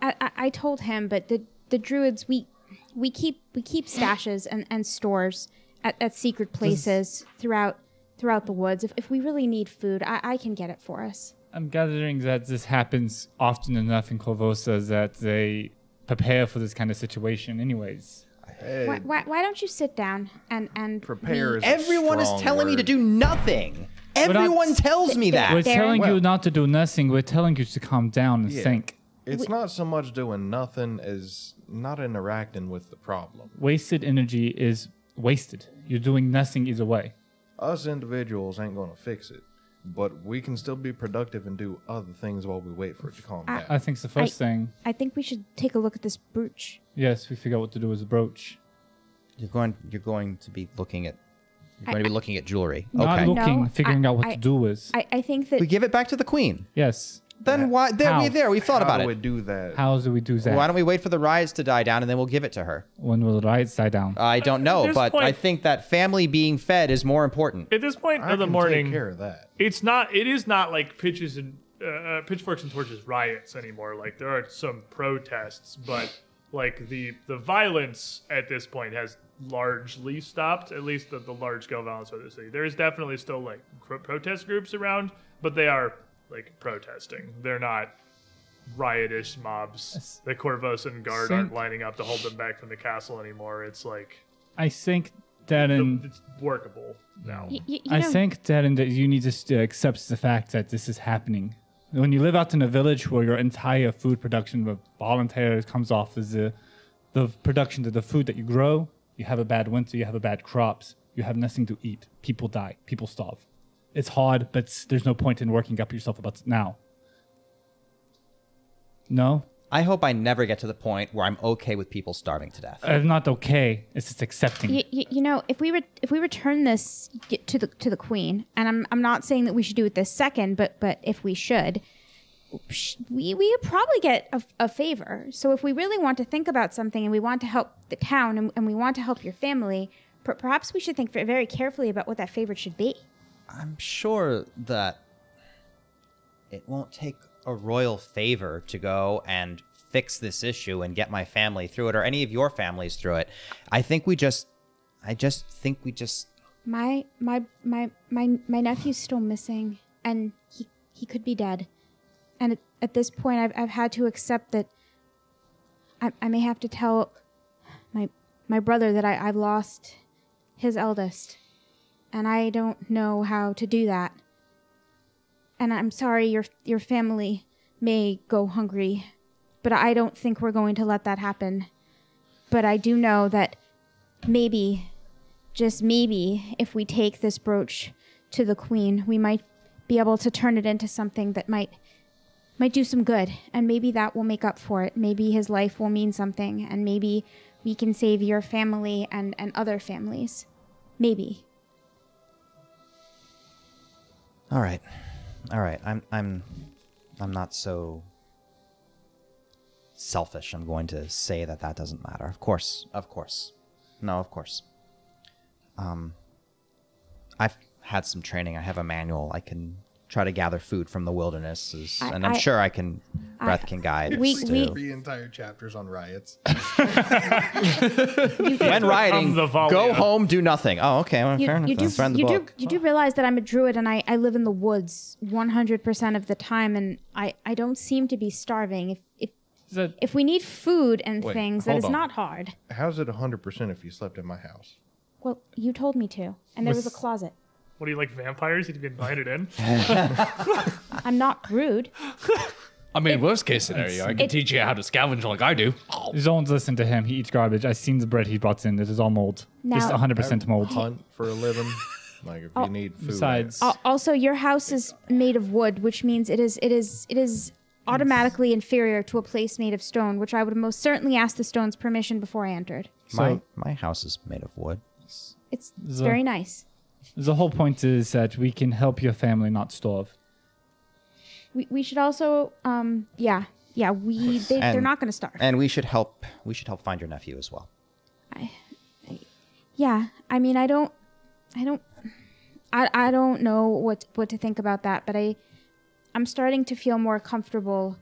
I, I, I told him, but the, the druids, we, we keep, we keep stashes and, and stores at, at secret places throughout, throughout the woods. If, if we really need food, I, I can get it for us. I'm gathering that this happens often enough in Korvosa that they prepare for this kind of situation, anyways. Why, why, why don't you sit down and and Prepare is Everyone is strong telling me to do nothing. Everyone tells me that. We're Darren- telling you not to do nothing. We're telling you to calm down and Yeah. think. It's not so much doing nothing as not interacting with the problem. Wasted energy is wasted. You're doing nothing either way. Us individuals ain't going to fix it, but we can still be productive and do other things while we wait for it to calm down. I think it's the first thing, I think we should take a look at this brooch. yes, we figure out what to do with the brooch. You're going. You're going to be looking at. You're I- going to be looking at jewelry. Not Okay. looking, No, figuring I- out what I- to do with. I, I think that we give it back to the queen. yes. Then why? There, How? we there. We thought How about do we it. do that? How do we do that? Why don't we wait for the riots to die down and then we'll give it to her? when will the riots die down? I don't know, this but I think that family being fed is more important. At this point I of the can morning, take care of that. it's not it is not like pitches and uh, uh, pitchforks and torches riots anymore like there are some protests but like the the violence at this point has largely stopped at least the, the large scale violence of the city there is definitely still like cr- protest groups around but they are like protesting they're not riotous mobs the Korvosan guard Think- aren't lining up to hold them back from the castle anymore it's like I think Darren, it's workable now. Y- y- I know, think, Darren, that you need to st- uh, accept the fact that this is happening. When you live out in a village where your entire food production of volunteers comes off as the, the production of the food that you grow, you have a bad winter, you have a bad crops, you have nothing to eat. People die, people starve. It's hard, but there's no point in working up yourself about it now. No, I hope I never get to the point where I'm okay with people starving to death. it's not okay. It's just accepting. y- y- you know, if we re- if we return this to the to the queen, and I'm I'm not saying that we should do it this second, but but if we should, we we would probably get a, a favor. So if we really want to think about something and we want to help the town and, and we want to help your family, per- perhaps we should think very carefully about what that favor should be. I'm sure that it won't take a royal favor to go and fix this issue and get my family through it or any of your families through it. I think we just I just think we just My my my my my nephew's still missing, and he he could be dead. And at, at this point, I've I've had to accept that. I I may have to tell my my brother that I I've lost his eldest, and I don't know how to do that. And I'm sorry your your family may go hungry, but I don't think we're going to let that happen. But I do know that maybe just maybe if we take this brooch to the queen we might be able to turn it into something that might might do some good and maybe that will make up for it maybe his life will mean something and maybe we can save your family and and other families maybe All right. All right. I'm I'm I'm not so selfish. I'm going to say that that doesn't matter. Of course. Of course. No, of course. Um I've had some training. I have a manual. I can try to gather food from the wildernesses, I- and I'm I- sure I can breath can guide. we- us we- Three entire chapters on riots. when riding, the Valia. go home, do nothing. Oh, okay. Well, you, fair enough. you do That's right you do you do realize that I'm a druid and I, I live in the woods 100% of the time and I, I don't seem to be starving if if that- if we need food and Wait, things that is on. not hard How's it 100% if you slept in my house? well you told me to and there was a closet What do you like, vampires? You'd be invited in. I'm not rude I mean, worst case scenario, I can it- teach you how to scavenge like I do. Don't listen to him. He eats garbage. I've seen the bread he brought in. It is all mold. Just Now- 100% mold. Hunt for a living. Like if Oh. you need food. Besides- Al- Also, your house is made of wood, which means it is it is it is automatically inferior to a place made of stone, which I would most certainly ask the stone's permission before I entered. my So- my house is made of wood. It's, it's very nice. The whole point is that we can help your family not starve. We, we should also um yeah yeah we they, they're not going to starve. And we should help. We should help find your nephew as well. I, yeah, I mean I don't I don't I, I don't know what what to think about that, but I I'm starting to feel more comfortable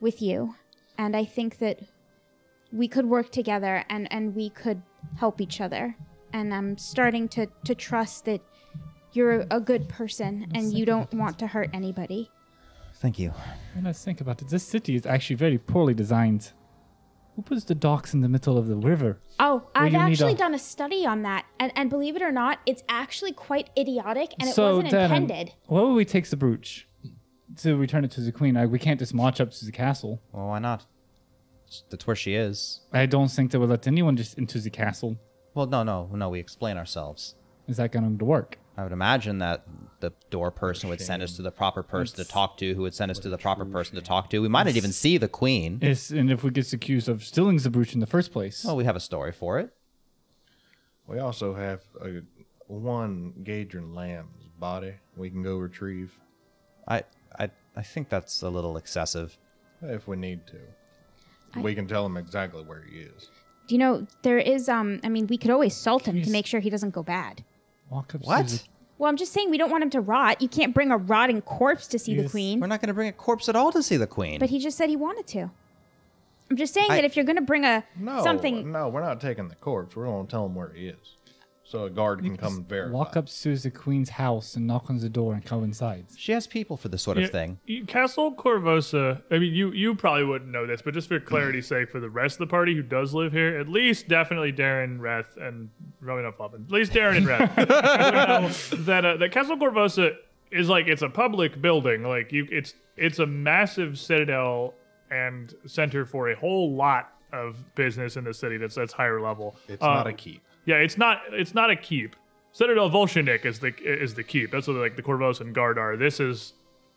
with you, and I think that we could work together and and we could help each other, and I'm starting to to trust that you're a good person and you don't want to hurt anybody. Thank you. When I think about it, this city is actually very poorly designed. Who puts the docks in the middle of the river? Oh, I've actually a- done a study on that, and and believe it or not, it's actually quite idiotic, and it wasn't Darren, intended. What would we take the brooch to return it to the queen? Like, we can't just march up to the castle. Well, why not? That's where she is. I don't think they would let anyone just into the castle. Well, no, no, no. We explain ourselves. Is that going to work? I would imagine that the door person would send us to the proper person to talk to, who would send us to the proper person to talk to. We might not even see the queen. Is and if we get accused of stealing the brooch in the first place, Well, we have a story for it. We also have a, one Gaedren Lamm's body we can go retrieve I, I, I think that's a little excessive. if we need to. we can tell him exactly where he is. Do you know there is um I mean we could always salt him to Jeez. make sure he doesn't go bad. walk up. What? the- Well, I'm just saying we don't want him to rot. You can't bring a rotting corpse to see the Yes. queen. We're not going to bring a corpse at all to see the queen. But he just said he wanted to. I'm just saying I- that if you're going to bring a No, something no, we're not taking the corpse. We're going to tell him where he is, so a guard can come verify. Walk up to the queen's house and knock on the door and come inside. she has people for this sort Yeah, of thing. you- Castle Korvosa. I mean, you you probably wouldn't know this, but just for clarity's sake, for the rest of the party who does live here, at least definitely Darren, Reth, and probably not Poppin. At least Darren and Reth would know that uh, that Castle Korvosa is like it's a public building. Like you, it's it's a massive citadel and center for a whole lot of business in the city. That's that's higher level. It's Uh, not a keep. Yeah, it's not it's not a keep. Citadel Volshyenek is the is the keep. That's what like the Korvosan Guard are. This is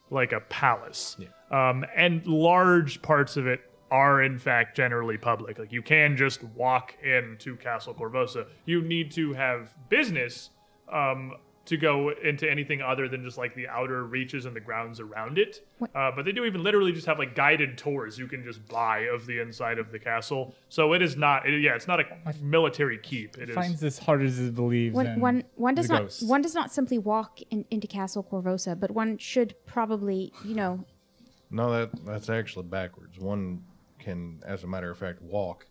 like a palace. Um, and large parts of it are in fact generally public. Like you can just walk into Castle Korvosa. You need to have business um, to go into anything other than just like the outer reaches and the grounds around it. Uh, but they do even literally just have like guided tours you can just buy of the inside of the castle. So it is not. It, yeah, it's not a military keep. It is. Finds this harder to believe. One, than one, one does the not ghost. one does not simply walk in, into Castle Korvosa, but one should probably, you know, No, that that's actually backwards. One can, as a matter of fact, walk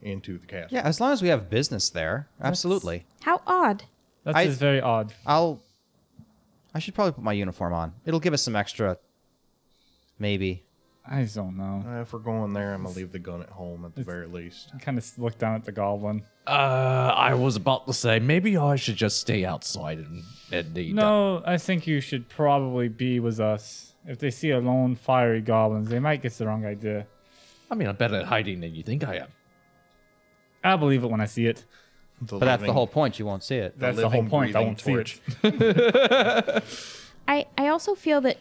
into the castle. Yeah, as long as we have business there, absolutely. how odd. That's I- just very odd. I'll. I should probably put my uniform on. It'll give us some extra. Maybe. I just don't know. Uh, if we're going there, I'm gonna leave the gun at home at the very least. I kind of look down at the goblin. Uh, I was about to say maybe I should just stay outside and, and eat. No, I think you should probably be with us. If they see a lone fiery goblins, they might get the wrong idea. I mean, I'm better at hiding than you think I am. I'll believe it when I see it. The But that's the whole point. You won't see it. That's the whole point. I won't see it. I, I also feel that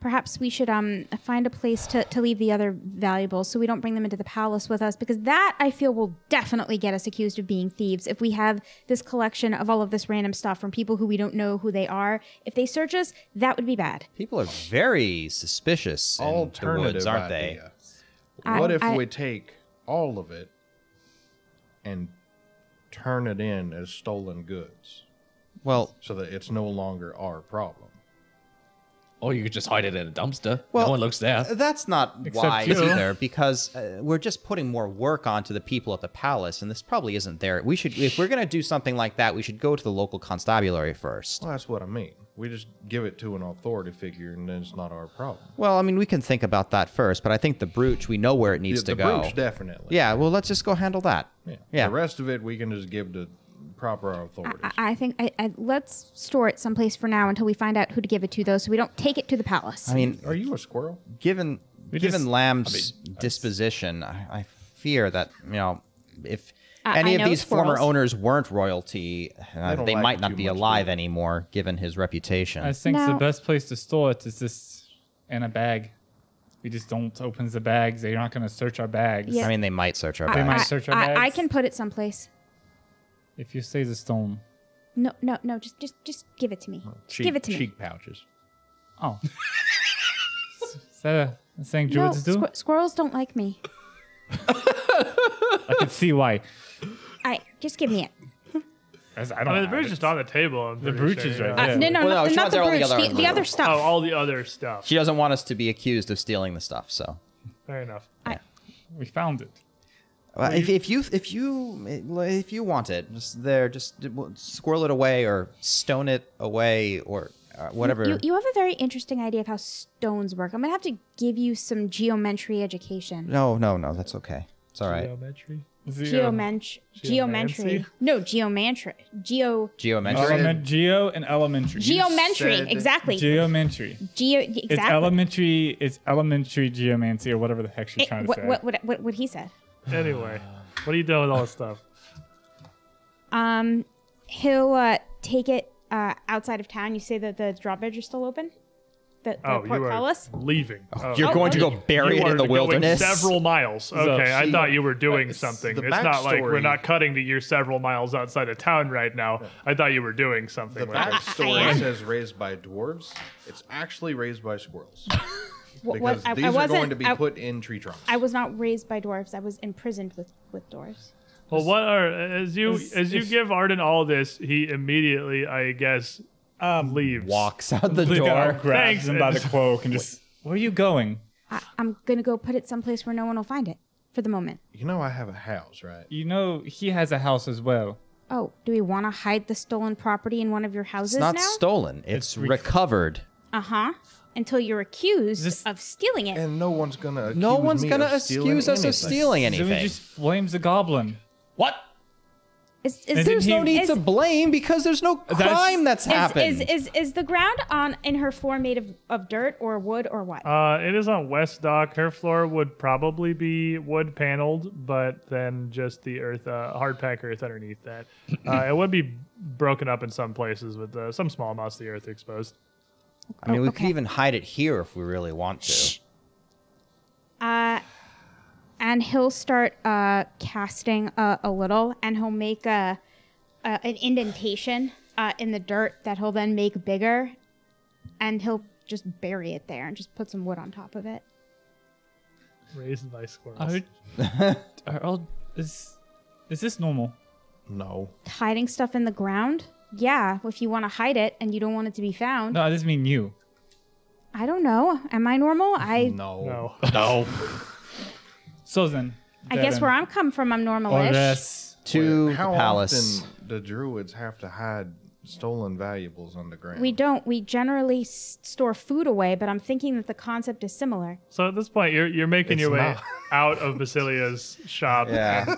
perhaps we should um find a place to, to leave the other valuables so we don't bring them into the palace with us because that I feel will definitely get us accused of being thieves if we have this collection of all of this random stuff from people who we don't know who they are. If they search us, that would be bad. People are very suspicious in the woods, aren't they? idea. I- What if I- we take all of it and turn it in as stolen goods Well, so that it's no longer our problem? Or you could just hide it in a dumpster. Well, no one looks there. That's not Except wise you. either, because uh, we're just putting more work onto the people at the palace, and this probably isn't there. We should, if we're gonna do something like that, we should go to the local constabulary first. Well, that's what I mean. We just give it to an authority figure, and then it's not our problem. Well, I mean, we can think about that first, but I think the brooch, we know where it needs the to go. brooch, definitely. Yeah, well, let's just go handle that. yeah. Yeah. The rest of it, we can just give to proper I, authorities. I I think I, I, let's store it someplace for now until we find out who to give it to, though, so we don't take it to the palace. I mean, Are you a squirrel? given We given just- Lamm's disposition, I, I fear that you know if I- any I of know these former owners weren't royalty, uh, don't they like might not be alive they? anymore, given his reputation. I think the best place to store it is just in a bag. We just don't open the bags. They're not going to search our bags. Yeah. I mean, they might search our They bags. might I, search our I, I bags. can put it someplace. If you say the stone. No, no, no. Just, just, just give it to me. Just Cheek, give it to me. cheek pouches. Oh. is that a thing No, do? squir- squirrels don't like me. I can see why. I just give me it. As- I I don't mean, the brooch is just on the table. I'm The brooch sure, is yeah. right Uh, no, no, Well, no, no, she not the all the brooch. other The, the other stuff. Oh, all the other stuff. She doesn't want us to be accused of stealing the stuff. So, Fair enough. I, We found it. Uh, if, if you if you if you want it, just there, just squirrel it away or stone it away or uh, whatever. You, you have a very interesting idea of how stones work. I'm gonna have to give you some geometry education. no, no, no, that's okay. It's all right. Geometry. The, uh, geometry. No, geometry. Geo. Geometry. element, geo and elementary. Geometry. said Exactly. Geometry. Geo. Exactly. It's elementary. It's elementary geomancy or whatever the heck she's It- trying to what, say. what, what, what, what he said. Anyway, what are you doing with all this stuff? Um, he'll uh, take it uh, outside of town. You say that the drawbridge is still open. The, the Oh, you are portcullis. leaving. Oh. You're Oh, going to go bury You it in are the going wilderness. Several miles. Okay, I see, thought you were doing it's- something. the It's not like we're backstory- not cutting to you're several miles outside of town right now. I thought you were doing something. The with it. backstory I says raised by dwarves. It's actually raised by squirrels. What- Because what- I- these I are going to be I- put in tree trunks. I was not raised by dwarves. I was imprisoned with with dwarves. Well, what are as you Is- as you is- give Arden all this, he immediately, I guess, leaves. Walks out the Look out, door. grabs Thanks, him by the cloak and just. Where are you going? I, I'm gonna go put it someplace where no one will find it for the moment. you know, I have a house, right? You know he has a house as well. Oh, do we want to hide the stolen property in one of your houses It's not now? stolen. It's, It's rec- recovered. uh huh. Until you're accused This- of stealing it. And no one's gonna. No accuse one's me gonna of stealing excuse us of anything. stealing So he just blames the goblin. What? Is, is There's he- no need is, to blame because there's no crime that's, is, happened. is, is, is the ground on in her floor made of, of dirt or wood or what? Uh, it is on West Dock. Her floor would probably be wood paneled, but then just the earth, uh, hard pack earth underneath that. Uh, it would be broken up in some places with uh, some small amounts of the earth exposed. I mean, Oh, we okay. could even hide it here if we really want to. Uh, and he'll start uh, casting a, a little, and he'll make a, a an indentation uh, in the dirt that he'll then make bigger, and he'll just bury it there and just put some wood on top of it. Raised by squirrels. Are, are all, is, is this normal? No. Hiding stuff in the ground? Yeah, if you want to hide it and you don't want it to be found. No, I just mean you. I don't know. Am I normal? I No. no. No. So then, I guess Devin, where I'm come from, I'm or normalish. this, To Wait, the how palace. often do druids have to hide stolen valuables underground? We don't. We generally s- store food away, but I'm thinking that the concept is similar. So at this point, you're you're making It's your way not. out of Basilia's shop Yeah.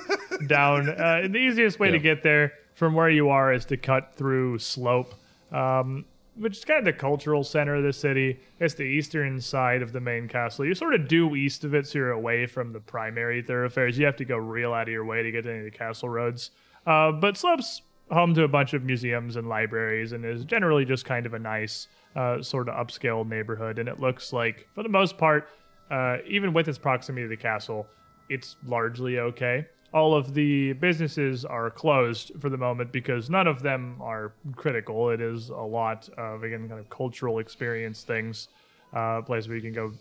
down. Uh, the easiest way to get there from where you are is to cut through Slope, um, which is kind of the cultural center of the city. It's the eastern side of the main castle. You're sort of due east of it, so you're away from the primary thoroughfares. You have to go real out of your way to get to any of the castle roads. Uh, but Slope's home to a bunch of museums and libraries and is generally just kind of a nice uh, sort of upscale neighborhood. And it looks like, for the most part, uh, even with its proximity to the castle, it's largely okay. All of the businesses are closed for the moment because none of them are critical. It is a lot of, again, kind of cultural experience things, uh, place where you can go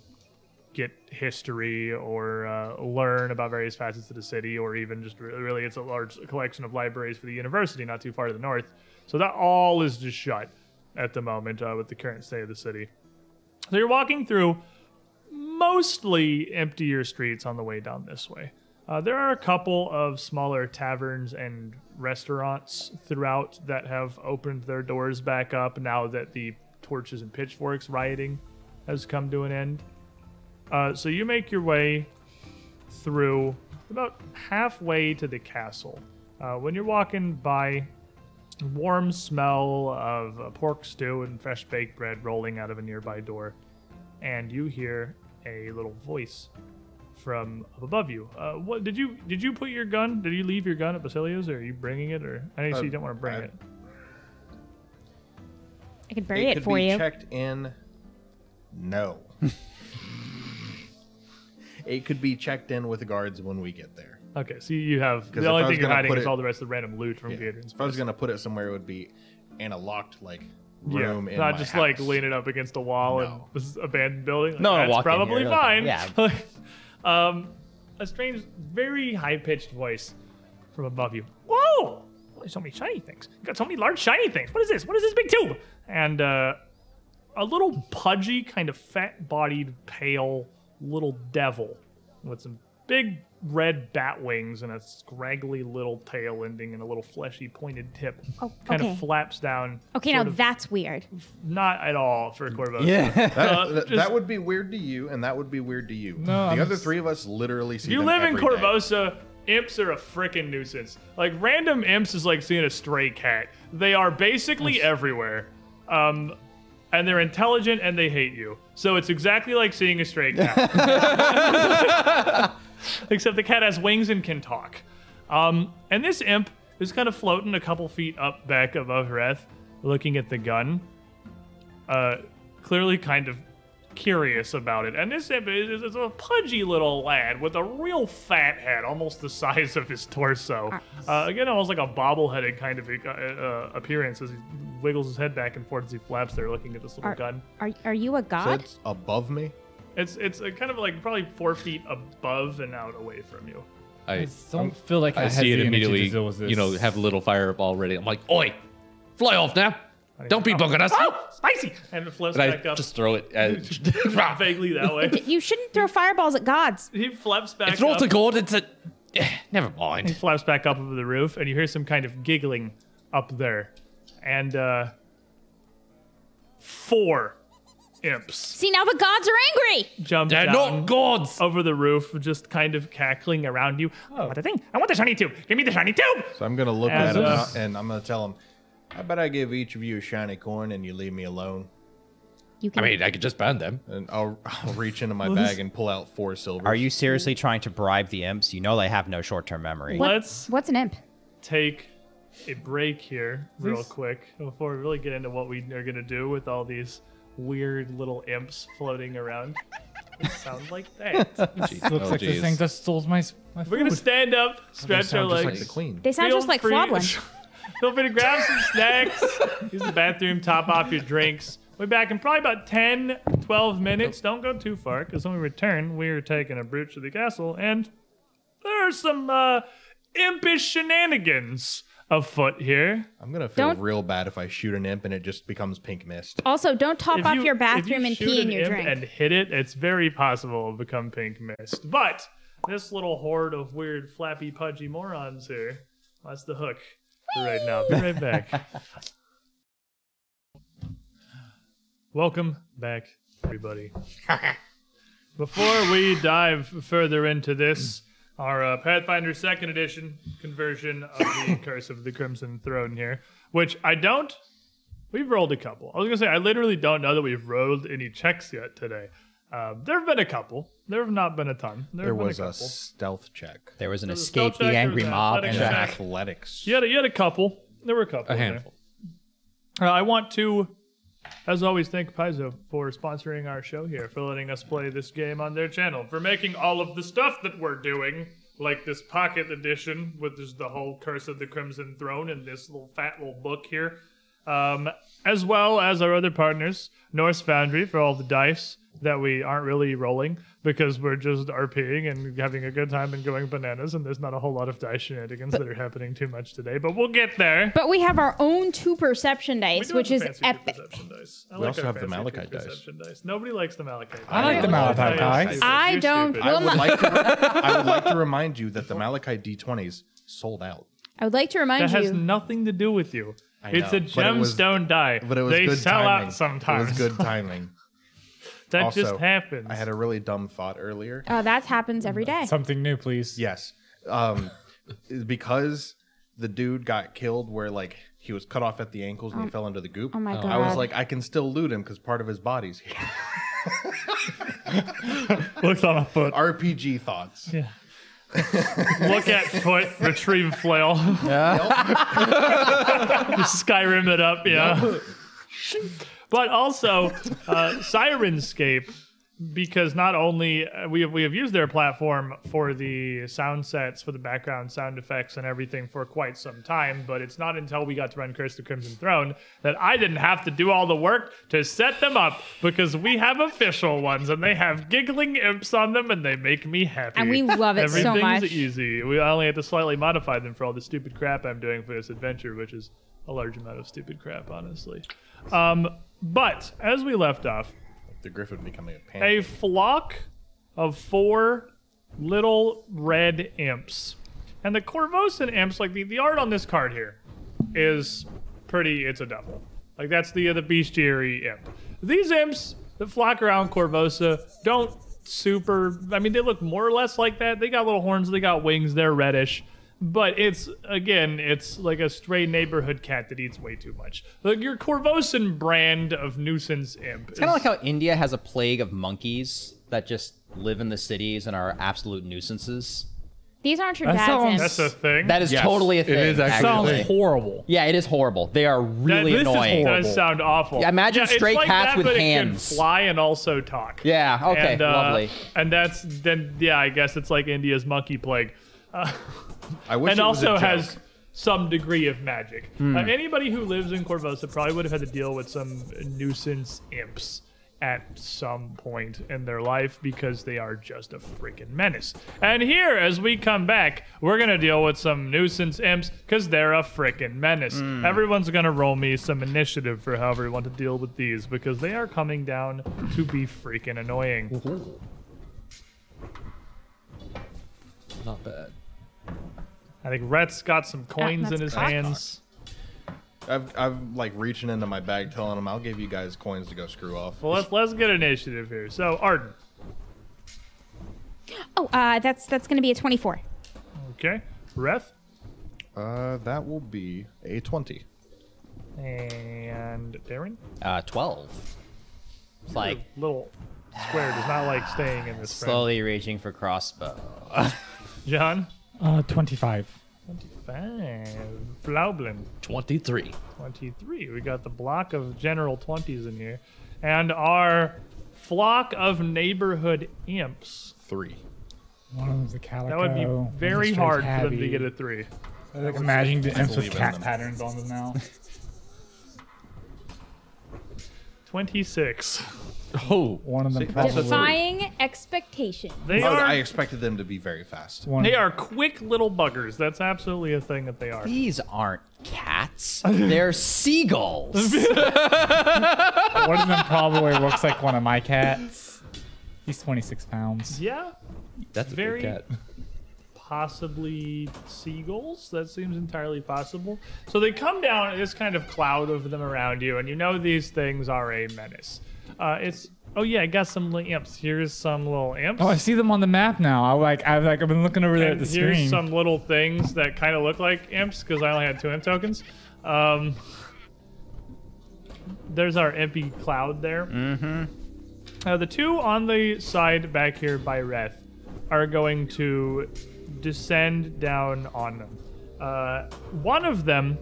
get history or uh, learn about various facets of the city, or even just re- really, it's a large collection of libraries for the university not too far to the north. So that all is just shut at the moment uh, with the current state of the city. So you're walking through mostly emptier streets on the way down this way. Uh, there are a couple of smaller taverns and restaurants throughout that have opened their doors back up now that the torches and pitchforks rioting has come to an end. Uh, so you make your way through about halfway to the castle. Uh, when you're walking by, warm smell of uh, pork stew and fresh baked bread rolling out of a nearby door, and you hear a little voice from up above you. Uh, what did you did you put your gun? Did you leave your gun at Basilio's, or are you bringing it? Or I know you said you Uh, didn't want to bring I- it. I could bury it, could for be you. checked in. No. it could be checked in with the guards when we get there. Okay, so you have 'Cause the if only was thing you're gonna hiding put is it- all the rest of the random loot from Yeah. Gaedren's. If I was gonna put it somewhere, it would be in a locked like room yeah, in not my just house. like leaning up against a wall and No. this abandoned building. Like, No, no, that's walk in probably here, fine. yeah. um, a strange, very high pitched voice from above you. Whoa! There's so many shiny things. You got so many large shiny things. What is this? What is this big tube? And uh, a little pudgy, kind of fat bodied, pale little devil with some big red bat wings and a scraggly little tail ending in a little fleshy pointed tip. Oh, kind okay. of flaps down. Okay, now of- that's weird. not at all for Corvo. Yeah. That, Uh, that- just- that would be weird to you, and that would be weird to you. No, the I'm other s- three of us literally see you them live in every day. Korvosa, imps are a freaking nuisance. Like random imps is like seeing a stray cat. They are basically everywhere. Um, and they're intelligent and they hate you. So it's exactly like seeing a stray cat. Except the cat has wings and can talk. Um, and this imp is kind of floating a couple feet up back above Reth, looking at the gun. Uh, clearly kind of curious about it. And this imp is, is a pudgy little lad with a real fat head, almost the size of his torso. Uh, again, almost like a bobbleheaded kind of uh, uh, appearance as he wiggles his head back and forth as he flaps there, looking at this little Are, gun. are, are you a So god? it's above me. It's it's uh, kind of like probably four feet above and out away from you. I, don't feel like I, I see it the to immediately. deal with this. You know, have a little fireball ready. I'm like, oi, fly off now. Don't be bugging us. Oh, spicy! And it flips And back I up just throw it. At, vaguely that way. You shouldn't throw fireballs at gods. He flaps back it's not up. a god. It's a. Never mind. He mind. flaps back up over the roof, and you hear some kind of giggling up there. And uh, four imps See, now the gods are angry. jump They're down not gods. over the roof, just kind of cackling around you. Oh. oh, what a thing! I want the shiny tube. Give me the shiny tube. So I'm gonna look As at him and- and I'm gonna tell him, "How about I give each of you a shiny coin and you leave me alone?" You I can. mean, I could just burn them. And I'll I'll reach into my bag and pull out four silver. Are you seriously trying to bribe the imps? You know they have no short-term memory. What- Let's What's an imp? take a break here real quick before we really get into what we are gonna do with all these weird little imps floating around. They sound like that. Jeez. Looks Oh, like this jeez. thing just stole my, my We're gonna food. stand up, stretch our Sound just legs. like the queen. They sound Feel just like free- Floblin. Feel free to grab some snacks, use the bathroom, top off your drinks. We'll be back in probably about 10, 12 minutes. Don't go too far, because when we return, we're taking a brooch to the castle, and there are some uh, impish shenanigans afoot here. I'm gonna feel Don't- real bad if I shoot an imp and it just becomes pink mist. Also, don't top If off you- your if bathroom you and shoot pee in an your imp drink. and hit it, it's very possible to become pink mist. But this little horde of weird, flappy, pudgy morons here, that's the hook for right now. Be right back. Welcome back, everybody. Before we dive further into this, our uh, Pathfinder Second Edition conversion of the Curse of the Crimson Throne here, which I don't. We've rolled a couple. I was gonna say I literally don't know that we've rolled any checks yet today. Um, there have been a couple. There have not been a ton. There, There was a a stealth check There was an There was escape spell check, the angry there an mob and and check. athletics. You had, a, you had a couple. There were a couple. A handful. Uh, I want to, as always, thank Paizo for sponsoring our show here, for letting us play this game on their channel, for making all of the stuff that we're doing, like this pocket edition, with this, the whole Curse of the Crimson Throne and this little fat little book here, um, as well as our other partners, Norse Foundry for all the dice that we aren't really rolling because we're just RPing and having a good time and going bananas, and there's not a whole lot of dice shenanigans that are happening too much today, but we'll get there. But we have our own two perception We dice, do which have is fancy epic. perception dice. I We like also our have the fancy two malachite dice. dice. Nobody likes the malachite. I like the malachite dice. I don't- I would like to. I would like to remind you that the malachite D20s sold out. I would like to remind you. that has nothing to do with you. I it's a know, it was- gemstone die. But it was they good sell timing. out sometimes. It was good timing. that also, just happens. I had a really dumb thought earlier. Oh, that happens every day. Something new, please. Yes. Um, because the dude got killed where like he was cut off at the ankles and he fell into the goop. oh my god. I was like, I can still loot him because part of his body's here. Looks on a foot. RPG thoughts. Yeah. Look at foot. Retrieve flail. Yeah. Skyrim it up. Yeah. But also, uh, Syrinscape, because not only uh, we have we have used their platform for the sound sets, for the background sound effects and everything for quite some time, but it's not until we got to run Curse of the Crimson Throne that I didn't have to do all the work to set them up because we have official ones and they have giggling imps on them and they make me happy. And we love it so Everything's much. easy. We only have to slightly modify them for all the stupid crap I'm doing for this adventure, which is a large amount of stupid crap, honestly. Um, but as we left off, The griffin becoming a pan. a flock of four little red imps. And the Korvosan imps, like the, the art on this card here, is pretty, it's a double. Like that's the the bestiary imp. These imps that flock around Korvosa don't super I mean they look more or less like that. They got little horns, they got wings, they're reddish. But it's again, it's like a stray neighborhood cat that eats way too much. Like your Korvosan brand of nuisance imp. It's kind of like how India has a plague of monkeys that just live in the cities and are absolute nuisances. These aren't your That dad's sounds- imps. that's a thing. That is Yes, totally a thing. is actually Sounds horrible. Yeah, it is horrible. They are That- really this annoying. Is, does sound awful. Yeah, imagine it's stray like cats that, with but hands. It can fly and also talk. Yeah, okay, and, uh, lovely. And that's then yeah, I guess it's like India's monkey plague, I wish and it was a also has some degree of magic. Hmm. Uh, anybody who lives in Korvosa probably would have had to deal with some nuisance imps at some point in their life because they are just a freaking menace. And here, as we come back, we're gonna deal with some nuisance imps because they're a freaking menace. Hmm. Everyone's gonna roll me some initiative for however you want to deal with these because they are coming down to be freaking annoying. Not bad. I think Reth's got some coins in his cock. hands. I've, I've like reaching into my bag, telling him I'll give you guys coins to go screw off. Well, let's let's get initiative here. So Arden. Oh, uh, that's that's gonna be a 24. Okay. Reth. Uh, that will be a twenty. And Darren. Uh, twelve. It's like The little square does not like staying in this frame. slowly reaching for crossbow. John. Uh, 25. 25. Floblin. 23. 23. We got the block of general 20s in here. And our flock of neighborhood imps. Three. One of them's a calico. That would be very straight hard for them to get a 3. I like imagining the imps with cat patterns on them now. 26. Oh, One of them See, probably. Defying expectation. They Oh, are I expected them to be very fast. One, they are quick little buggers. That's absolutely a thing that they are. These aren't cats. They're seagulls. one of them probably looks like one of my cats. He's 26 pounds. Yeah, that's a Very- big cat. possibly seagulls. That seems entirely possible. So they come down, this kind of cloud over them around you, and you know these things are a menace. Uh, it's oh yeah, I got some little imps. Here's some little imps. Oh, I see them on the map now. I like I've like I've been looking over there at the here's screen. some little things that kind of look like imps because I only had two imp tokens. Um, there's our impy cloud there. Mm-hmm. Uh, the two on the side back here by Reth are going to descend down on them. Uh, one of them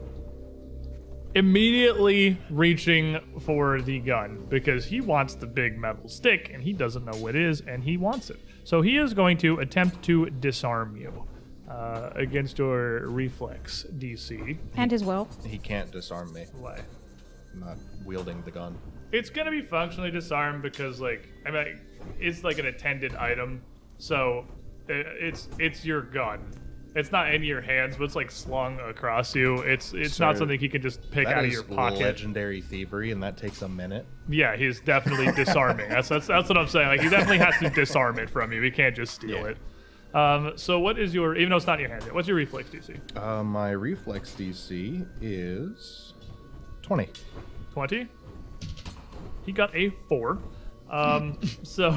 immediately reaching for the gun because he wants the big metal stick and he doesn't know what it is and he wants it. So he is going to attempt to disarm you uh, against your reflex DC. And his will. He can't disarm me. Why? I'm not wielding the gun. It's gonna be functionally disarmed because, like, I mean, it's like an attended item, so uh, it's it's your gun. It's not in your hands, but it's like slung across you. It's it's not something he can just pick out of your pocket. legendary thievery, and that takes a minute. Yeah, he's definitely disarming. That's, that's that's what I'm saying. Like he definitely has to disarm it from you. He can't just steal Yeah. it. Um, so what is your even though it's not in your hand yet? What's your reflex DC? Uh, my reflex DC is 20. Twenty. He got a four. Um, so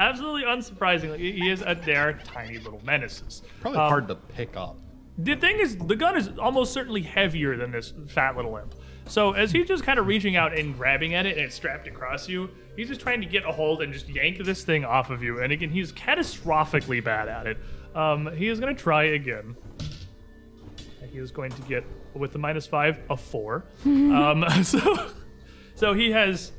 absolutely unsurprisingly, he is a dare tiny little menaces. Probably Um, hard to pick up. The thing is, the gun is almost certainly heavier than this fat little imp. So as he's just kind of reaching out and grabbing at it and it's strapped across you, he's just trying to get a hold and just yank this thing off of you. And again, he's catastrophically bad at it. Um, he is going to try again. He is going to get with the minus five a four. um, so, so he has.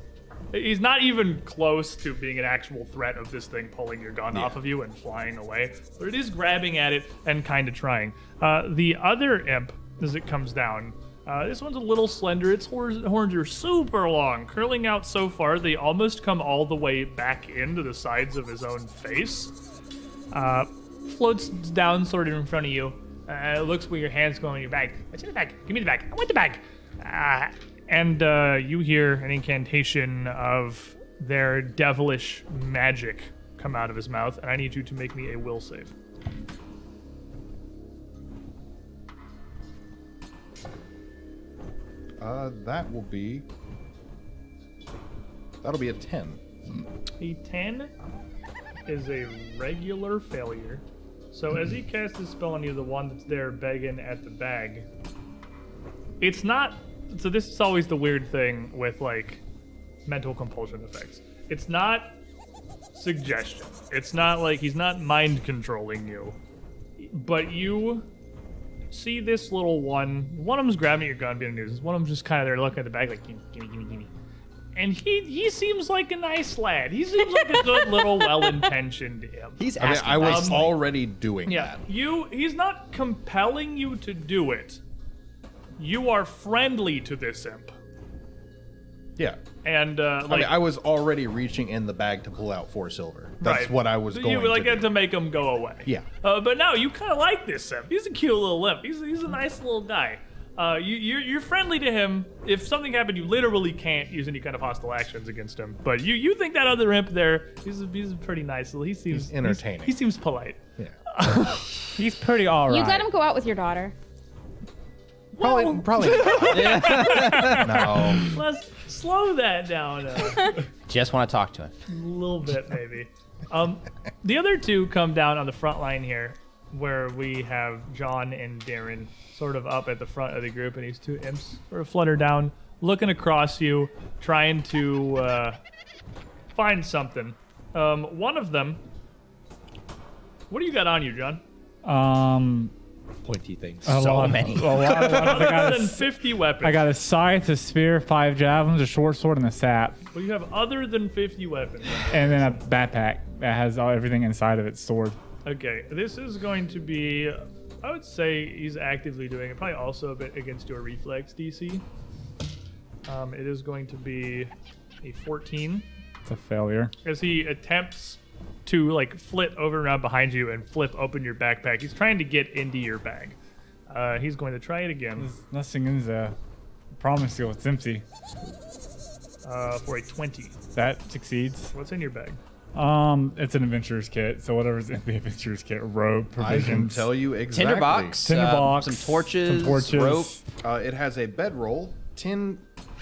He's not even close to being an actual threat of this thing pulling your gun off of you and flying away, but it is grabbing at it and kind of trying. Uh, the other imp, as it comes down, uh, this one's a little slender. Its horns, horns are super long, curling out so far they almost come all the way back into the sides of his own face. Uh, floats down sort of in front of you. Uh, looks where your hands go in your bag. What's in the bag? Give me the bag. I want the bag. And uh, you hear an incantation of their devilish magic come out of his mouth, and I need you to make me a will save. Uh, that will be. That'll be a 10. A 10 is a regular failure. So as he casts his spell on you, the one that's there begging at the bag, it's not. So this is always the weird thing with like mental compulsion effects. It's not suggestion. It's not like he's not mind controlling you, but you see this little one. One of them's grabbing your gun, being a nuisance. One of them's just kind of there looking at the bag, like gimme, gimme, gimme, gimme. And he he seems like a nice lad. He seems like a good little, well-intentioned imp. He's I mean, asking. I was Um, already doing Yeah, that. you. He's not compelling you to do it. You are friendly to this imp, Yeah. and uh, I mean, I was already reaching in the bag to pull out four silver. That's right. what I was going You were like to had do. to make him go away. Yeah. Uh, but now you kind of like this imp. He's a cute little imp. He's he's a nice little guy. Uh, you, you're, you're friendly to him. If something happened, you literally can't use any kind of hostile actions against him. But you, you think that other imp there, he's a, he's a pretty nice. He seems He's entertaining. he seems polite. Yeah. He's pretty alright. You let him go out with your daughter. Probably, probably. no. Let's slow that down a Just want to talk to him. A little bit, maybe. Um, the other two come down on the front line here, where we have John and Darren sort of up at the front of the group, and these two imps sort of flutter down, looking across you, trying to uh, find something. Um, one of them. What do you got on you, John? Um, Pointy things. a So lot, many. A lot, a lot. I, got Other a, than 50 weapons. I got a scythe, a spear, five javelins, a short sword, and a sap, Well, you have other than 50 weapons. and then a backpack that has all, everything inside of it stored. Okay, this is going to be. I would say he's actively doing it. Probably also a bit against your reflex DC. Um, it is going to be a 14 It's a failure. as he attempts to like flit over and around behind you and flip open your backpack. He's trying to get into your bag. Uh, he's going to try it again There's nothing in the promise you, It's empty. uh, for a 20. That succeeds. What's in your bag? Um, it's an adventurer's kit, so whatever's in the adventurer's kit, rope, I can provisions. tell you exactly. Tinderbox, Tinderbox, uh, some torches, some torches. rope. Uh, it has a bedroll, ten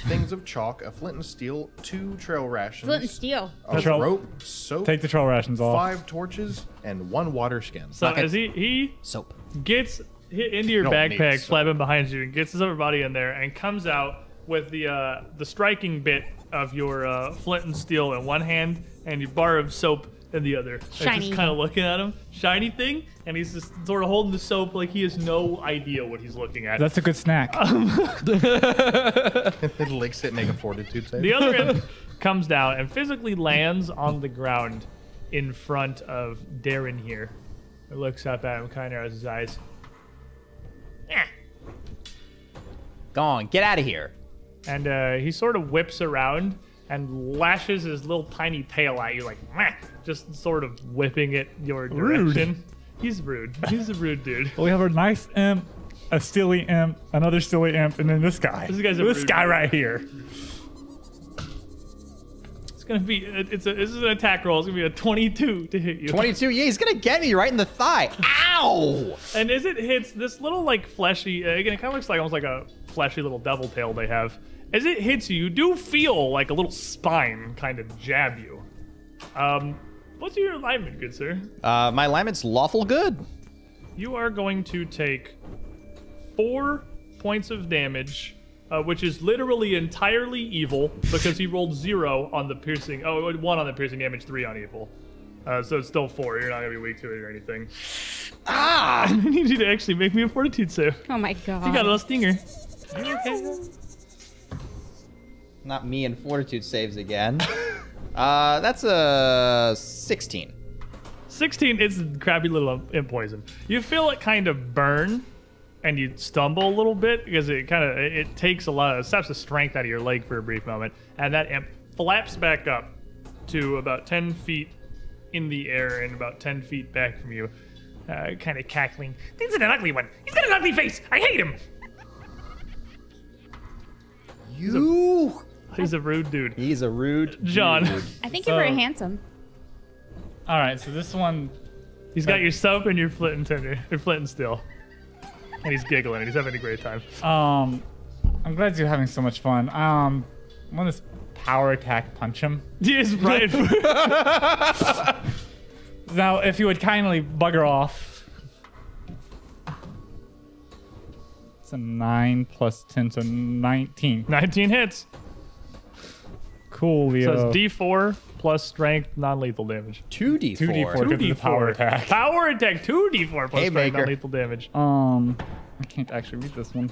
things of chalk, a flint and steel, two trail rations, Flint and steel. a Trail- rope, soap, Take the trail rations off. five torches, and one water skin. So Bucket. as he he Soap. gets hit into your Don't backpack, soap. flapping behind you, and gets his upper body in there, and comes out with the uh, the striking bit of your uh, flint and steel in one hand, and your bar of soap in the other. And Shiny. Just kind of looking at him, shiny thing, and he's just sort of holding the soap like he has no idea what he's looking at. That's a good snack. it licks it, make a fortitude save. The other end comes down and physically lands on the ground in front of Darren here. He looks up at him, kind of narrows his eyes. Eh. Go on, get out of here. and uh, he sort of whips around and lashes his little tiny tail at you, like "Meh," just sort of whipping it your Rude. direction. He's rude. He's a rude dude. we have a nice imp, a steely imp, another steely imp, and then this guy. This guy's a this rude guy dude. right here. It's gonna be. It's a. This is an attack roll. It's gonna be a 22 to hit you. 22. Yeah, he's gonna get me right in the thigh. Ow! And as it hits this little like fleshy, uh, again, it kind of looks like almost like a fleshy little devil tail they have. As it hits you, you do feel like a little spine kind of jab you. Um, what's your alignment, good sir? Uh, my alignment's lawful good. You are going to take four points of damage, uh, which is literally entirely evil because he rolled zero on the piercing. Oh, one on the piercing damage, three on evil. Uh, so it's still four. You're not gonna be weak to it or anything. Ah! I need you to actually make me a fortitude save. Oh my god. You got a little stinger. Not me and fortitude saves again. uh, that's a 16. 16 it's crappy little imp poison. You feel it kind of burn and you stumble a little bit because it kind of it it takes a lot of saps the strength out of your leg for a brief moment and that imp flaps back up to about 10 feet in the air and about 10 feet back from you uh, kind of cackling this is an ugly one he's got an ugly face i hate him You. He's a rude dude He's a rude. john I think you're very So- handsome. All right, so this one, he's got your soap and your flint and tinder your flint and steel and he's giggling and he's having a great time um, I'm glad you're having so much fun. Um, I'm gonna power attack punch him. he is right Now, if you would kindly bugger off. It's a 9 plus 10, so 19. 19 hits Cool, So Leo. it's D4 plus strength, non-lethal damage. 2d4. 2d4. Two Because of the power attack. Power attack, two D4 plus Hey, strength, Baker. non-lethal damage. Um, I can't actually read this one.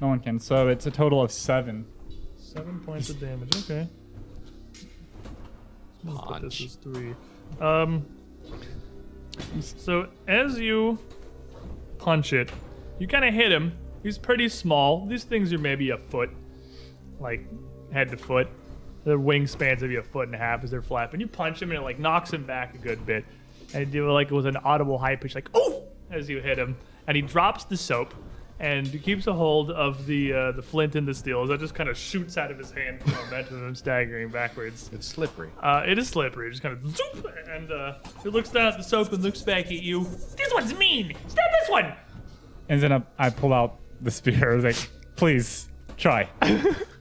No one can. So it's a total of seven. Seven points of damage. Okay. But this is three. Um. So as you punch it, you kind of hit him. He's pretty small. These things are maybe a foot, like head to foot. Their wingspans maybe a foot and a half as they're flapping. You punch him and it like knocks him back a good bit. And you do it like it was an audible high pitch, like oh, as you hit him, and he drops the soap and keeps a hold of the uh, the flint and the steel. As that just kind of shoots out of his hand, for momentum and staggering backwards. It's slippery. Uh, it is slippery. It just kind of zoop, and uh, he looks down at the soap and looks back at you. This one's mean. Stab this one. And then I, I pull out the spear. I was like, please try.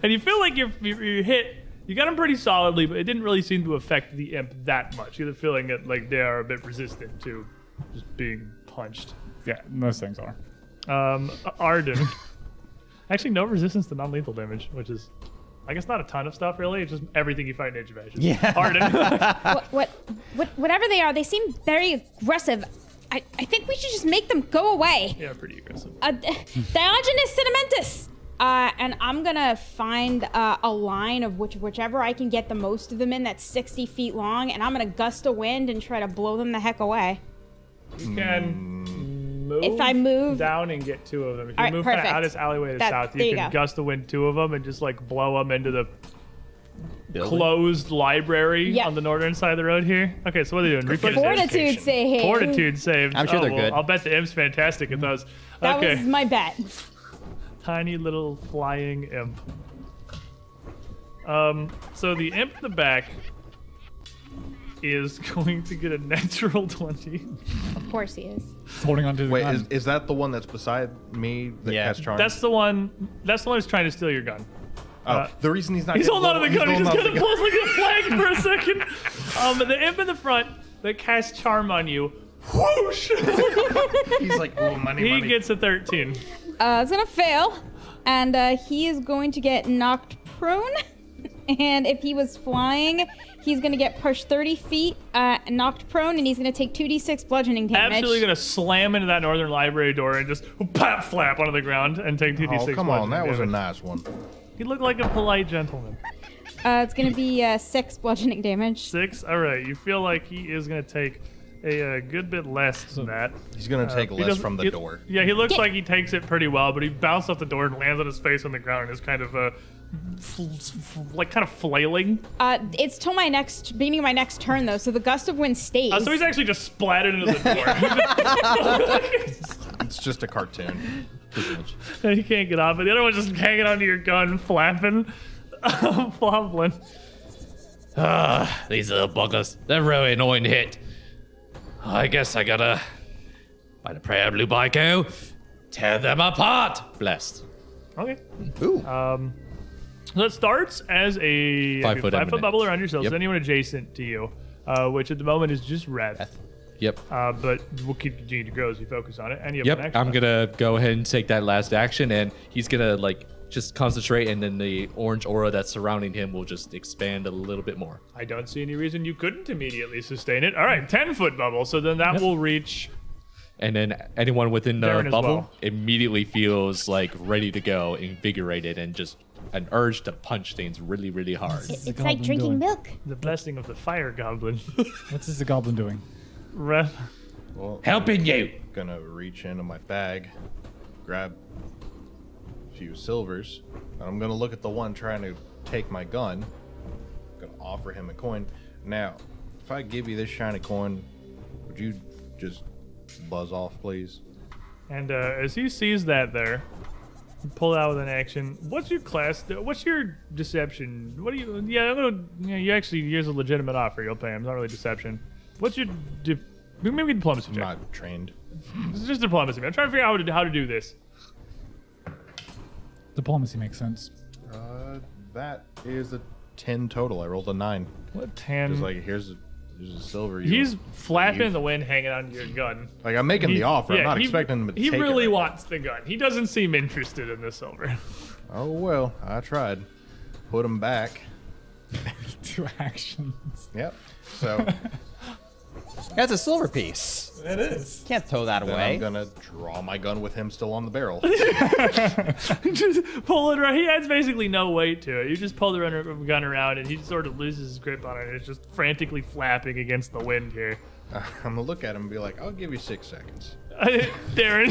and you feel like you're, you're, you're hit. You got them pretty solidly, but it didn't really seem to affect the imp that much. You get the feeling that like they are a bit resistant to just being punched. yeah, most things are. Um, Arden. Actually, no resistance to non-lethal damage, which is, I guess, not a ton of stuff really. It's just everything you fight in Age of Ashes. Yeah. Arden. what, what, what, whatever they are, they seem very aggressive. I, I think we should just make them go away. yeah, pretty aggressive. Uh, Diogenes Cinementus. Uh, and I'm gonna find uh, a line of which whichever I can get the most of them in that's 60 feet long, and I'm gonna gust a wind and try to blow them the heck away. You can move. If I move- down and get two of them. If you All right, move kind of perfect. out this alleyway to That- south, you you can go. gust the wind two of them and just like blow them into the Building. closed library Yeah. on the northern side of the road here. Okay, so what are they doing? Reflex Fortitude education. save. Fortitude save. I'm sure Oh, they're well, good. I'll bet the imp's fantastic at those. That okay, was my bet. Tiny little flying imp. Um, so the imp in the back is going to get a natural 20. Of course he is. He's holding onto the Wait, gun. is, is that the one that's beside me that Yeah. casts charm? That's the one. That's the one who's trying to steal your gun. oh, uh, the reason he's not. He's getting holding on to the blown- gun. He's just holding gonna on to the like a flag for a second. Um, the imp in the front that casts charm on you. Whoosh! gun. He's like, oh, money, he money. gets a 13. Uh, it's gonna fail, and uh, he is going to get knocked prone. And if he was flying, he's gonna get pushed 30 feet, uh, knocked prone, and he's gonna take 2d6 bludgeoning damage. Absolutely gonna slam into that northern library door and just pop flap onto the ground and take 2d6 Oh, come on, bludgeoning that was a nice one. He looked like a polite gentleman. Uh, it's gonna be uh, six bludgeoning damage. Six. All right. You feel like he is gonna take a, uh good bit less than that. He's gonna Uh, take he less from the he- door. Yeah, he looks Get- like he takes it pretty well, but he bounced off the door and lands on his face on the ground and is kind of uh, f- f- like kind of flailing. Uh, it's till my next beginning of my next turn though, so the gust of wind stays. Uh, so he's actually just splattered into the door. It's just a cartoon. Pretty much. and he can't get off it. The other one's just hanging onto your gun, flapping, flobbling. Ah, these little buggers. They're really annoying to hit. I guess I gotta, by the prayer of Blue Baiko, tear them apart. Blessed. Okay. Ooh. Um, so it starts as a Five a foot five foot bubble around yourself. Yep. So anyone adjacent to you, uh, which at the moment is just red. Yep. Uh, but we'll keep continue to grow as we focus on it. And you have an Yep. action I'm gonna go ahead and take that last action, and he's gonna like just concentrate, and then the orange aura that's surrounding him will just expand a little bit more. I don't see any reason you couldn't immediately sustain it. All right, ten foot bubble. So then that will reach. And then anyone within the Darren bubble well. immediately feels like ready to go, invigorated, and just an urge to punch things really, really hard. it's the like drinking doing? milk. The blessing of the fire goblin. What's this goblin doing? Ref. Well, Helping you. gonna reach into my bag, grab a few silvers, and I'm gonna look at the one trying to take my gun. I'm gonna offer him a coin. Now, if I give you this shiny coin, would you just buzz off, please? And uh, as he sees that there, you pull out with an action. What's your class? What's your deception? What do you? Yeah, I'm gonna. Yeah, you actually use a legitimate offer. You'll pay him. It's not really deception. What's your? Di- maybe diplomacy I'm check. not trained. It's just diplomacy. I'm trying to figure out how to, how to do this. Diplomacy makes sense. Uh, that is a ten total. I rolled a nine. What ten? Just like here's a here's a silver. you He's flapping in leave. the wind, hanging on to your gun. Like I'm making He- the offer. yeah, I'm not he- expecting him to He take it He really right wants the gun. He doesn't seem interested in the silver. Oh well, I tried. Put him back. Two actions. Yep. So That's a silver piece. it is. Can't throw that then away. I'm gonna draw my gun with him still on the barrel. just pull it right. He has basically no weight to it. You just pull the run- gun around, and he sort of loses his grip on it. And it's just frantically flapping against the wind here. I'm gonna look at him and be like, "I'll give you six seconds Darren,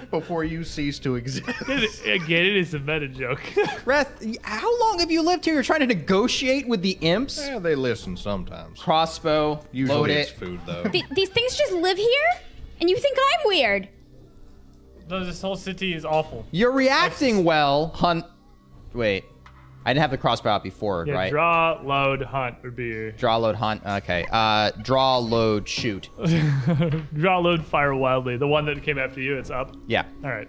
before you cease to exist." again, it is a meta joke. Reth, how long have you lived here? You're trying to negotiate with the imps? yeah, they listen sometimes. Crossbow, Usually load it's it. food though. Th- these things just live here, and you think I'm weird? no, this whole city is awful. You're reacting well, hunt. Wait. I didn't have the crossbow out before, Yeah, right? draw, load, hunt would be your Draw, load, hunt. Okay. Uh, draw, load, shoot. draw, load, fire wildly. The one that came after you, it's up. Yeah. All right.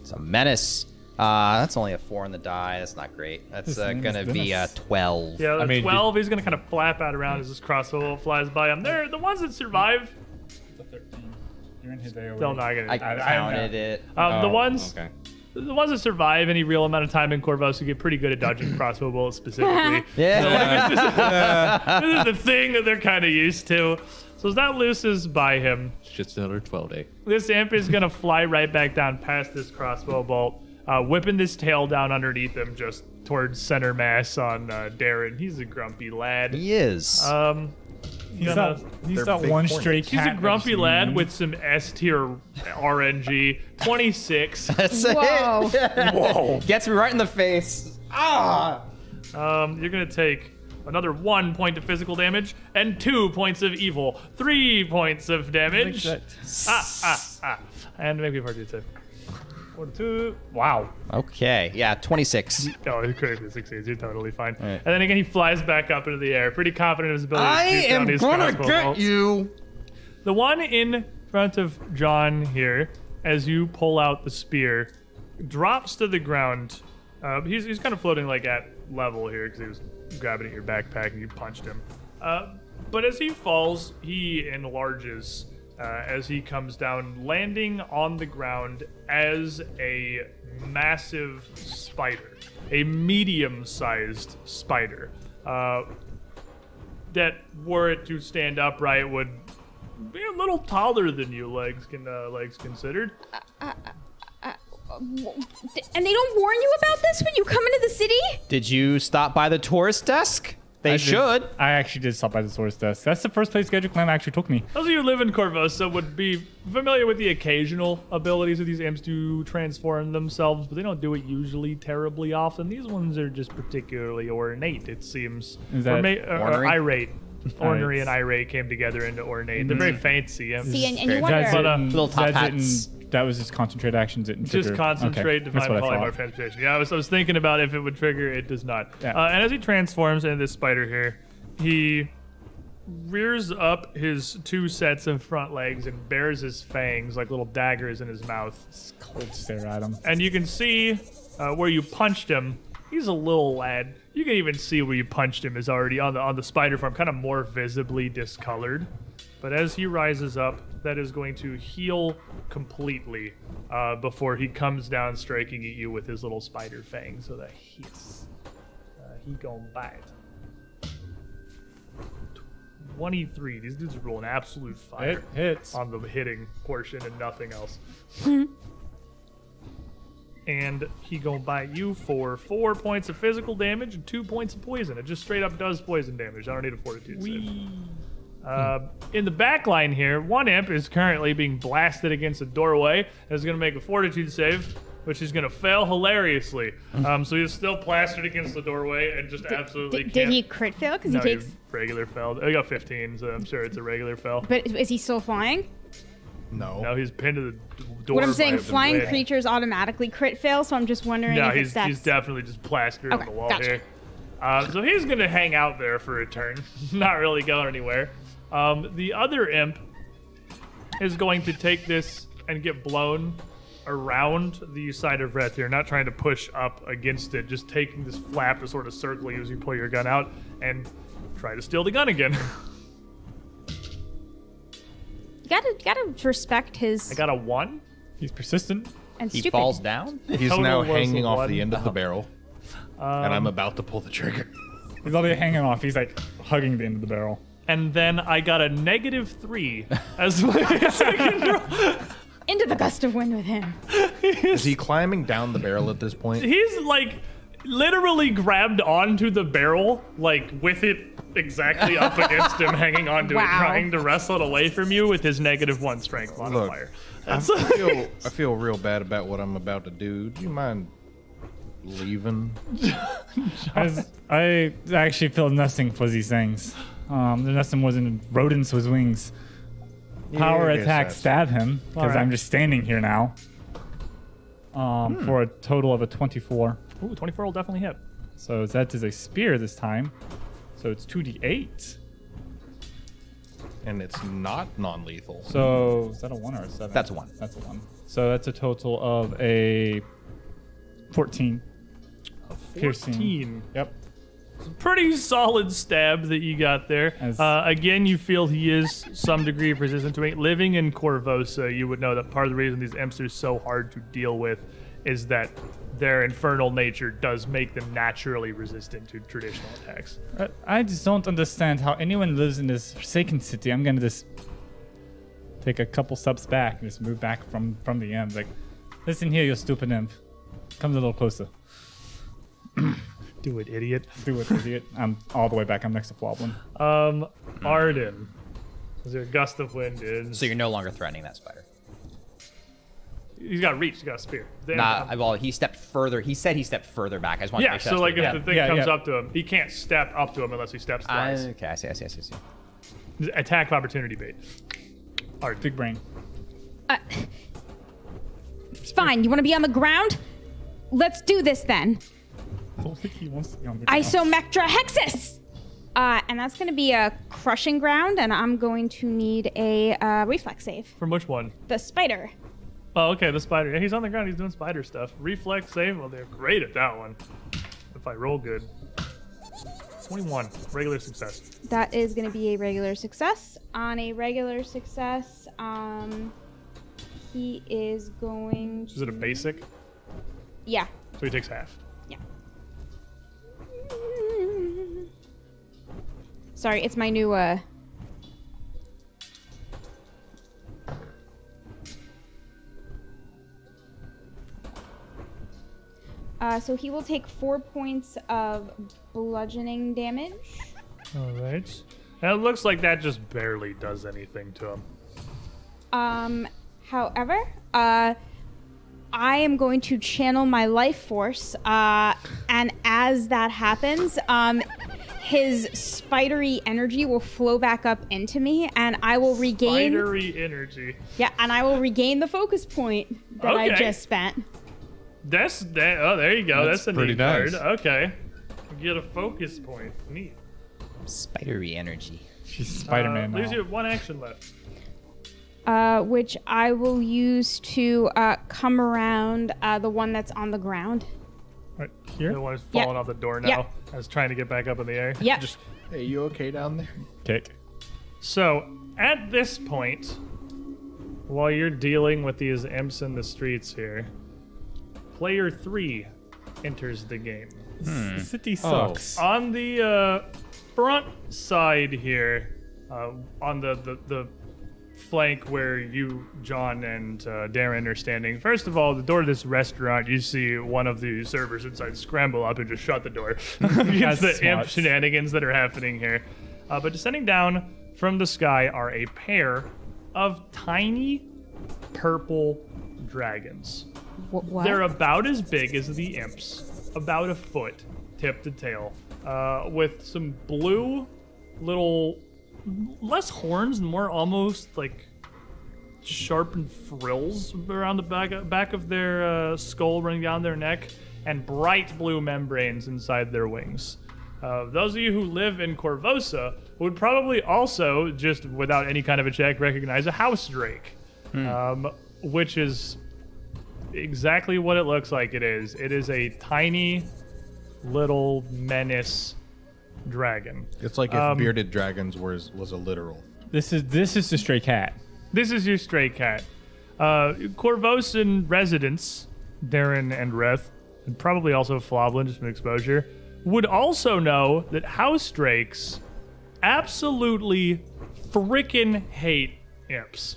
It's a menace. Uh, that's only a four on the die. That's not great. That's uh, gonna be uh, Dennis. twelve. Yeah, the mean, 12, he's going to kind of flap out around as this crossbow flies by him. They're the ones that survive. It's a 13. You're in his AoE. They'll not get I it. I- I counted know. it. Um, the Oh, ones Okay. The ones that survive any real amount of time in Corvus who get pretty good at dodging crossbow bullets specifically. Yeah. this is the thing that they're kind of used to. So as that looses by him, It's just another 12 day. this imp is gonna fly right back down past this crossbow bolt, uh, whipping this tail down underneath him, just towards center mass on uh, Darren. He's a grumpy lad. he is. Um, He's not, he's not one horns. cat. He's a grumpy lad with some S tier RNG. 26. That's Whoa. hit. Whoa. Gets me right in the face. Ah. Um, you're going to take another one point of physical damage and two points of evil. Three points of damage. Ah, ah, ah. And maybe a part two. 42. Wow. Okay. Yeah, 26. Oh, he crazy. Sixteen. You're totally fine. Right. And then again, he flies back up into the air, pretty confident of his ability. I to am gonna get bolts. you. The one in front of John here, as you pull out the spear, drops to the ground. Uh, he's, he's kind of floating like at level here because he was grabbing at your backpack and you punched him. Uh, but as he falls, he enlarges uh, as he comes down, landing on the ground as a massive spider, a medium-sized spider. Uh, that were it to stand upright would be a little taller than you legs can uh, legs considered and they don't warn you about this when you come into the city? Did you stop by the tourist desk? They I did- should. I actually did stop by the source desk. That's the first place Gadget Clan actually took me. those of you who live in Korvosa would be familiar with the occasional abilities of these imps to transform themselves but they don't do it usually terribly often these ones are just particularly ornate it seems Is that Orma- uh, uh, ornery? irate ornery Nice. and irate came together into ornate they're very fancy imps. See, and, and you Very wonder. That But, uh, Little top that hats. didn't- That was just concentrate actions. Didn't Just trigger- concentrate, okay, divine that's I polymorph transformation. Yeah, I was, I was thinking about if it would trigger. It does not. Yeah. Uh, and as he transforms into this spider here, he rears up his two sets of front legs and bares his fangs like little daggers in his mouth. Cold stare at him. And you can see uh, where you punched him. He's a little lad. You can even see where you punched him is already on the on the spider form, kind of more visibly discolored. But as he rises up, that is going to heal completely uh, before he comes down, striking at you with his little spider fang. So that he's uh, he gonna bite. Twenty-three. These dudes are rolling absolute fire It hits. on the hitting portion and nothing else. and he gonna bite you for four points of physical damage and two points of poison. It just straight up does poison damage. I don't need a fortitude save. Uh, in the back line here, one imp is currently being blasted against a doorway and is going to make a fortitude save, which is going to fail hilariously. Um, so he's still plastered against the doorway and just absolutely Did, can't. did he crit fail? Because no, he takes. regular failed. I got 15, so I'm sure it's a regular fail. But is he still flying? No. No, he's pinned to the door. What I'm saying, flying lid. creatures automatically crit fail, so I'm just wondering No, if he's that's. he's definitely just plastered on the wall gotcha. here. Uh, so he's gonna hang out there for a turn, not really going anywhere. Um, the other imp is going to take this and get blown around the side of Reth here, not trying to push up against it, just taking this flap to sort of circle you as you pull your gun out and try to steal the gun again. you gotta, you gotta respect his I got a one. He's persistent. and He stupid. falls down. He's Total now was hanging off one. the end of the uh-huh. barrel, um, and I'm about to pull the trigger. He's already hanging off. He's like hugging the end of the barrel. And then I got a negative three as my second roll. Into the gust of wind with him. Is he climbing down the barrel at this point? He's like literally grabbed onto the barrel, like with it exactly up against him, hanging onto it, Wow. trying to wrestle it away from you with his negative one strength modifier. I That's feel I feel real bad about what I'm about to do. Do you mind leaving? I, I actually feel nothing for these things. Um, there's nothing wasn't rodents with wings. Power Yeah, attack stab him because Alright. I'm just standing here now. um, for a total of a 24. Ooh, 24 will definitely hit. So that is a spear this time. So it's 2d8. And it's not non lethal. So is that a 1 or a 7? That's a one. That's a 1. So that's a total of a 14. Piercing. 14. Yep. Pretty solid stab that you got there. Uh, again, you feel he is some degree of resistant to it. Living in Korvosa, you would know that part of the reason these imps are so hard to deal with is that their infernal nature does make them naturally resistant to traditional attacks. I- I just don't understand how anyone lives in this forsaken city. I'm gonna just take a couple steps back and just move back from from the end. Like, listen here, you stupid imp. Come a little closer. Do it, idiot. Do it, idiot. I'm all the way back. I'm next to Floblin. Um, Arden. Is there a gust of wind in? So you're no longer threatening that spider. He's got reach. He's got a spear. Then- Nah, I- well, he stepped further. He said he stepped further back. I just want to yeah. make sure So like, if he the thing Yeah, comes yeah. up to him, he can't step up to him unless he steps I- twice. okay, I see, I see, I see, I see. Attack of opportunity bait. Arden. Big brain. Uh, It's fine. You want to be on the ground? Let's do this then. I don't think he wants to be on the ground. Isomectra Hexus! Uh, and that's going to be a crushing ground, and I'm going to need a uh, reflex save. From which one? The spider. Oh, okay, the spider. Yeah, he's on the ground. He's doing spider stuff. Reflex save. Well, they're great at that one. If I roll good. 21. Regular success. That is going to be a regular success. On a regular success, um, he is going to. Is it a basic? Yeah. So he takes half. Yeah. Sorry, it's my new uh Uh, so he will take four points of bludgeoning damage. All right. And it looks like that just barely does anything to him. Um, however, uh, I am going to channel my life force, uh, and as that happens, um, his spidery energy will flow back up into me, and I will regain. Spidery energy. Yeah, and I will regain the focus point that I just spent. That's that. Oh, there you go. That's, That's a pretty neat nice. card. Okay. You get a focus point. Neat. Spidery energy. She's Spider-Man Uh, leaves you one action left. Uh, which I will use to uh, come around uh, the one that's on the ground. Right here. The one is Yeah. falling off the door now. Yeah. I was trying to get back up in the air. Yeah. Just Hey, you okay down there? Okay. So, at this point, while you're dealing with these imps in the streets here, player three enters the game. The city Oh. sucks. On the uh, front side here, uh, on the, the, the flank where you, John, and uh, Darren are standing, first of all, the door to this restaurant, you see one of the servers inside scramble up and just shut the door. it's the That's imp shenanigans that are happening here. Uh, but descending down from the sky are a pair of tiny purple dragons. What? what? They're about as big as the imps, about a foot, tip to tail, uh, with some blue little, less horns and more almost like sharpened frills around the back back of their uh, skull, running down their neck, and bright blue membranes inside their wings. Uh, those of you who live in Korvosa would probably also, just without any kind of a check, recognize a house drake, um, which is exactly what it looks like it is. It is a tiny little menace dragon. It's like if Um, bearded dragons was was a literal. This is this is the stray cat. This is your stray cat. Uh, Korvosan residents, Darren and Reth, and probably also Floblin, just from exposure, would also know that house drakes absolutely frickin' hate imps.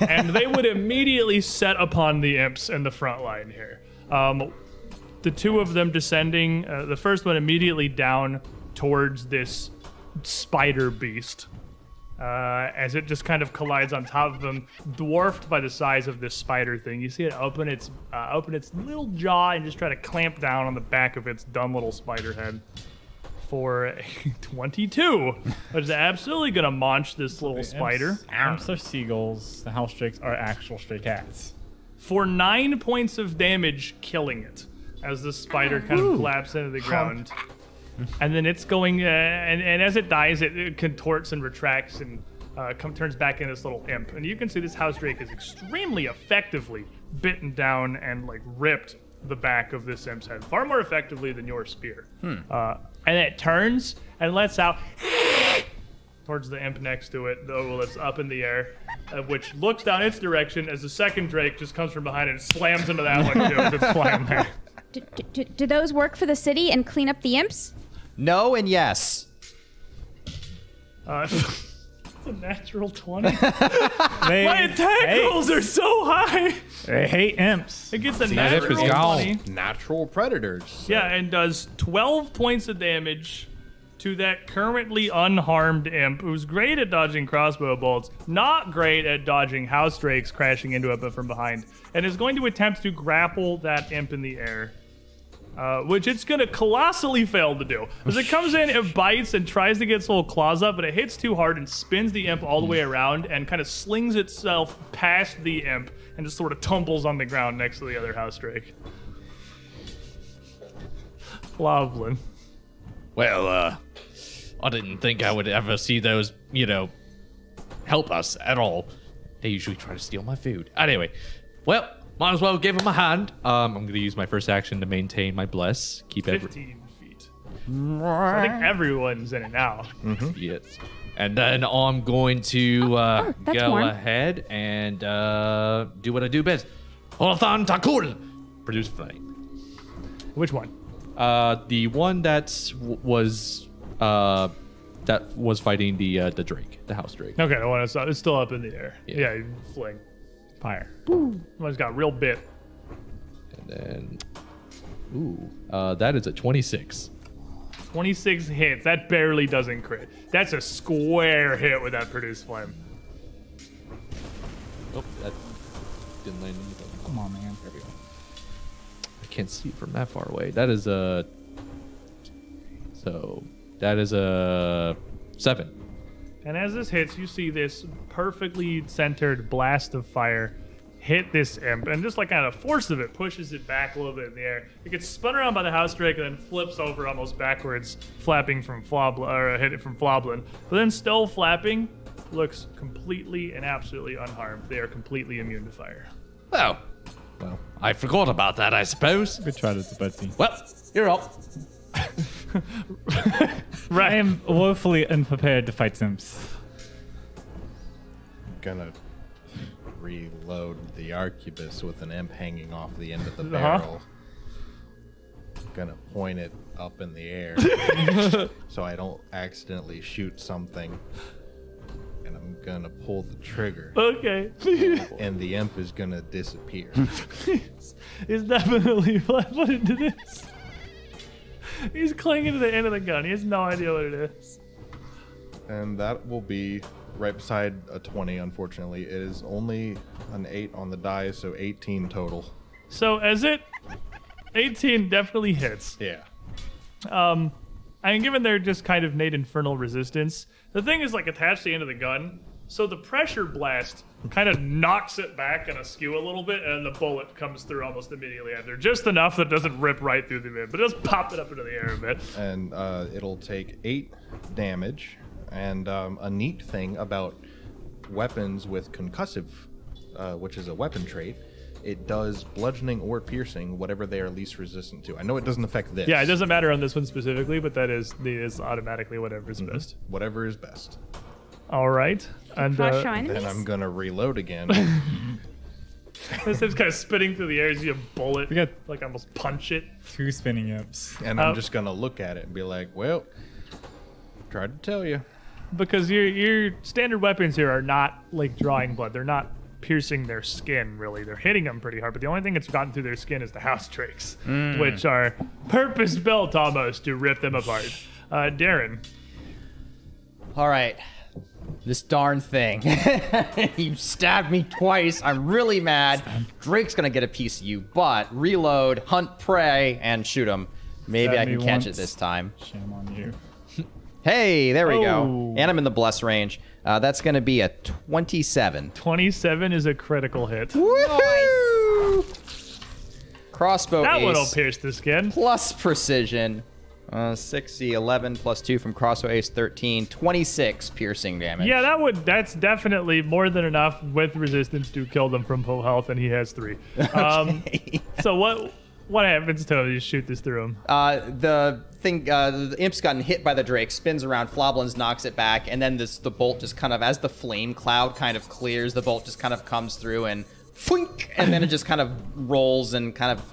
And they would immediately set upon the imps in the front line here. Um, the two of them descending, uh, the first one immediately down towards this spider beast uh, as it just kind of collides on top of them, dwarfed by the size of this spider thing. You see it open its uh, open its little jaw and just try to clamp down on the back of its dumb little spider head for a 22, which is absolutely gonna munch this little spider. Imps are seagulls. The house drakes are actual stray cats. for nine points of damage, killing it as the spider kind of collapses into the ground. And then it's going, uh, and, and as it dies, it, it contorts and retracts and uh, come, turns back into this little imp. And you can see this house drake is extremely effectively bitten down and like ripped the back of this imp's head, far more effectively than your spear. Uh, and it turns and lets out towards the imp next to it, though it's up in the air, uh, which looks down its direction as the second drake just comes from behind and slams into that one too. as It's flying there. Do, do, do, do those work for the city and clean up the imps? No and yes. Uh, it's a natural 20. They, My attack rolls are so high. they hate imps. It gets a natural 20. Natural predators. Yeah, and does 12 points of damage to that currently unharmed imp who's great at dodging crossbow bolts, not great at dodging house drakes crashing into it but from behind, and is going to attempt to grapple that imp in the air. Uh, which it's gonna colossally fail to do. As it comes in, it bites and tries to get its little claws up, but it hits too hard and spins the imp all the way around and kind of slings itself past the imp and just sort of tumbles on the ground next to the other house drake. Floblin. Well, uh, I didn't think I would ever see those, you know, help us at all. They usually try to steal my food. Anyway, well, might as well give him a hand. Um, I'm going to use my first action to maintain my bless. Keep every. 15 feet. I think everyone's in it now. Yes. And then I'm going to uh, Oh, that's go warm. ahead and uh, do what I do best. Horathan Takul! Produce flame. Which one? Uh, the one that was uh, that was fighting the uh, the Drake, the house Drake. Okay, the one that's it's still up in the air. Yeah. Yeah, you fling. Fire. Ooh. One's got real bit. And then, ooh, uh, that is a 26. 26 hits. That barely doesn't crit. That's a square hit with that produce flame. Oh, that didn't land anything. Come on, man. There we go. I can't see from that far away. That is a. So that is a seven. And as this hits, you see this perfectly centered blast of fire hit this imp, and just like kind of force of it pushes it back a little bit in the air. It gets spun around by the house drake and then flips over almost backwards, flapping from Flobl or hit it from Floblin. But then still flapping, looks completely and absolutely unharmed. They are completely immune to fire. Well, well, I forgot about that. I suppose. Good try, little Betsy. Well, you're up. Right. I am woefully unprepared to fight imps. Gonna reload the arquebus with an imp hanging off the end of the Uh-huh. barrel. Gonna point it up in the air so I don't accidentally shoot something. And I'm gonna pull the trigger, Okay. and the imp is gonna disappear. He's definitely put into this. He's clinging to the end of the gun. He has no idea what it is. and that will be right beside a 20. Unfortunately, it is only an 8 on the die, so 18 total. So as it, 18 definitely hits. Yeah. Um, and given their just kind of innate infernal resistance, the thing is like attached to the end of the gun. So the pressure blast kind of knocks it back and askew a little bit, and the bullet comes through almost immediately after, just enough that it doesn't rip right through the mid, but it just pop it up into the air a bit. and uh, it'll take eight damage. And um, a neat thing about weapons with concussive, uh, which is a weapon trait, it does bludgeoning or piercing, whatever they are least resistant to. I know it doesn't affect this. Yeah, it doesn't matter on this one specifically, but that is is automatically whatever's Mm-hmm. best. Whatever is best. All right, and Crush uh. Then I'm gonna reload again. this thing's kind of spitting through the air as you bullet, We got like almost punch it. two spinning imps. and I'm Uh, just gonna look at it and be like, well, tried to tell you. because your your standard weapons here are not like drawing blood. They're not piercing their skin really. They're hitting them pretty hard, but the only thing that's gotten through their skin is the house drakes, which are purpose built almost to rip them apart. Uh, Darren, All right. This darn thing. you stabbed me twice. I'm really mad. Drake's gonna get a piece of you, but reload, hunt prey, and shoot him. Maybe Stab I can catch it this time. Shame on you. Hey, there we Oh. go. And I'm in the bless range. Uh, that's gonna be a 27. 27 is a critical hit. Woohoo! crossbow That ace one'll pierce the skin. plus precision. Uh, 60, 11 plus 2 from crossbow ace, 13, 26 piercing damage. Yeah, that would. That's definitely more than enough with resistance to kill them from full health, and he has three. Um, so what? What happens to him? You shoot this through him. Uh, the thing, uh, the imp's gotten hit by the drake, spins around, Floblins knocks it back, and then this the bolt just kind of, as the flame cloud kind of clears, the bolt just kind of comes through and foink, and then it just kind of rolls and kind of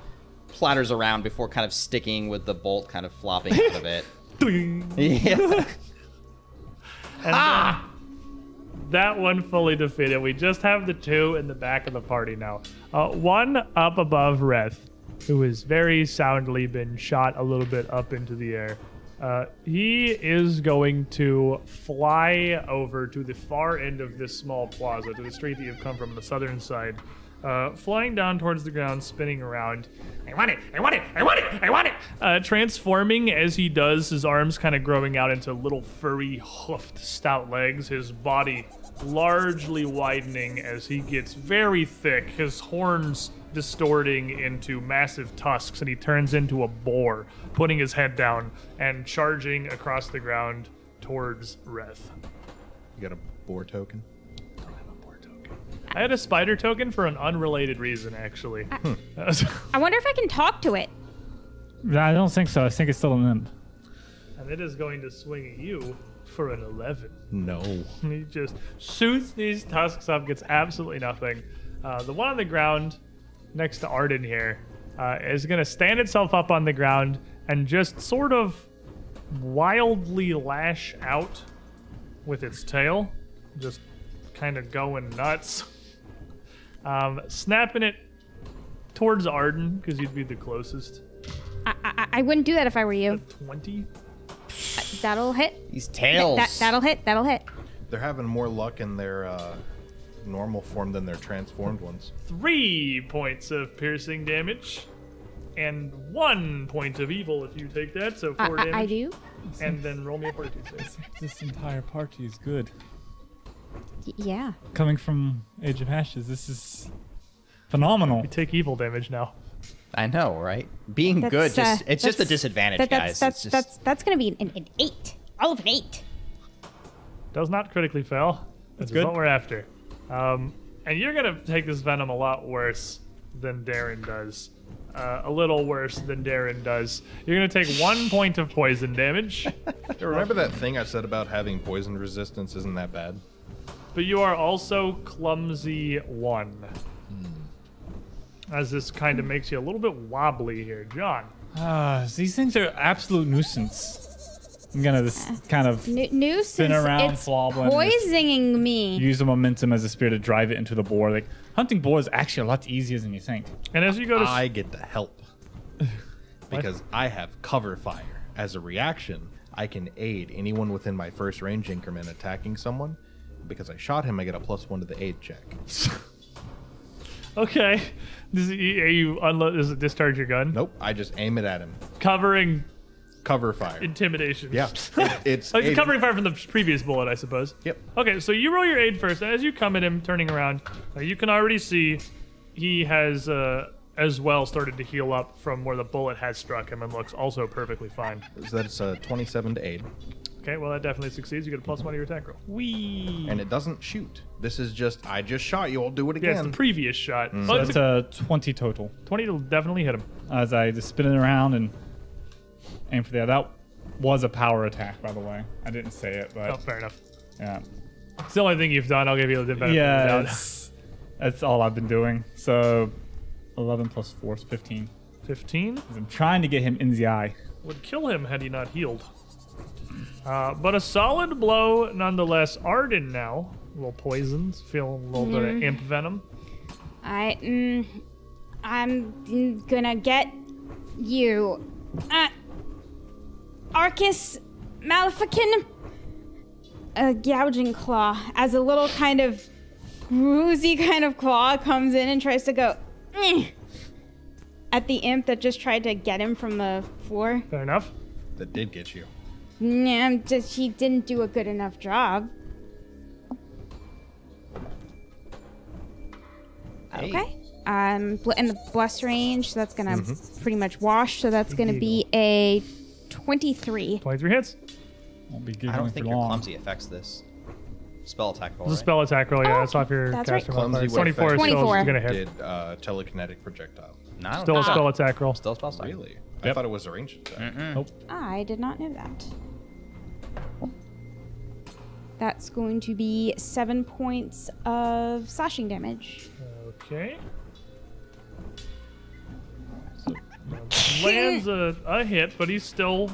platters around before kind of sticking with the bolt kind of flopping out of it. yeah. And that one fully defeated. We just have the two in the back of the party now. Uh, one up above Reth, who has very soundly been shot a little bit up into the air. Uh, he is going to fly over to the far end of this small plaza, to the street that you've come from, the southern side. Uh, flying down towards the ground, spinning around. I want it! I want it! I want it! I want it! Uh, transforming as he does, his arms kind of growing out into little furry, hoofed, stout legs. His body largely widening as he gets very thick. His horns distorting into massive tusks, and he turns into a boar, putting his head down and charging across the ground towards Reth. You got a boar token? I had a spider token for an unrelated reason, actually. I wonder if I can talk to it. I don't think so. I think it's still an imp. and it is going to swing at you for an 11. No. He just shoots these tusks up, gets absolutely nothing. Uh, the one on the ground next to Arden here uh, is going to stand itself up on the ground and just sort of wildly lash out with its tail, just kind of going nuts. Um, snapping it towards Arden because you'd be the closest. I, I, I wouldn't do that if I were you. 20. That'll hit. These That, tails. that, that'll hit. That'll hit. They're having more luck in their uh, normal form than their transformed ones. three points of piercing damage and one point of evil if you take that, so I, four I, damage. I do. And then roll me a fortitude save. This entire party is good. Y- yeah. Coming from Age of Ashes, this is phenomenal. You take evil damage now. I know, right? Being That's, good, just uh, it's just a disadvantage, that- guys. That's It's that's just- that's that's gonna be an, an eight. All of an eight. Does not critically fail. That's good. what we're after. Um, and you're gonna take this venom a lot worse than Darren does. Uh, a little worse than Darren does. You're gonna take one point of poison damage, Hey, remember that thing I said about having poison resistance isn't that bad? But you are also clumsy one. As this kind of makes you a little bit wobbly here, John. Ah, these things are absolute nuisance. I'm gonna just kind of N- nuisance. around, it's flobbling, poisoning me. use the momentum as a spear to drive it into the boar. Like hunting boar is actually a lot easier than you think. And as you go to I get the help. because I have cover fire. As a reaction, I can aid anyone within my first range increment attacking someone. Because I shot him, I get a plus one to the aid check. Okay. Does it, are you unload? Does it discharge your gun? Nope, I just aim it at him. Covering Cover fire. intimidation. Yeah, it- it's Like aid- covering fire from the previous bullet, I suppose. Yep. Okay, so you roll your aid first. As you come at him, turning around, uh, you can already see he has uh, as well started to heal up from where the bullet has struck him and looks also perfectly fine. So that's a 27 to aid, Okay, well that definitely succeeds. You get a plus one to your attack roll. Wee. and it doesn't shoot. This is just I just shot you. I'll do it Yeah, again. it's the previous shot. Mm. Oh, it's That's a a 20 total. 20 will definitely hit him. As I just spin it around and aim for the That was a power attack, by the way. I didn't say it, Oh, but fair enough. yeah. It's the only thing you've done. I'll give you the benefit of the Yeah, doubt. it's, that's all I've been doing. So 11 plus 4 is 15. 15. 'Cause I'm trying to get him in the eye. would kill him had he not healed. Uh, but a solid blow nonetheless. Arden now, a little poisoned, feeling a little bit of imp venom. I mm, I'm mm, gonna get you. Uh, Arcus Maleficent. A gouging claw as a little kind of woozy kind of claw comes in and tries to go "Eh," at the imp that just tried to get him from the floor. Fair enough. that did get you. Nah, just he didn't do a good enough job. Hey, Okay. um, in the bless range, so that's gonna pretty much wash. So that's gonna be a 23. 23 hits. Won't be I don't think your long. clumsy affects this. Spell attack roll. This is a spell attack roll, yeah. Oh, that's off your that's right. caster Clumsy modifier. would 24 is still 24. gonna hit. Did uh, telekinetic projectile. No, I don't Still a spell attack roll. Still a spell attack. Really? I thought it was a ranged attack. Nope. I did not know that. That's going to be seven points of slashing damage. Okay. So, uh, lands a, a hit, but he's still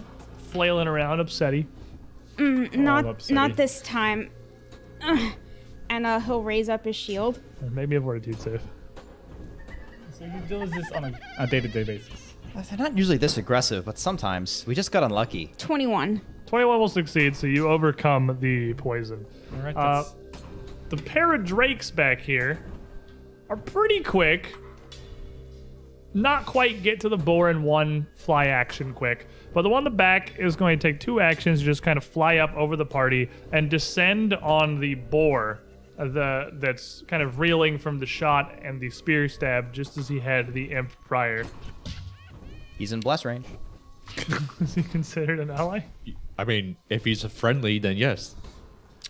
flailing around, upsetty. not upsetty. not this time. Ugh. And uh, he'll raise up his shield. Maybe a fortitude save. So you deal with this on a, a day-to-day basis. They're not usually this aggressive, but sometimes we just got unlucky. 21. 21 will succeed, so you overcome the poison. All right, Uh, The pair of drakes back here are pretty quick. Not quite get to the boar in one fly action quick, but the one in the back is going to take two actions, to just kind of fly up over the party and descend on the boar uh, the that's kind of reeling from the shot and the spear stab just as he had the imp prior. He's in bless range. Is he considered an ally? I mean, if he's a friendly, then yes.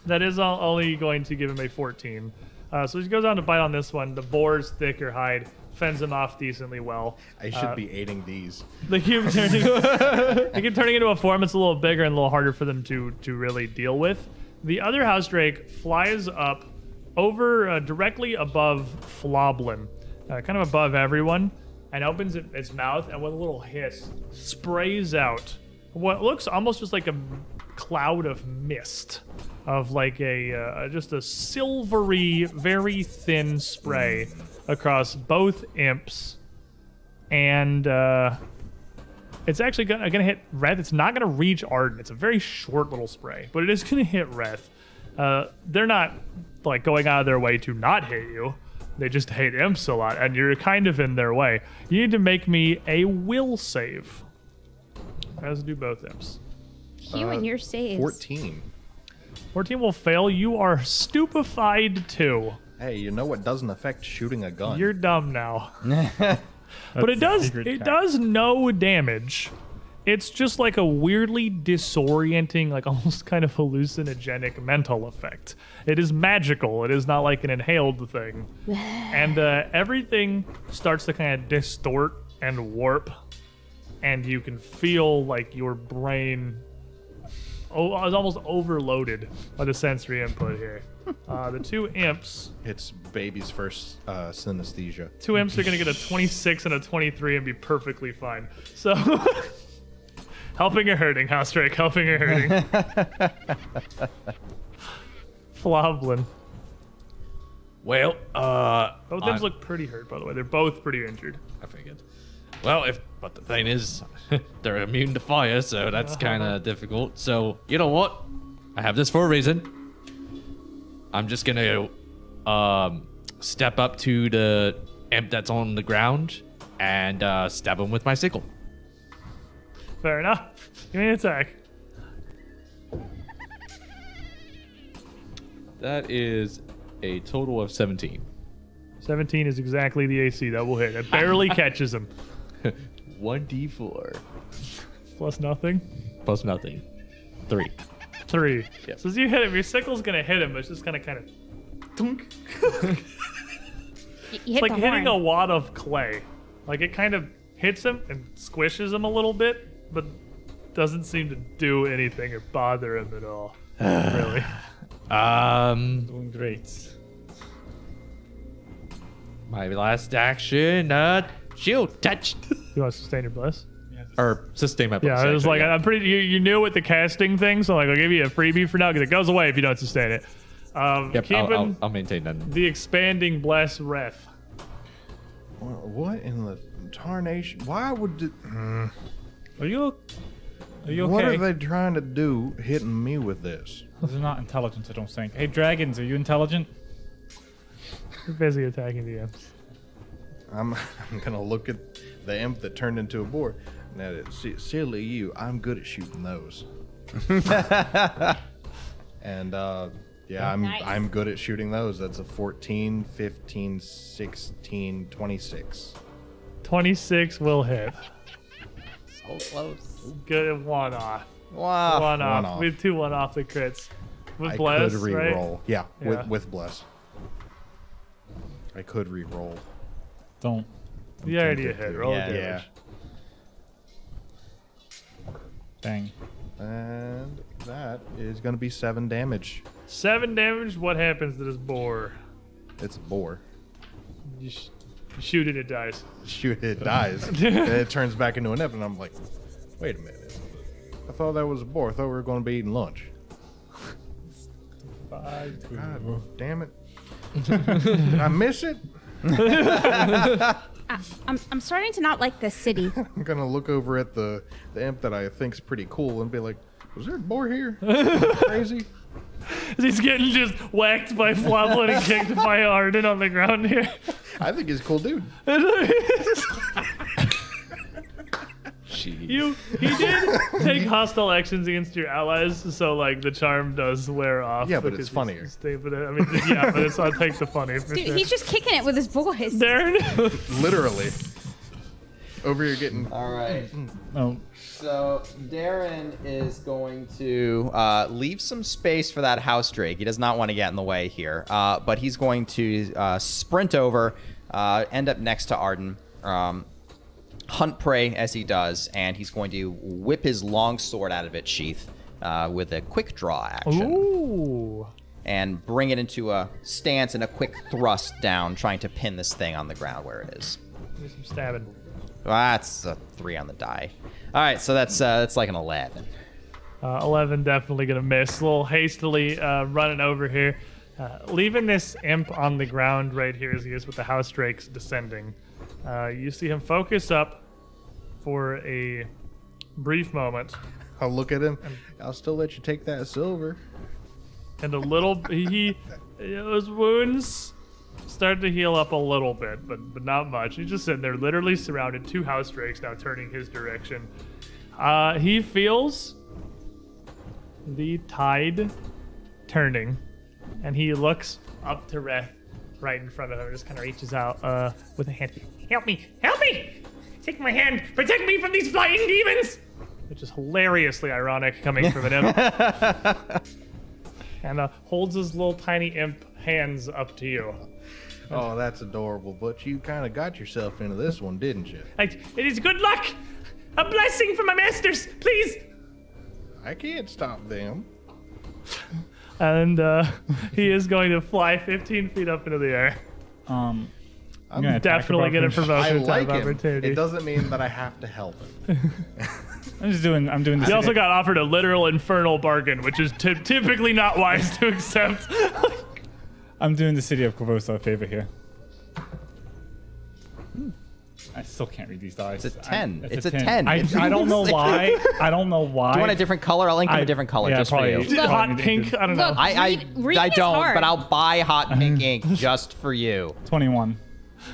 That is only going to give him a 14. Uh, so he goes on to bite on this one. The boar's thicker hide fends him off decently well. I should be aiding these. They keep turning. they keep turning into a form that's a little bigger and a little harder for them to to really deal with. The other house drake flies up over uh, directly above Floblin, uh, kind of above everyone, and opens it, its mouth and with a little hiss sprays out what looks almost just like a cloud of mist of like a uh, just a silvery, very thin spray across both imps and uh, it's actually gonna, gonna hit Reth. It's not gonna reach Arden. It's a very short little spray, but it is gonna hit Reth. Uh, they're not like going out of their way to not hit you. They just hate imps a lot, and you're kind of in their way. You need to make me a will save. As do both imps. You and your saves. 14. 14 will fail. You are stupefied too. Hey, you know what doesn't affect shooting a gun? You're dumb now. but it does it tech. does no damage. It's just like a weirdly disorienting, like almost kind of hallucinogenic mental effect. It is magical. It is not like an inhaled thing. and uh, everything starts to kind of distort and warp, and you can feel like your brain oh, is almost overloaded by the sensory input here. Uh, the two imps It's baby's first uh, synesthesia. two imps are going to get a 26 and a 23 and be perfectly fine. So, helping or hurting, House Drake, helping or hurting. Floblin. Well, uh, Both I- imps look pretty hurt, by the way. They're both pretty injured. I figured. Well, if but the thing is, they're immune to fire, so that's kind of difficult. So you know what? I have this for a reason. I'm just gonna um, step up to the imp that's on the ground and uh, stab him with my sickle. Fair enough. Give me an attack. That is a total of 17. 17 is exactly the AC that will hit. It barely catches him. 1d4 Plus nothing. plus nothing. Three. Three. Yep. So as you hit him, your sickle's gonna hit him, but it's just gonna kind of tunk. Y- You hit like the hitting a wad of clay. Like it kind of hits him and squishes him a little bit, but doesn't seem to do anything or bother him at all. really. Um, Doing great. my last action, uh, shield touch. You want to sustain your bless? or sustain my bless. Yeah, bless, it was like yeah. I'm pretty. You, you knew with the casting thing, so like I'll give you a freebie for now because it goes away if you don't sustain it. Um, Yep, keeping I'll, I'll, I'll maintain that. the expanding bless ref. What in the tarnation? Why would it, mm, Are you? Are you okay? what are they trying to do hitting me with this? These are not intelligent, I don't think. Hey, dragons, are you intelligent? You're busy attacking the imps. I'm I'm gonna look at the imp that turned into a boar. Now, see, silly you, I'm good at shooting those. and uh, Yeah, I'm Nice. I'm good at shooting those. That's a 14, 15, 16, 26. 26 will hit. So close. Good one off. Wow. one off. off. We have two one off the crits. With I bless, could re-roll. Yeah, Yeah. with with bless. I could re-roll. Don't. You already tempted hit. to. Roll Yeah. damage. Bang. And that is going to be seven damage. Seven damage. What happens to this boar? It's a boar. You, sh- shoot it, it dies. Shoot, it it dies. it turns back into an imp, and I'm like, wait a minute. I thought that was a boar. I thought we were going to be eating lunch. Five, God damn it. Did I miss it? Uh, I'm, I'm starting to not like this city. I'm gonna look over at the the imp that I think's pretty cool and be like, "Was there a boar here? Crazy." He's getting just whacked by Floblin and kicked by Arden on the ground here. I think he's a cool dude. You he did take hostile actions against your allies, so like the charm does wear off. Yeah, but it's funnier. he's- he's- but, I mean, yeah, but it's I'll take the funny for Dude, sure. he's just kicking it with his boys. Darren. Literally. Over here getting. All right. Oh, So Darren is going to uh, leave some space for that house drake. He does not want to get in the way here, uh, but he's going to uh, sprint over, uh, end up next to Arden, um, hunt prey as he does, and he's going to whip his long sword out of its sheath uh, with a quick draw action Ooh. and bring it into a stance and a quick thrust down, trying to pin this thing on the ground where it is. Do some stabbing. That's a three on the die. All right, so that's uh, that's like an eleven. Uh, 11 definitely gonna miss. A little hastily uh, running over here, uh, leaving this imp on the ground right here as he is with the house drakes descending. Uh, you see him focus up for a brief moment, I'll look at him. I'll still let you take that silver. and a little he his wounds start to heal up a little bit, but but not much. He's just sitting there, literally surrounded. Two house drakes now turning his direction. Uh, he feels the tide turning, and he looks up to Reth right in front of him. Just kind of reaches out uh, with a hand. Help me! Help me! Take my hand! Protect me from these flying demons! Which is hilariously ironic coming from an imp. and uh, holds his little tiny imp hands up to you. Oh, that's adorable. But you kind of got yourself into this one, didn't you? Like, it is good luck! A blessing from my masters, please! I can't stop them. And uh, he is going to fly 15 feet up into the air. um, I'm gonna Definitely going to above him. provoke I an like attack him. It doesn't mean that I have to help him. I'm just doing. I'm doing this. He also got offered a literal infernal bargain, which is ty- typically not wise to accept. I'm doing the city of Korvosa a favor here. I still can't read these dice. It's a 10. I, It's a 10. I, It's- I don't know why. I don't know why. Do you want a different color? I'll ink him I- a different color yeah, just probably. for you. Look, Hot pink, I don't know. Look, I I, Read- reading I don't, hard. but I'll buy hot pink ink just for you. 21,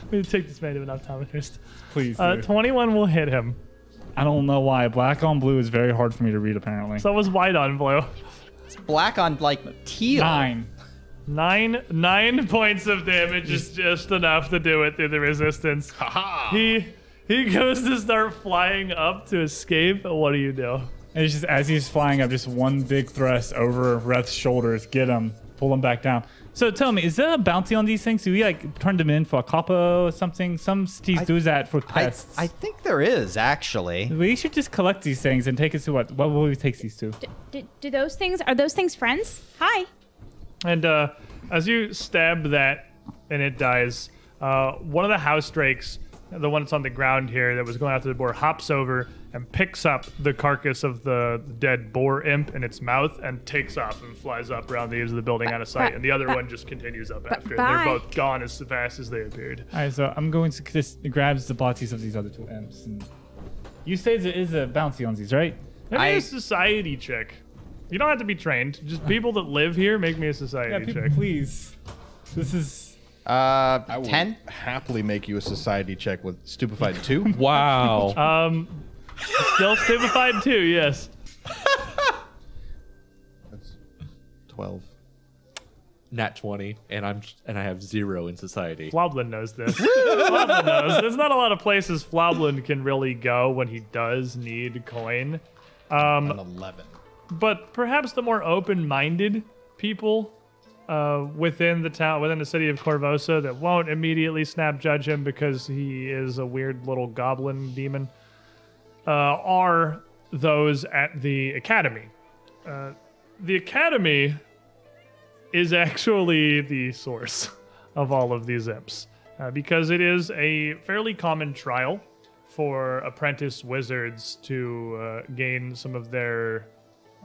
I'm going to take this man to an optometrist. please. Uh, 21 will hit him. I don't know why. Black on blue is very hard for me to read. Apparently. So it was white on blue. It's black on like teal. Nine. Nine nine points of damage is just enough to do it through the resistance. He he goes to start flying up to escape. What do you do? And it's just as he's flying up, just one big thrust over Reth's shoulders. Get him. Pull him back down. So tell me, is there a bounty on these things? Do we like turn them in for a capo or something? Some cities do that for I, pests. I think there is actually. we should just collect these things and take it to what? What will we take these to? Do, do those things are those things friends? Hi. And uh, as you stab that and it dies, uh, one of the house drakes, the one that's on the ground here that was going after the boar, hops over and picks up the carcass of the dead boar imp in its mouth and takes off and flies up around the edge of the building out of sight. And the other one just continues up after. And bye. they're both gone as fast as they appeared. All right, so I'm going to just grabs the bodies of these other two imps. And you say there is a bounty on these, right? Make I- me a society check. You don't have to be trained. Just people that live here make me a society Yeah, people, check. please. This is Uh, I will ten. happily make you a society check with stupefied two. Wow. Um, still stupefied too. Yes. That's twelve. nat 20 and I'm and I have zero in society. Floblin knows this. Floblin knows. There's not a lot of places Floblin can really go when he does need coin. An 11. but perhaps the more open-minded people uh, within the town, within the city of Korvosa, that won't immediately snap judge him because he is a weird little goblin demon, uh, are those at the academy. Uh, the academy is actually the source of all of these imps uh, because it is a fairly common trial for apprentice wizards to uh, gain some of their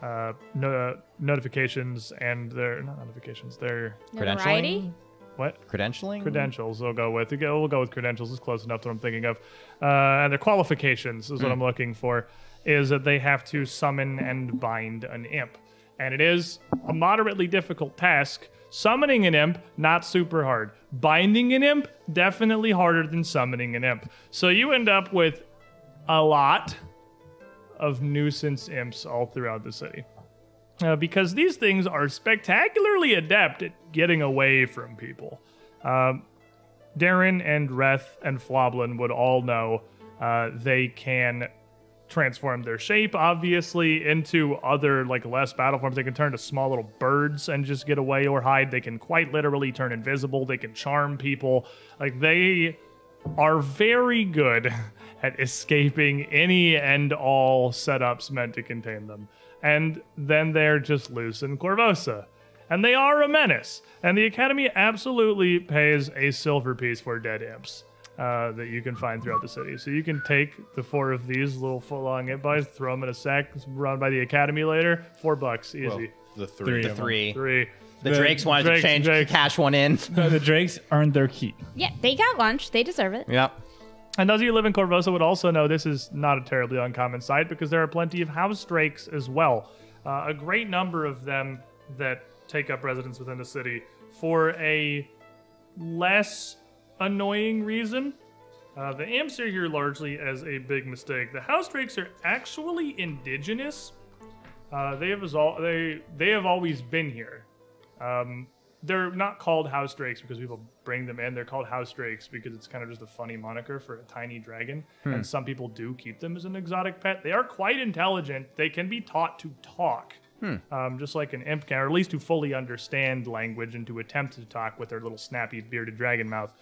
uh, no- notifications and their not notifications their Notoriety? Credentialing? What? Credentialing? credentials. We'll go with we'll go, with credentials it's close enough to what i'm thinking of. Uh, and their qualifications is what i'm looking for is that they have to summon and bind an imp. And it is a moderately difficult task. Summoning an imp not super hard. Binding an imp definitely harder than summoning an imp. So you end up with a lot of nuisance imps all throughout the city uh, because these things are spectacularly adept at getting away from people. Um, Darren and Reth and Floblin would all know uh, they can transform their shape, obviously, into other like less battle forms. They can turn to small little birds and just get away or hide. They can quite literally turn invisible. They can charm people. Like they are very good at escaping any and all setups meant to contain them. And then they're just loose in Korvosa. And they are a menace. And the Academy absolutely pays a silver piece for dead imps uh, that you can find throughout the city. So you can take the four of these little foot long imp boys, throw them in a sack, run by the Academy later. Four bucks, easy. Well, the three. Three. The three. Three. The Drakes wanted Drake- to change, Drake. cash one in. The, the Drakes earned their keep. Yeah, they got lunch. They deserve it. yep. And those of you who live in Korvosa would also know this is not a terribly uncommon sight because there are plenty of house drakes as well. Uh, a great number of them that take up residence within the city for a less annoying reason. Uh, the imps are here largely as a big mistake. The house drakes are actually indigenous. Uh, they have they they have always been here. Um, they're not called house drakes because people bring them in. They're called house drakes because it's kind of just a funny moniker for a tiny dragon. Hmm. And some people do keep them as an exotic pet. They are quite intelligent. They can be taught to talk, hmm. um, just like an imp can, or at least to fully understand language and to attempt to talk with their little snappy bearded dragon mouth.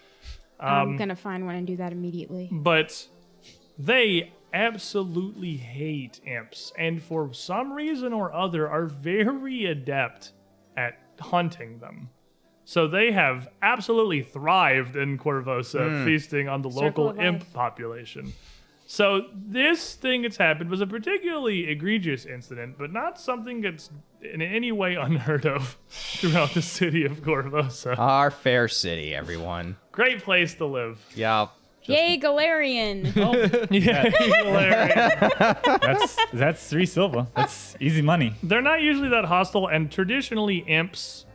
I'm um, gonna find one and do that immediately. But they absolutely hate imps, and for some reason or other, are very adept at hunting them. So they have absolutely thrived in Korvosa, hmm. feasting on the Circle local imp life. population. So this thing that's happened was a particularly egregious incident, but not something that's in any way unheard of throughout the city of Korvosa. Our fair city, everyone. Great place to live. Oh. Yep. Yay, Golarion! Yeah, hilarious. That's that's three silver. That's easy money. They're not usually that hostile, and traditionally, imps,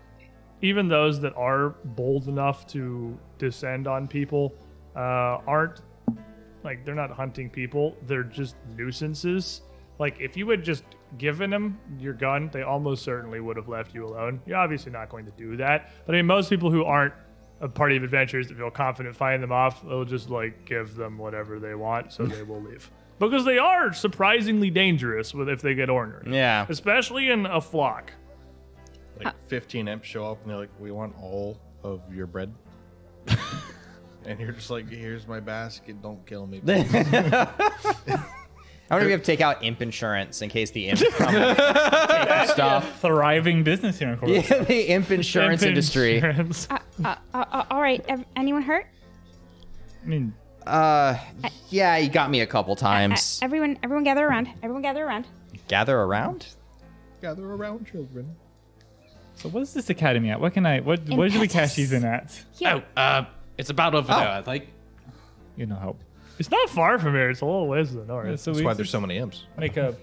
even those that are bold enough to descend on people, uh, aren't like they're not hunting people. They're just nuisances. Like if you had just given them your gun, they almost certainly would have left you alone. You're obviously not going to do that, but I mean, most people who aren't a party of adventurers that feel confident fighting them off, they'll just like give them whatever they want, so they will leave. Because they are surprisingly dangerous with if they get ornery Yeah. especially in a flock. Like 15 imps show up and they're like, we want all of your bread. and you're just like, here's my basket. Don't kill me. I wonder if we have to take out imp insurance in case the imp come and take stuff. Thriving business here in Korvosa. Yeah, the imp insurance Imp industry. insurance. uh, uh, uh, uh, all right, anyone hurt? I mean, Uh, yeah, you got me a couple Uh, times. everyone, everyone, gather around. Everyone, gather around. Gather around. Gather around, children. So what is this academy at? What can I? What where should we cash these in at? Here, Oh, uh, it's about over Oh. there, I think. You know, help. It's not far from here. It's a little ways to the north. So That's why there's so many imps. make a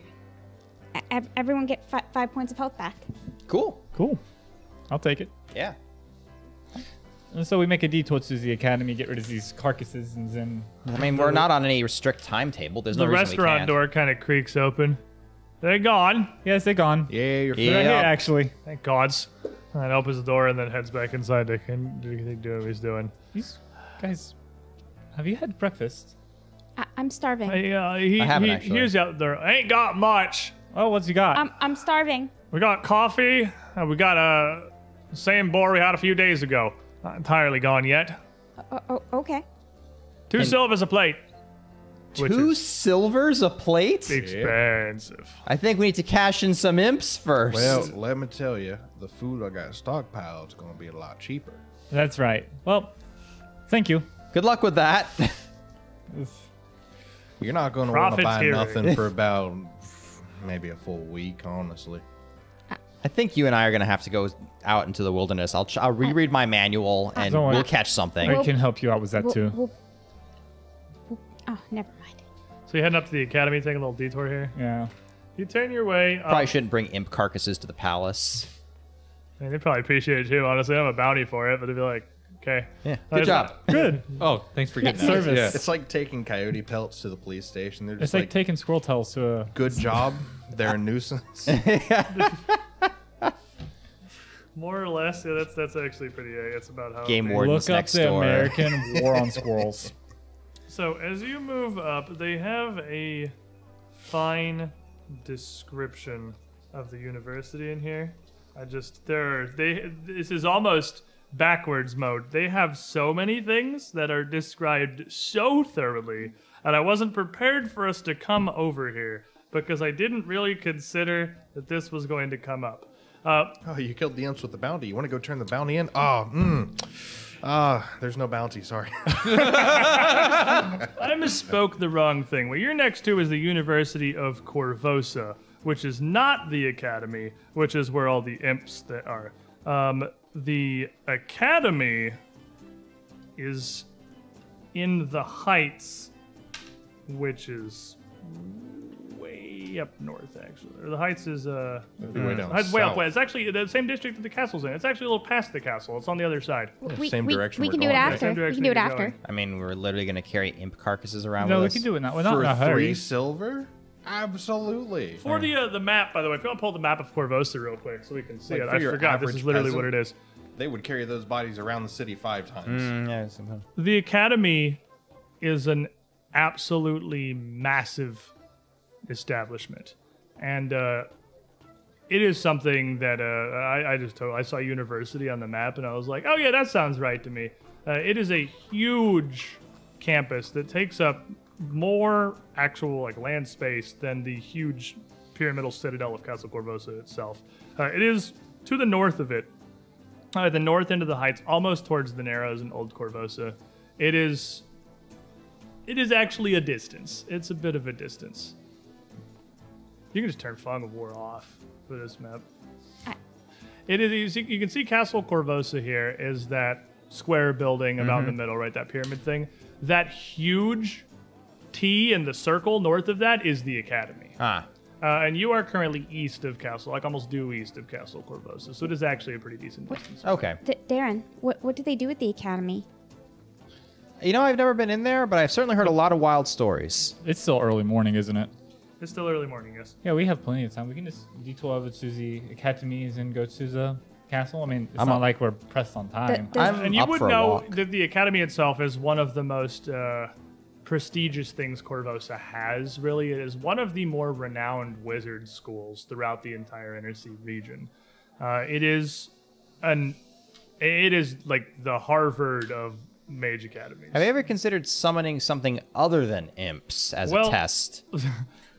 ev- everyone, get fi- five points of health back. Cool. cool. I'll take it. Yeah. And so we make a detour to the academy, get rid of these carcasses, and then I mean, we're not on any strict timetable. There's the no reason we restaurant can't. door kind of creaks open. They're gone. yes, they're gone. Yeah, you're They're right here, actually. Thank gods. And opens the door and then heads back inside to can do do what he's doing. These guys, have you had breakfast? I, I'm starving. Hey, uh, he, I haven't, he, actually. He's out there. I ain't got much. Oh, what's he got? I'm I'm starving. We got coffee. And we got uh, a same boar we had a few days ago. Not entirely gone yet. Oh, oh, okay. Two silvers a plate. Which Two is silvers a plate? expensive. I think we need to cash in some imps first. Well, let me tell you, the food I got stockpiled is going to be a lot cheaper. That's right. Well, thank you. good luck with that. You're not going to want to buy Profiteering. nothing for about maybe a full week, honestly. I think you and I are gonna have to go out into the wilderness. I'll ch- I'll reread my manual and we'll catch something. I can help you out with that We'll- too. we'll- we'll- oh, never mind. So you're heading up to the academy, taking a little detour here. Yeah. You turn your way up. Probably shouldn't bring imp carcasses to the palace. I mean, they probably appreciate it too. Honestly, I have a bounty for it, but they'd be like, okay. Yeah, good it's- job. Good. Oh, thanks for getting that. Service. Yeah. It's like taking coyote pelts to the police station. They're It's just like, like, taking squirrel tails to a. good job. They're a nuisance. More or less, yeah. That's that's actually pretty. Uh, it's about how. Game it- wardens Look up next the door. American War on Squirrels. So as you move up, they have a fine description of the university in here. I just there they this is almost backwards mode. They have so many things that are described so thoroughly, and I wasn't prepared for us to come over here because I didn't really consider that this was going to come up. Uh, oh, you killed the imps with the bounty. You want to go turn the bounty in? Oh, mm. Ah, there's no bounty. Sorry. I misspoke the wrong thing. What you're next to is the University of Korvosa, which is not the academy, which is where all the imps that are. Um, the academy is in the Heights, which is way up north, actually. Or the Heights is uh, Way down Heights way up south. west. It's actually the same district that the castle's in. It's actually a little past the castle. It's on the other side. we, same we, direction we we're can do it after. Same We can do it after. going. I mean, we're literally gonna carry imp carcasses around no, we us. can do it now. We're not For in a hurry. three silver? Absolutely. For the uh, the map, by the way, if you want to pull the map of Korvosa real quick so we can see Like it. for I forgot this is literally peasant? what it is. They would carry those bodies around the city five times. Mm, yeah, somehow. The academy is an absolutely massive establishment, and uh, it is something that uh, I, I just told. I saw university on the map, and I was like, "Oh yeah, that sounds right to me." Uh, it is a huge campus that takes up more actual like land space than the huge pyramidal citadel of Castle Korvosa itself. Uh, it is to the north of it, uh, the north end of the heights, almost towards the Narrows and Old Korvosa. It is. It is actually a distance. It's a bit of a distance. You can just turn Fog of War off for this map. I- It is. You, see, you can see Castle Korvosa here. Is that square building about in the middle, right? That pyramid thing. That huge T in the circle north of that is the Academy. Ah, Uh, and you are currently east of Castle, like almost due east of Castle Korvosa. So it is actually a pretty decent distance. okay. D- Darren, what what do they do at the academy? You know, I've never been in there, but I've certainly heard a lot of wild stories. It's still early morning, isn't it? It's still early morning, yes. Yeah, we have plenty of time. We can just detour over to the academies and go to the castle. I mean, it's I'm not a- like we're pressed on time. does- I'm And you up would for know that the Academy itself is one of the most uh, prestigious things Korvosa has, really. It is one of the more renowned wizard schools throughout the entire Inner Sea region. Uh, it is an it is like the Harvard of mage academies. Have you ever considered summoning something other than imps as Well- a test?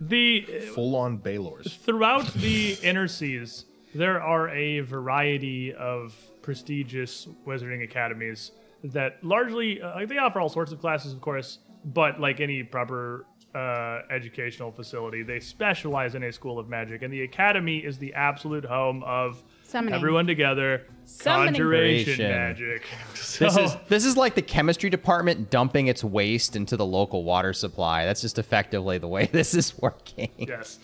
the Full on Baylors. throughout the inner seas, there are a variety of prestigious wizarding academies that largely uh, they offer all sorts of classes, of course, but like any proper uh, educational facility, they specialize in a school of magic, and the academy is the absolute home of Summoning. everyone together, Summoning. conjuration Conjuration. magic. This is this is like the chemistry department dumping its waste into the local water supply. That's just effectively the way this is working. yes.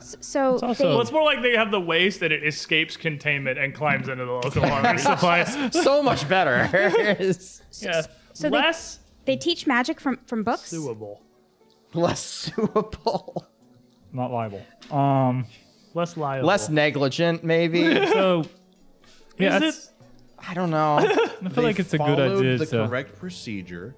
So also- they, Well, it's more like they have the waste and it escapes containment and climbs into the local water supply. so much better. Yeah. so they- Less they teach magic from from books. suable. Less suable. not liable. Um, Less liable. Less negligent, maybe. so Yeah, Is that's- it? I don't know. I feel like it's a good followed idea the to. correct procedure.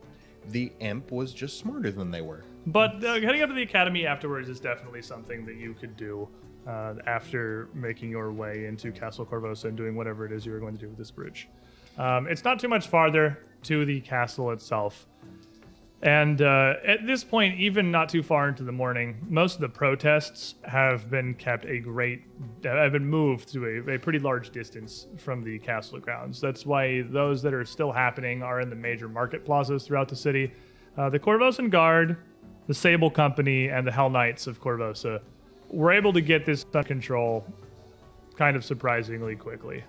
The imp was just smarter than they were. But uh, heading up to the academy afterwards is definitely something that you could do uh, after making your way into Castle Korvosa and doing whatever it is you were going to do with this bridge. Um, it's not too much farther to the castle itself. And uh, at this point, even not too far into the morning, most of the protests have been kept a great, have been moved to a, a pretty large distance from the castle grounds. That's why those that are still happening are in the major market plazas throughout the city. Uh, the Korvosan Guard, the Sable Company, and the Hell Knights of Korvosa were able to get this under control kind of surprisingly quickly.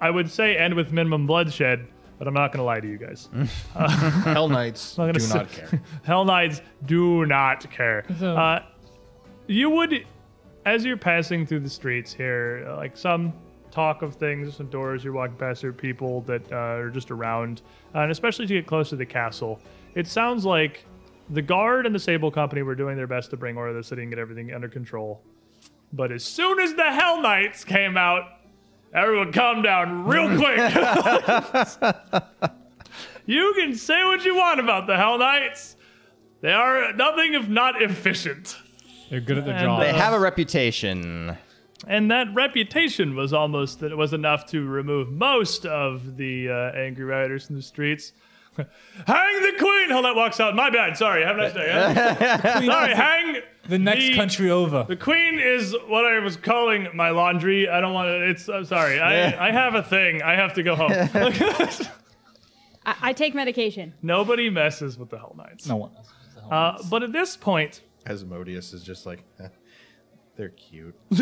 I would say end with minimum bloodshed, but I'm not going to lie to you guys. Hell Knights do I'm not gonna say- care. Hell Knights do not care. Uh, you would, as you're passing through the streets here, uh, like some talk of things, some doors you're walking past, there are people that uh, are just around, uh, and especially to get close to the castle. It sounds like the guard and the Sable Company were doing their best to bring order to the city and get everything under control. But as soon as the Hell Knights came out, everyone calm down real quick. you can say what you want about the Hell Knights. They are nothing if not efficient. They're good at their And, job. they have a reputation. And that reputation was almost that it was enough to remove most of the uh, angry rioters from the streets. Hang the queen! Hold that walks out. My bad. Sorry. Have a nice day. Sorry. Hang the next the- country over. The queen is what I was calling my laundry. I don't want to. It's. I'm sorry. I I have a thing. I have to go home. I, I take medication. Nobody messes with the Hell Knights. no one. Uh, but at this point, Asmodeus is just like, "Eh, they're cute.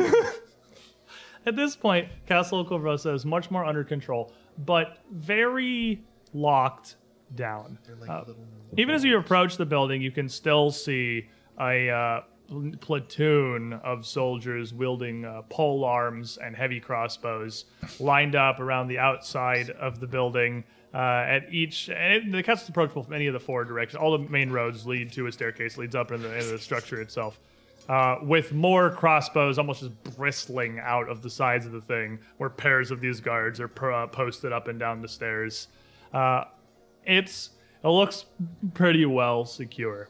At this point, Castle Korvosa is much more under control, but very locked down. Uh, even as you approach the building, you can still see a uh, platoon of soldiers wielding uh, pole arms and heavy crossbows lined up around the outside of the building. Uh, at each, and it, the castle's approachable from any of the four directions. All the main roads lead to a staircase, leads up into the, into the structure itself uh, with more crossbows almost just bristling out of the sides of the thing, where pairs of these guards are per, uh, posted up and down the stairs. Uh, it's it looks pretty well secure.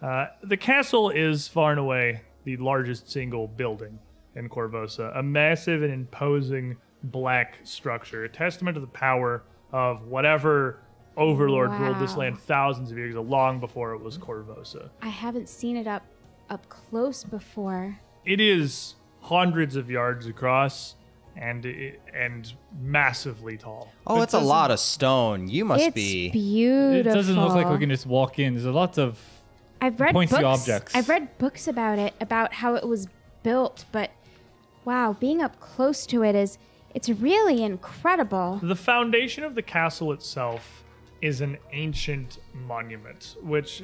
Uh, the castle is far and away the largest single building in Korvosa, a massive and imposing black structure, a testament to the power of whatever overlord ruled this land thousands of years ago, long before it was Korvosa. I haven't seen it up up close before. it is hundreds of yards across and and massively tall. Oh, it's a lot of stone. You must it's be. beautiful. It doesn't look like we can just walk in. There's a lot of. I've read pointy books. objects. I've read books about it, about how it was built, but wow, being up close to it is it's really incredible. The foundation of the castle itself is an ancient monument, which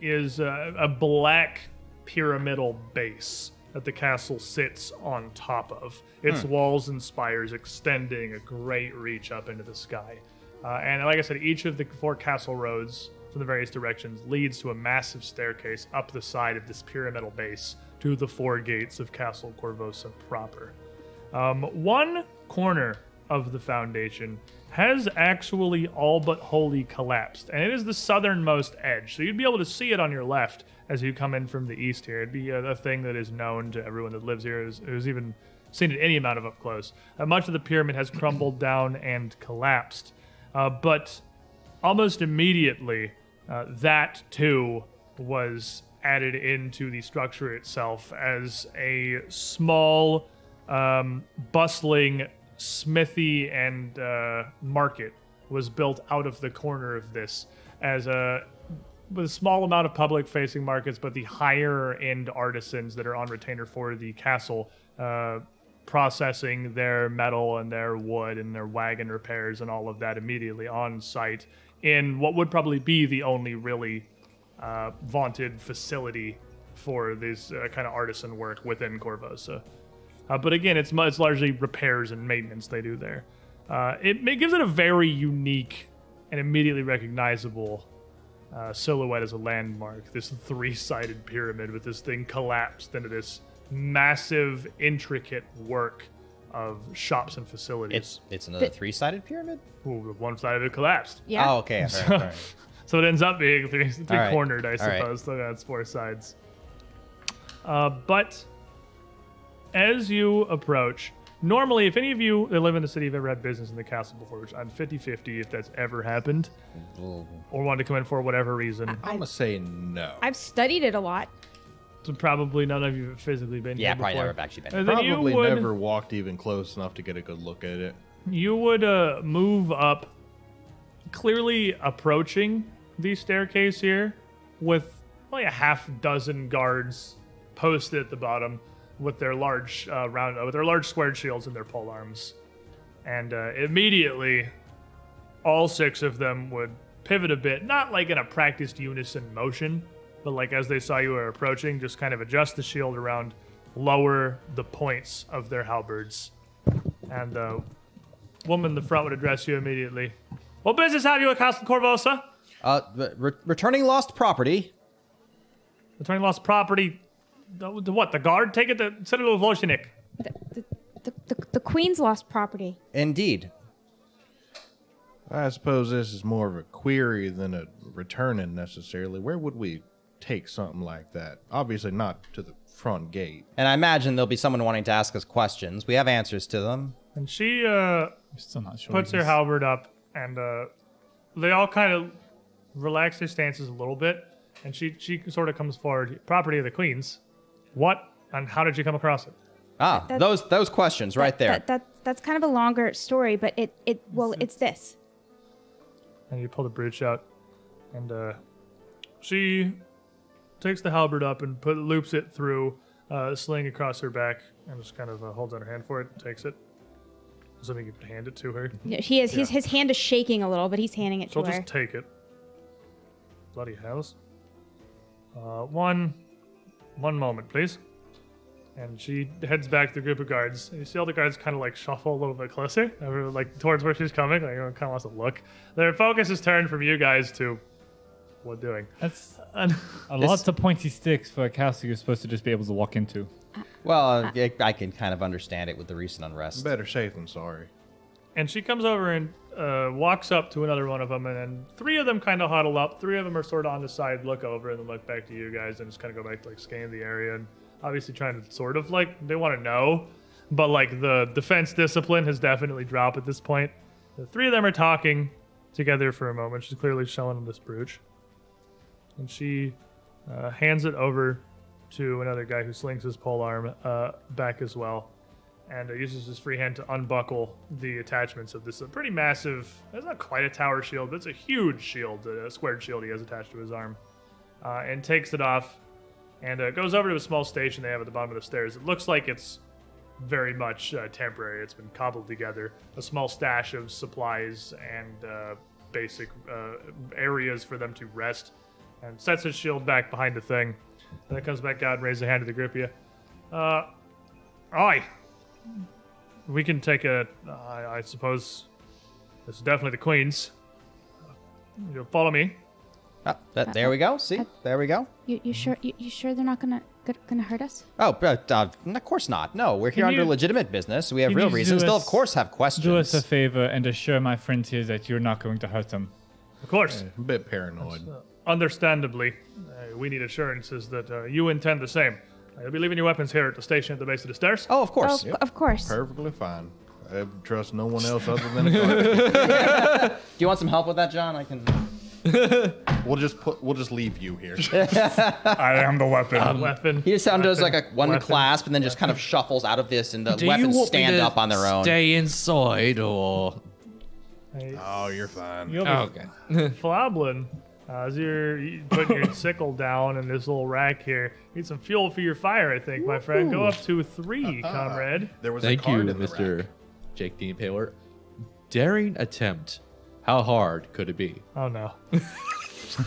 is a, a black pyramidal base that the castle sits on top of. Its walls and spires extending a great reach up into the sky. Uh, and like I said, each of the four castle roads from the various directions leads to a massive staircase up the side of this pyramidal base to the four gates of Castle Korvosa proper. Um, one corner of the foundation has actually all but wholly collapsed, and it is the southernmost edge. So you'd be able to see it on your left as you come in from the east here. It'd be a, a thing that is known to everyone that lives here, who's, even seen it any amount of up close. Uh, much of the pyramid has crumbled down and collapsed, uh, but almost immediately, uh, that too was added into the structure itself as a small, um, bustling smithy and uh, market was built out of the corner of this as a with a small amount of public facing markets, but the higher end artisans that are on retainer for the castle uh, processing their metal and their wood and their wagon repairs and all of that immediately on site in what would probably be the only really uh, vaunted facility for this uh, kind of artisan work within Korvosa. Uh, but again, it's, it's largely repairs and maintenance they do there. Uh, it, it gives it a very unique and immediately recognizable uh, silhouette as a landmark. This three-sided pyramid with this thing collapsed into this massive, intricate work of shops and facilities. It's it's another But- three-sided pyramid. Ooh, one side of it collapsed. Yeah. Oh, okay. all right, all right. So it ends up being three, three right. cornered, I All right. suppose. So that's four sides. Uh, but as you approach, normally, if any of you that live in the city have ever had business in the castle before, which I'm 50 50 if that's ever happened, or wanted to come in for whatever reason, I'm gonna say no. I've studied it a lot. so probably none of you have physically been Yeah, here probably before. never have actually been. And then you Probably would- never walked even close enough to get a good look at it. you would uh, move up, clearly approaching the staircase here with like a half dozen guards posted at the bottom with their large uh, round with their large squared shields and their pole arms, and uh, immediately all six of them would pivot a bit, not like in a practiced unison motion, but like as they saw you were approaching, just kind of adjust the shield around, lower the points of their halberds, and the woman in the front would address you immediately. What business have you at Castle Korvosa? Uh, re- returning lost property. Returning lost property. The, the what? The guard? Take it to Citadel of Volshyenek. The, the, the, the queen's lost property. Indeed. I suppose this is more of a query than a returning necessarily. Where would we take something like that? Obviously, not to the front gate. And I imagine there'll be someone wanting to ask us questions. We have answers to them. And she uh, still not sure. puts her halberd up, and uh, they all kind of relax their stances a little bit. And she she sort of comes forward. Property of the queens. What and how did you come across it? Ah, That- those those questions right there. That, that, that's kind of a longer story, but it, it well, it's this. And you pull the brooch out, and uh, she takes the halberd up and put loops it through uh, sling across her back, and just kind of uh, holds out her hand for it, and takes it. So you can hand it to her. Yeah, He is. His, his hand is shaking a little, but he's handing it She'll to her. She'll just take it. Bloody hells. Uh, one, one moment, please. And she heads back to the group of guards. And you see all the guards kind of like shuffle a little bit closer, like towards where she's coming. Like everyone kind of wants to look. Their focus is turned from you guys to what doing. That's And a lot of pointy sticks for a castle you're supposed to just be able to walk into. Well, uh, yeah, I can kind of understand it with the recent unrest. Better safe than sorry. And she comes over and uh, walks up to another one of them, and then three of them kind of huddle up. Three of them are sort of on the side, look over, and then look back to you guys, and just kind of go back to like scan the area, and obviously trying to sort of like they want to know, but like the defense discipline has definitely dropped at this point. The three of them are talking together for a moment. She's clearly showing them this brooch, and she uh, hands it over to another guy who slings his pole arm uh, back as well and uh, uses his free hand to unbuckle the attachments of this pretty massive. It's not quite a tower shield, but it's a huge shield, a squared shield he has attached to his arm, uh, and takes it off, and uh, goes over to a small station they have at the bottom of the stairs. It looks like it's very much uh, temporary. It's been cobbled together, a small stash of supplies and uh, basic uh, areas for them to rest, and sets his shield back behind the thing. And then comes back out and raises a hand to the you. Uh, aye. We can take a. I, I suppose this is definitely the Queen's. You'll follow me. Ah, that, there we go. See, there we go. You, you sure? You, you sure they're not gonna gonna- gonna hurt us? Oh, but uh, of course not. No, we're here Can under you- legitimate business. We have real reasons. do They'll us- of course have questions. Do us a favor and assure my friends here that you're not going to hurt them. Of course. A bit paranoid. Understandably, uh, we need assurances that uh, you intend the same. You'll be leaving your weapons here at the station at the base of the stairs. oh, of course. Oh, of course. Perfectly fine. I trust no one else other than a guard. Do you want some help with that, John? I can. we'll just put. We'll just leave you here. I am the weapon. Um, weapon. He just sound does like a one weapon. clasp and then just kind of shuffles out of this, and the Do you weapons want me stand to up on their own. Stay inside or Hey, oh, you're fine. You'll be oh, okay. Floblin, uh, as you're putting your sickle down in this little rack here, need some fuel for your fire, I think, my friend. Go up to three, comrade. There was Thank a card you, in the Mr. rack. Jake Dean Paler. Daring attempt. How hard could it be? Oh no.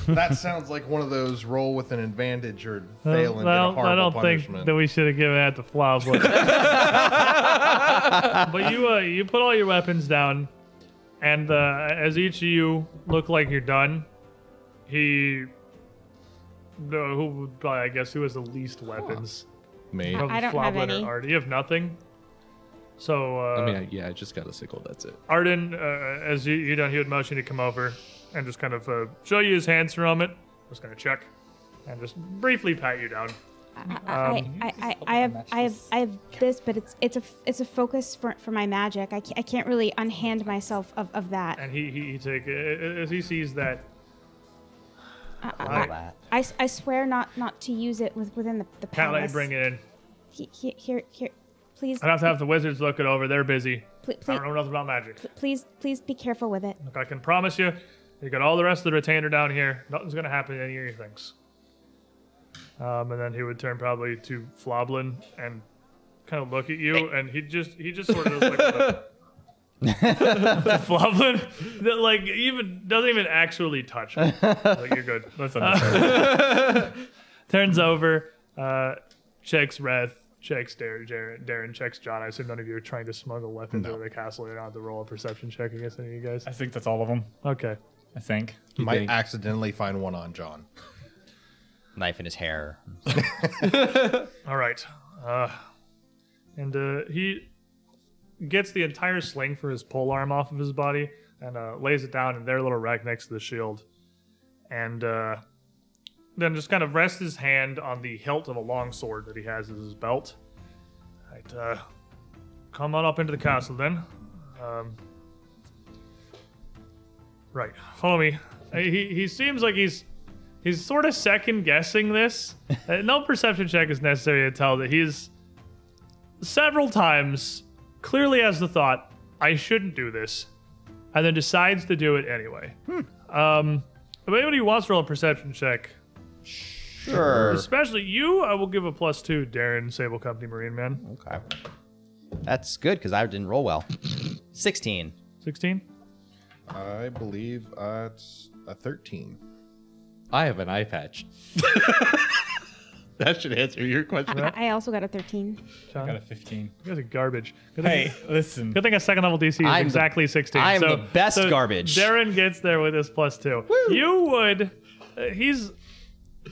That sounds like one of those roll with an advantage or fail and get a Well, horrible I don't punishment. think that we should have given that to Floblin. but you uh, you put all your weapons down, and uh, as each of you look like you're done, he. No, who would probably, I guess, who has the least weapons? Me. I don't have Floblin or any. Art. You have nothing? So uh, I mean, I, yeah, I just got a sickle. That's it. Arden, uh, as you, you done, he would motion you to come over and just kind of uh, show you his hands from it. Just gonna check and just briefly pat you down. I, I, I, I have I have I have this, but it's it's a it's a focus for, for my magic. I can't, I can't really unhand myself of, of that. And he he, he take as he sees that. I, All I, that. I, s- I swear not not to use it with, within the, the Can't let you palace. bring it in. He- he- Here, here, please, I'd have to have the wizards look it over. They're busy. pl- I please, don't know nothing about magic. please, please be careful with it. Look, I can promise you, you got all the rest of the retainer down here. Nothing's gonna happen to any of your things. Um, and then he would turn probably to Floblin and kind of look at you, and he just he just sort of does like a- Floblin that like even doesn't even actually touch him. Like you're good. That's understandable. Turns over, uh, checks Reth, checks Darren, Darren, Darren, checks John. I assume none of you are trying to smuggle weapons No. into the castle. You're not the roll a perception check against any of you guys. I think that's all of them. Okay. I think. Might think- accidentally find one on John. Knife in his hair. All right. Uh, and uh, he gets the entire sling for his pole arm off of his body and uh, lays it down in their little rack next to the shield. And uh, then just kind of rests his hand on the hilt of a long sword that he has as his belt. Right. Uh, come on up into the castle then. Um, right. Follow me. Uh, He, he seems like he's he's sort of second guessing this. Uh, no perception check is necessary to tell that he's several times clearly has the thought, I shouldn't do this, and then decides to do it anyway. Um, if anybody wants to roll a perception check, Sure. especially you, I will give a plus two, Darren, Sable Company Marine Man. Okay. That's good because I didn't roll well. 16. 16? I believe uh, it's a 13. I have an eye patch. that should answer your question. I, I also got a 13. John? Got a 15. You guys are garbage. Good Hey, thing, listen. good thing a second level DC is I'm the- exactly 16. I'm so, the best so garbage. Darren gets there with his plus two. You would. Uh, he's.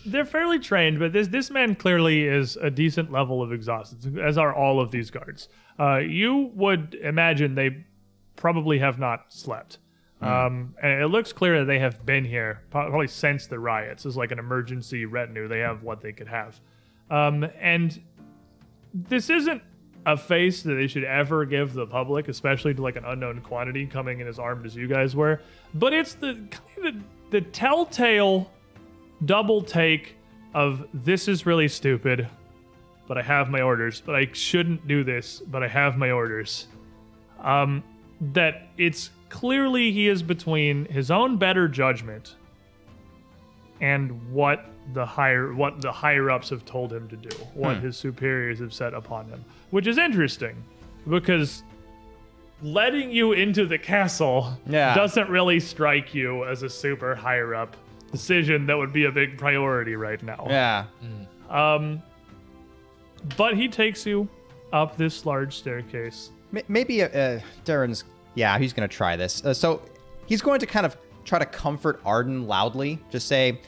They're fairly trained, but this this man clearly is a decent level of exhausted, as are all of these guards. Uh, you would imagine they probably have not slept. Um, and it looks clear that they have been here probably since the riots. As like an emergency retinue, they have what they could have. Um, and this isn't a face that they should ever give the public, especially to like an unknown quantity coming in as armed as you guys were. But it's the kind of the telltale double take of this is really stupid, but I have my orders. But I shouldn't do this, but I have my orders. Um, that it's clearly he is between his own better judgment and what the higher what the higher ups have told him to do, what his superiors have set upon him, which is interesting because letting you into the castle Yeah. doesn't really strike you as a super higher up decision that would be a big priority right now. Yeah. Um But he takes you up this large staircase. M- Maybe uh, uh, Darren's. Yeah, he's going to try this. Uh, so he's going to kind of try to comfort Arden loudly. Just say,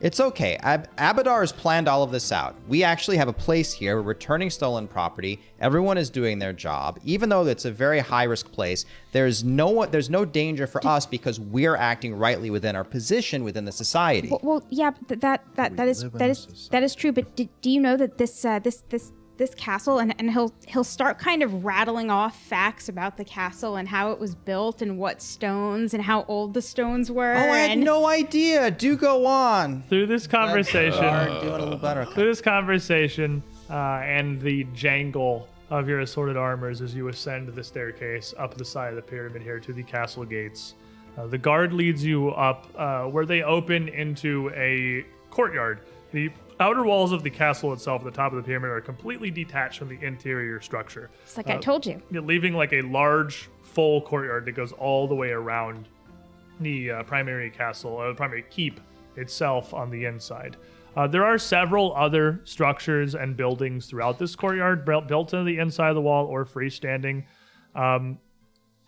It's okay. Ab- Abadar has planned all of this out. We actually have a place here. We're returning stolen property. Everyone is doing their job. Even though it's a very high risk place, there's no there's no danger for us because we're acting rightly within our position within the society. Well, well yeah, but that that that is live in that a is society. that is true. But do, do you know that this uh, this this this castle and, and he'll he'll start kind of rattling off facts about the castle and how it was built and what stones and how old the stones were. Oh, I had no idea. Do go on. Through this conversation, Are doing a little better. through this conversation uh, and the jangle of your assorted armors as you ascend the staircase up the side of the pyramid here to the castle gates. Uh, the guard leads you up uh, where they open into a courtyard. The outer walls of the castle itself, at the top of the pyramid, are completely detached from the interior structure. it's like I told you. Leaving like a large, full courtyard that goes all the way around the uh, primary castle, uh, primary keep itself on the inside. Uh, there are several other structures and buildings throughout this courtyard built built into the inside of the wall or freestanding. Um,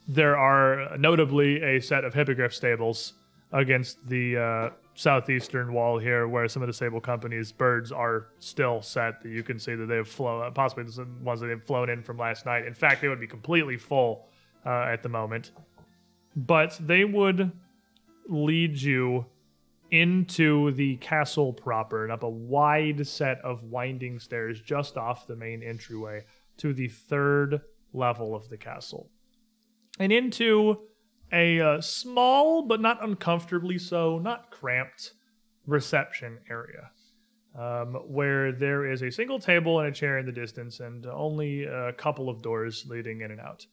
there are notably a set of hippogriff stables against the uh, southeastern wall here, where some of the Sable Company's birds are still set. That you can see that they've flown, possibly the ones that they've flown in from last night. In fact, they would be completely full uh, at the moment. But they would lead you into the castle proper and up a wide set of winding stairs just off the main entryway to the third level of the castle. And into a uh, small but not uncomfortably so, not cramped reception area. Um, where there is a single table and a chair in the distance, and only a couple of doors leading in and out.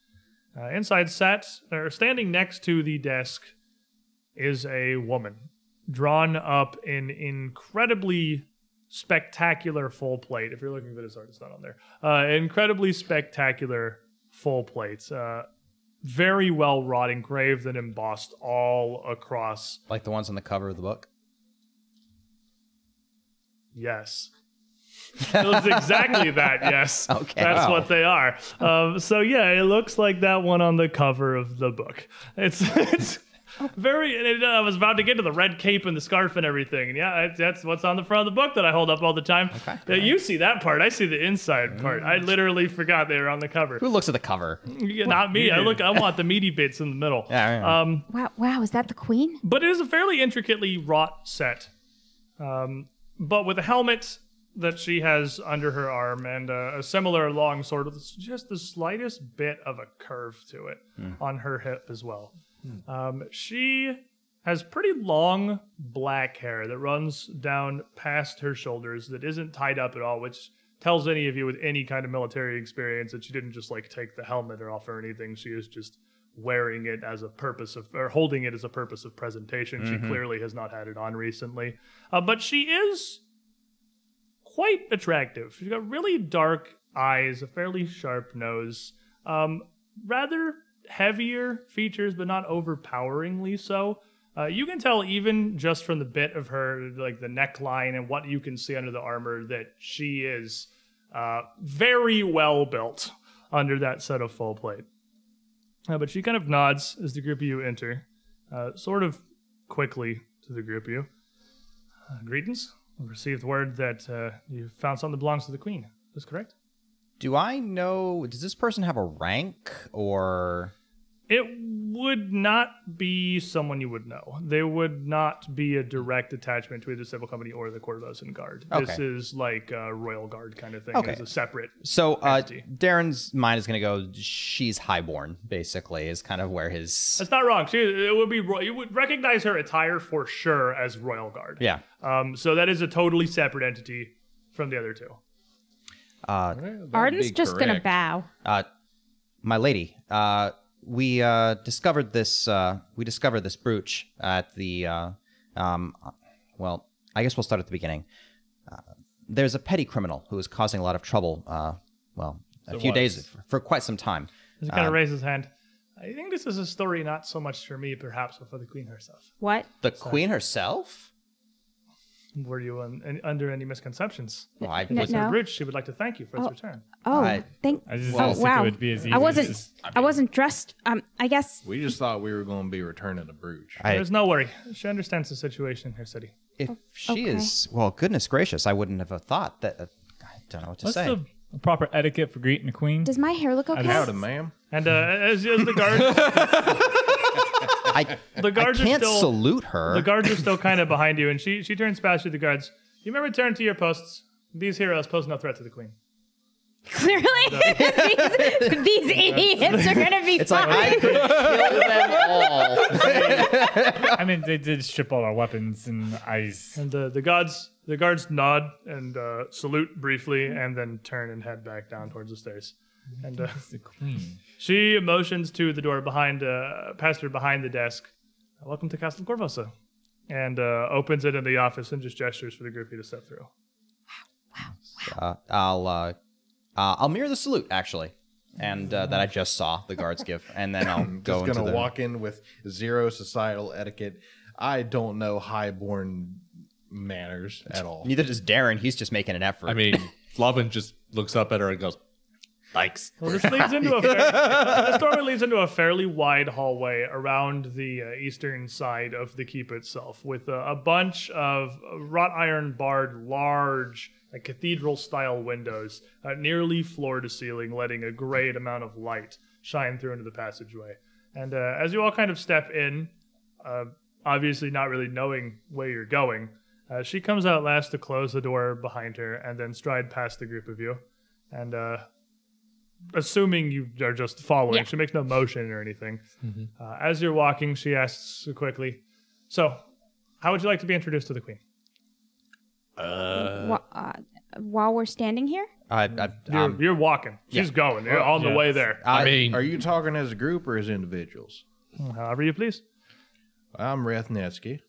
Uh, inside, sat or standing next to the desk, is a woman drawn up in incredibly spectacular full plate. If you're looking for this art, it's not on there. Uh, incredibly spectacular full plates. Uh, very well wrought, engraved, and embossed all across. Like the ones on the cover of the book. Yes. it was exactly that. Yes, Okay. that's Wow. what they are. Um, so yeah, it looks like that one on the cover of the book. It's it's very. And it, uh, I was about to get to the red cape and the scarf and everything. And yeah, it- that's what's on the front of the book that I hold up all the time. Okay. Yeah, you see that part. I see the inside part. I literally forgot they were on the cover. Who looks at the cover? Yeah, Not me. I look. I want the meaty bits in the middle. Yeah, yeah. Um, Wow, wow, is that the queen? but it is a fairly intricately wrought set. Um, but with a helmet that she has under her arm and uh, a similar long sword with just the slightest bit of a curve to it on her hip as well. Um, she has pretty long black hair that runs down past her shoulders that isn't tied up at all, which tells any of you with any kind of military experience that she didn't just like take the helmet off or anything. She is just wearing it as a purpose of or holding it as a purpose of presentation. She clearly has not had it on recently, uh, but she is quite attractive. She's got really dark eyes, a fairly sharp nose, um, rather heavier features, but not overpoweringly so. Uh, you can tell even just from the bit of her, like the neckline and what you can see under the armor, that she is uh, very well built under that set of full plate. Uh, but she kind of nods as the group of you enter, uh, sort of quickly to the group of you. Uh, greetings. I've received word that uh, you found something that belongs to the queen. Is this correct? Do I know? Does this person have a rank or? It would not be someone you would know. They would not be a direct attachment to either Sable Company or the Korvosan Guard. This is like a Royal Guard kind of thing. Okay. It's a separate. So uh, Darren's mind is gonna go. She's highborn, basically, is kind of where his. That's not wrong. She, it would be. You would recognize her attire for sure as Royal Guard. Yeah. Um. So that is a totally separate entity from the other two. Uh, Well, Arden's be just gonna bow. uh, my lady, uh, we uh, discovered this. Uh, we discovered this brooch at the. Uh, um, well, I guess we'll start at the beginning. Uh, there's a petty criminal who is causing a lot of trouble. Uh, well, a few days for quite some time. He kind of raised his hand. I think this is a story not so much for me, perhaps, but for the queen herself. What? The queen herself. Were you un- an- under any misconceptions? Well, I No, was Her no. brooch, she would like to thank you for its return. Oh, I- thank. I just oh, don't think wow. it would be as easy. I wasn't. just- I wasn't dressed. Um, I guess. We just thought we were going to be returning the brooch. I- There's no worry. She understands the situation in her city. If she okay. is, well, goodness gracious, I wouldn't have thought that. Uh, I don't know what to What's say. the proper etiquette for greeting a queen? Does my hair look okay? Howdy, ma'am. And uh, as, as the guards, I, the guards are can't still salute her. the guards are still kind of behind you, and she she turns past you. The guards, you may return to your posts. These heroes pose no threat to the queen. Clearly, these, these idiots are gonna be it's like fine. I could kill them all. I mean, they did strip all our weapons and ice. And the the gods the guards nod and uh, salute briefly, and then turn and head back down towards the stairs. And uh, the queen. She motions to the door behind, uh, past her behind the desk. Welcome to Castle Korvosa, and uh, opens it in the office and just gestures for the group to step through. Uh, I'll uh, uh, I'll mirror the salute actually, and uh, that I just saw the guards give, and then I'll go Just gonna the. walk in with zero societal etiquette. I don't know highborn manners at all. Neither does Darren. He's just making an effort. I mean, Floblin just looks up at her and goes, Thanks. Well, this leads into a fair, this doorway leads into a fairly wide hallway around the uh, eastern side of the keep itself, with uh, a bunch of wrought iron barred, large, like cathedral-style windows, uh, nearly floor to ceiling, letting a great amount of light shine through into the passageway. And uh, as you all kind of step in, uh, obviously not really knowing where you're going, uh, she comes out last to close the door behind her, and then stride past the group of you, and uh, assuming you are just following. Yeah. She makes no motion or anything. Uh, as you're walking, she asks quickly, "So, how would you like to be introduced to the queen?" Wha- uh, while we're standing here, I, I, You're, you're walking. She's going. You're on the way there. I, I mean, Are you talking as a group or as individuals? However you please. I'm Rethnetsky.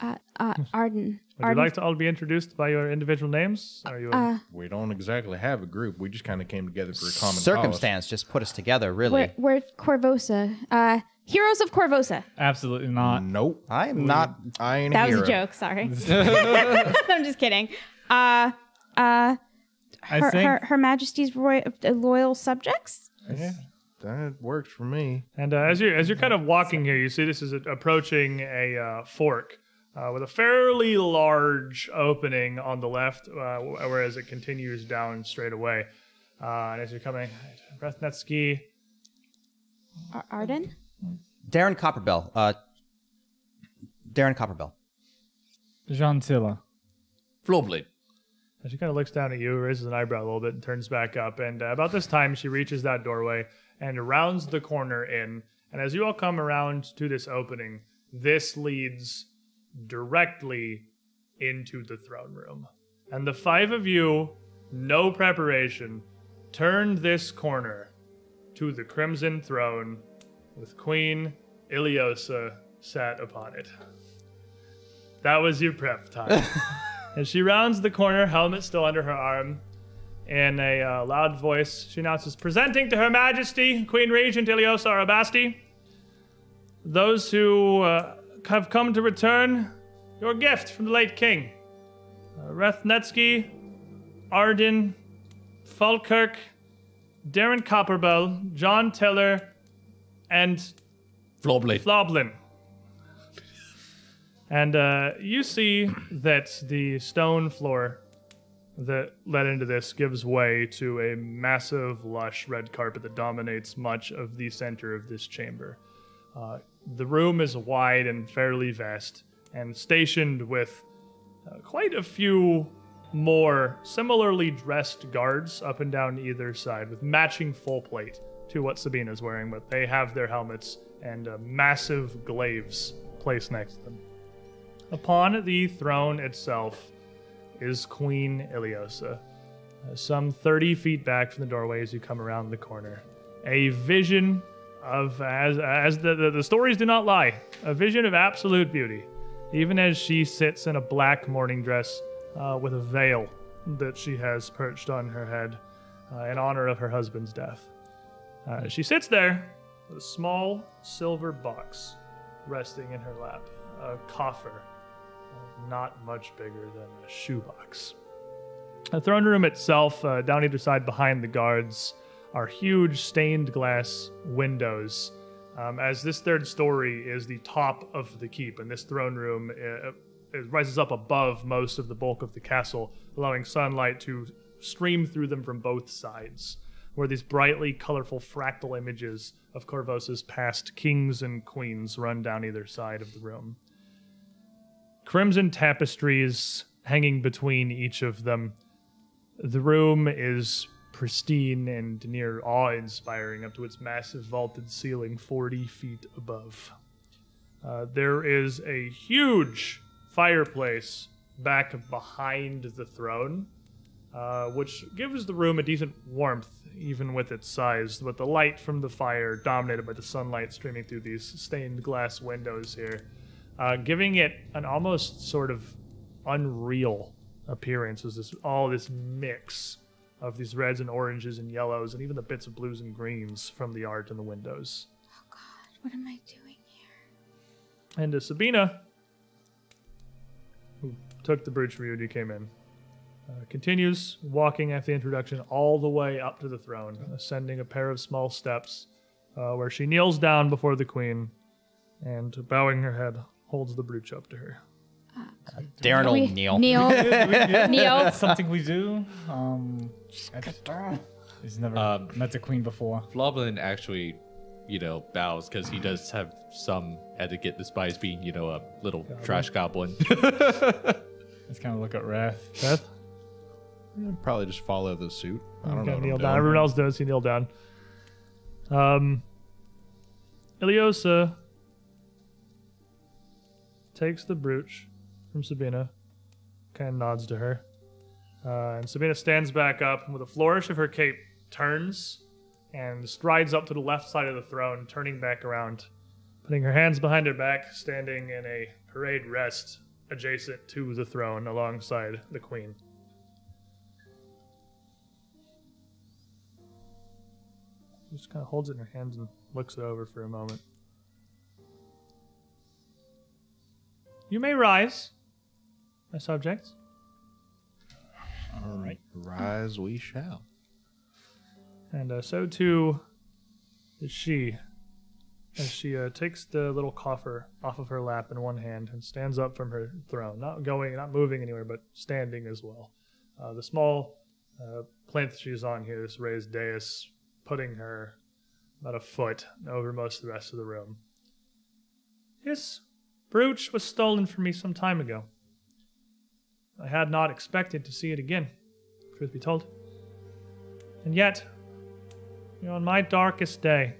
uh, uh, Arden. Would you like to all be introduced by your individual names? Are you? uh, We don't exactly have a group. We just kind of came together for a common cause. circumstance just put us together, really. we're, we're Korvosa. Uh, heroes of Korvosa. Absolutely not. Nope. I am not. I ain't That a was a joke. Sorry. I'm just kidding. Uh, uh, I her, think her, her Majesty's roy- uh, loyal subjects. Yeah, that works for me. And uh, as you're as you're kind of walking here, you see this is approaching a uh, fork uh, with a fairly large opening on the left, uh, whereas it continues down straight away. Uh, and as you're coming, Rethnetsky, Ar- Arden. Darren Copperbell. Uh, Darren Copperbell. Gentilla. Floorblade. She kind of looks down at you, raises an eyebrow a little bit, and turns back up. And uh, about this time, she reaches that doorway and rounds the corner in. And as you all come around to this opening, this leads directly into the throne room. And the five of you, no preparation, turned this corner to the crimson throne with Queen Ileosa sat upon it. That was your prep time. As she rounds the corner, helmet still under her arm, in a uh, loud voice, she announces, Presenting to Her Majesty, Queen Regent Ileosa Arabasti, those who uh, have come to return your gift from the late king. Uh, Rethnetsky, Arden, Falkirk, Darren Copperbell, John Teller, and Floorblade. Floblin. And uh, you see that the stone floor that led into this gives way to a massive, lush red carpet that dominates much of the center of this chamber. Uh, the room is wide and fairly vast, and stationed with uh, quite a few more similarly dressed guards up and down either side with matching full plate to what Sabina's wearing, but they have their helmets and uh, massive glaives placed next to them. Upon the throne itself is Queen Ileosa, uh, some 30 feet back from the doorway as you come around the corner. A vision of, as, as the, the, the stories do not lie, a vision of absolute beauty, even as she sits in a black mourning dress uh, with a veil that she has perched on her head uh, in honor of her husband's death. Uh, she sits there with a small silver box resting in her lap, a coffer not much bigger than a shoebox. The throne room itself, uh, down either side behind the guards, are huge stained glass windows. Um, as this third story is the top of the keep, and this throne room uh, it rises up above most of the bulk of the castle, allowing sunlight to stream through them from both sides, where these brightly colorful fractal images of Korvosa's past kings and queens run down either side of the room crimson tapestries hanging between each of them. The room is pristine and near awe inspiring up to its massive vaulted ceiling 40 feet above. Uh, there is a huge fireplace back behind the throne, uh, which gives the room a decent warmth, even with its size. But the light from the fire, dominated by the sunlight streaming through these stained glass windows here, uh, giving it an almost sort of unreal appearance. Is this all this mix of these reds and oranges and yellows and even the bits of blues and greens from the art in the windows? Oh God, what am I doing here? And uh, Sabina, who took the bridge for you when you came in, uh, continues walking after the introduction all the way up to the throne, ascending a pair of small steps, uh, where she kneels down before the queen, and bowing her head, holds the brooch up to her. Darren will We- kneel. Kneel. Kneel. That's something we do. Um, he's never Um, met the queen before. Floblin actually, you know, bows because he does have some etiquette despite being, you know, a little trash goblin. Let's kind of look at Wrath. Beth, Probably just follow the suit. I don't know. what kneel I'm down. doing. Everyone else does. You kneel down. Um, Ileosa takes the brooch from Sabina, kind of nods to her, uh, and Sabina stands back up and with a flourish of her cape, turns and strides up to the left side of the throne, turning back around, putting her hands behind her back, standing in a parade rest adjacent to the throne alongside the queen. She just kind of holds it in her hands and looks it over for a moment. You may rise, my subjects. All right, rise we shall. And uh, so too is she, as she uh, takes the little coffer off of her lap in one hand and stands up from her throne, not going, not moving anywhere, but standing as well. Uh, the small uh, plinth she's on here, this raised dais, putting her about a foot over most of the rest of the room. This brooch was stolen from me some time ago. I had not expected to see it again, truth be told. And yet, you know, on my darkest day,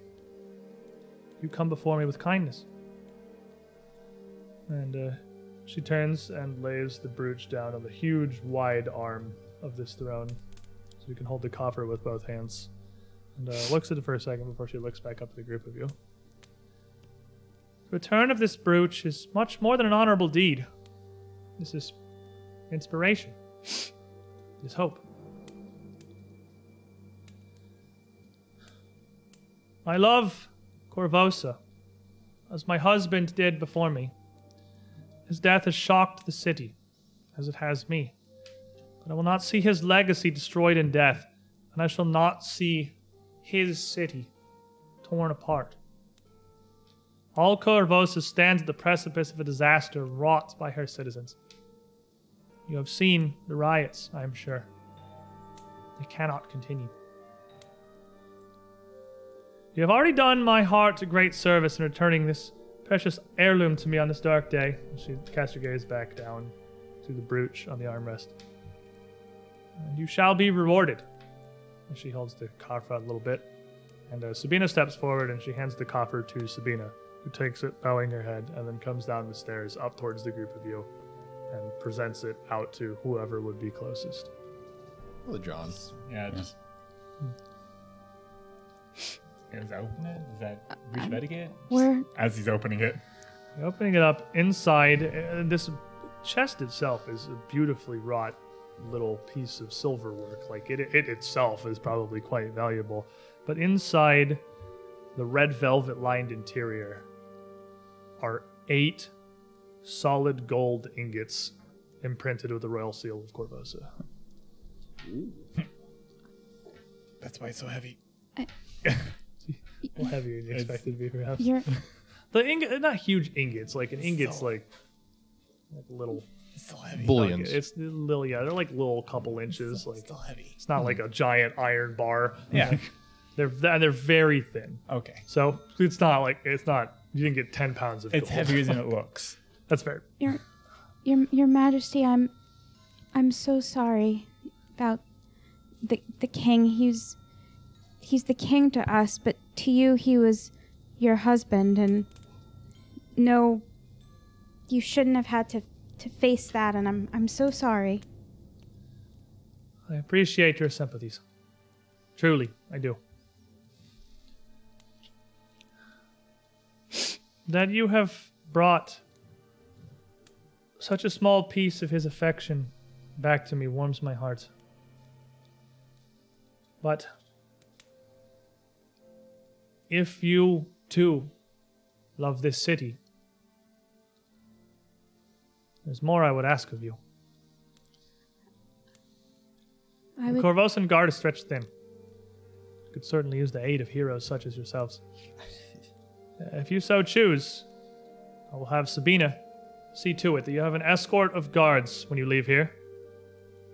you come before me with kindness. And uh, she turns and lays the brooch down on the huge, wide arm of this throne, so you can hold the coffer with both hands. And uh, looks at it for a second before she looks back up at the group of you. The return of this brooch is much more than an honorable deed. This is inspiration. Is hope. I love Korvosa, as my husband did before me. His death has shocked the city, as it has me. But I will not see his legacy destroyed in death, and I shall not see his city torn apart. All Korvosa stands at the precipice of a disaster wrought by her citizens. You have seen the riots, I am sure. They cannot continue. You have already done my heart a great service in returning this precious heirloom to me on this dark day. She casts her gaze back down to the brooch on the armrest. And you shall be rewarded. And she holds the coffer a little bit. And uh, Sabina steps forward and she hands the coffer to Sabina, who takes it, bowing her head, and then comes down the stairs up towards the group of you and presents it out to whoever would be closest. Well, John. Yeah, just. Does that open it? Is that reach of etiquette? We're As he's opening it. Opening it up inside, uh, this chest itself is a beautifully wrought little piece of silverwork. Like it, it itself is probably quite valuable. But inside the red velvet lined interior are eight solid gold ingots imprinted with the royal seal of Korvosa. That's why it's so heavy. Well, heavier than you expected to be, perhaps. The ingot, not huge ingots. Like an ingot's So- like, like a little. It's so heavy. Bullions. nugget. It's little, yeah. They're like little couple inches. Like still heavy. It's not like a giant iron bar. Yeah. They're and they're very thin. Okay. So it's not like it's not you didn't get ten pounds of It's gold. heavier than it looks. That's fair. your your your majesty i'm i'm so sorry about the the king he's he's the king to us but to you he was your husband and no you shouldn't have had to to face that and i'm i'm so sorry I appreciate your sympathies. Truly, I do. That you have brought such a small piece of his affection back to me warms my heart. But if you too love this city, there's more I would ask of you. I would. Korvosan guard is stretched thin. Could certainly use the aid of heroes such as yourselves. If you so choose, I will have Sabina see to it that you have an escort of guards when you leave here.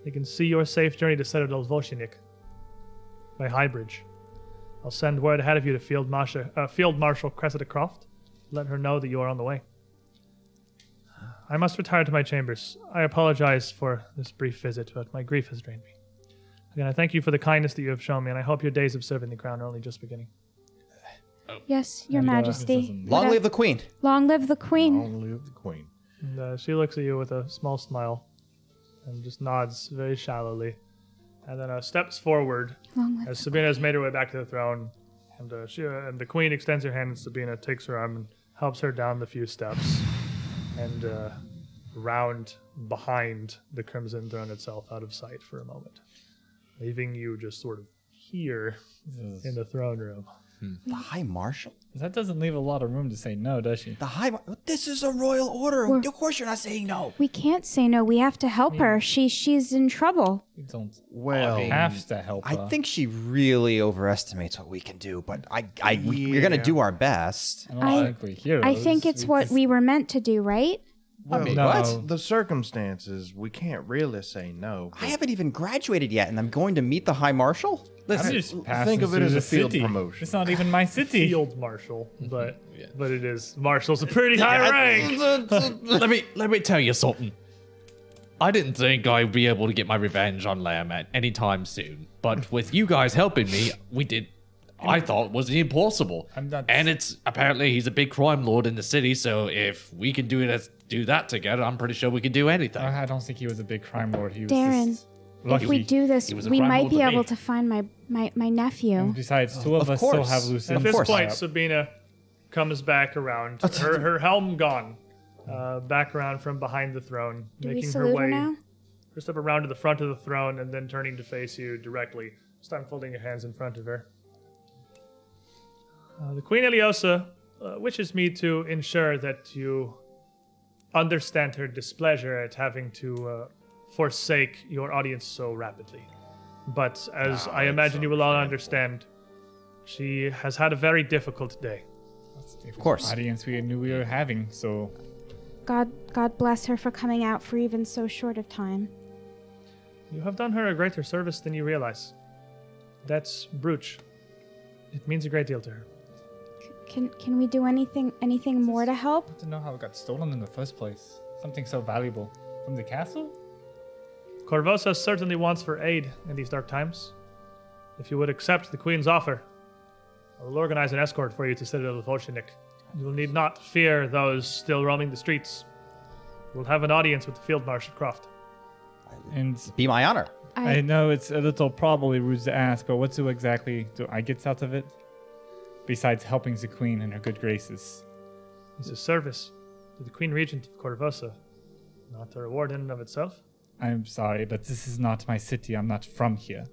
They can see your safe journey to Citadel Volshyenek by High Bridge. I'll send word ahead of you to Field Marshal, uh, Field Marshal Cressida Kroft. Let her know that you are on the way. I must retire to my chambers. I apologize for this brief visit, but my grief has drained me. Again, I thank you for the kindness that you have shown me, and I hope your days of serving the crown are only just beginning. Yes, Your And, uh, Majesty. this doesn't- Long uh, live the queen. long live the Queen. Long live the queen. And uh, she looks at you with a small smile and just nods very shallowly. And then uh, steps forward as Sabina has made her way back to the throne. And, uh, she, uh, and the queen extends her hand, and Sabina takes her arm and helps her down the few steps and uh, round behind the Crimson Throne itself out of sight for a moment, leaving you just sort of here in the throne room. The High Marshal? That doesn't leave a lot of room to say no, does she? The High Mar- This is a royal order. We're- of course you're not saying no. We can't say no. We have to help her. She she's in trouble. We don't Well, have to help her. I her. think she really overestimates what we can do, but I, I, we, we're gonna do our best. I I- think we're heroes. I think it's what just- we were meant to do, right? Well, mean, No. what? the circumstances, we can't really say no. I haven't even graduated yet, and I'm going to meet the High Marshal. I'm Listen, just think of it as a field city. promotion. It's not even my city. Field Marshal, mm-hmm. but but it is Marshal's a pretty high rank. let me let me tell you something. I didn't think I'd be able to get my revenge on Lamm anytime soon, but with you guys helping me, we did. I thought was impossible. I'm not- And it's apparently he's a big crime lord in the city, so if we can do it, do that together, I'm pretty sure we can do anything. I don't think he was a big crime lord. He was Darren, lucky. If we do this, he was a we might be to able me. to find my my, my nephew. And besides, two of, Of us still course. have At this course. point, Sabina comes back around. Her, her helm gone. Uh, back around from behind the throne, Do making her way her now? her step around to the front of the throne and then turning to face you directly. Start folding your hands in front of her. Uh, the Queen Ileosa uh, wishes me to ensure that you understand her displeasure at having to uh, forsake your audience so rapidly. But as I imagine you will all understand, she has had a very difficult day. Of course. audience we knew we were having. So God God bless her for coming out for even so short of time. You have done her a greater service than you realize. That's brooch. It means a great deal to her. Can can we do anything anything more to help? I don't know how it got stolen in the first place. Something so valuable from the castle. Korvosa certainly wants for aid in these dark times. If you would accept the Queen's offer, I will organize an escort for you to Citadel of Volshyenek. You will need not fear those still roaming the streets. You will have an audience with the Field Marshal Kroft. And Be my honor. I I know it's a little probably rude to ask, but what do exactly do I get out of it? Besides helping the queen in her good graces. It's a service to the Queen Regent of Korvosa, not a reward in and of itself. I'm sorry, but this is not my city. I'm not from here.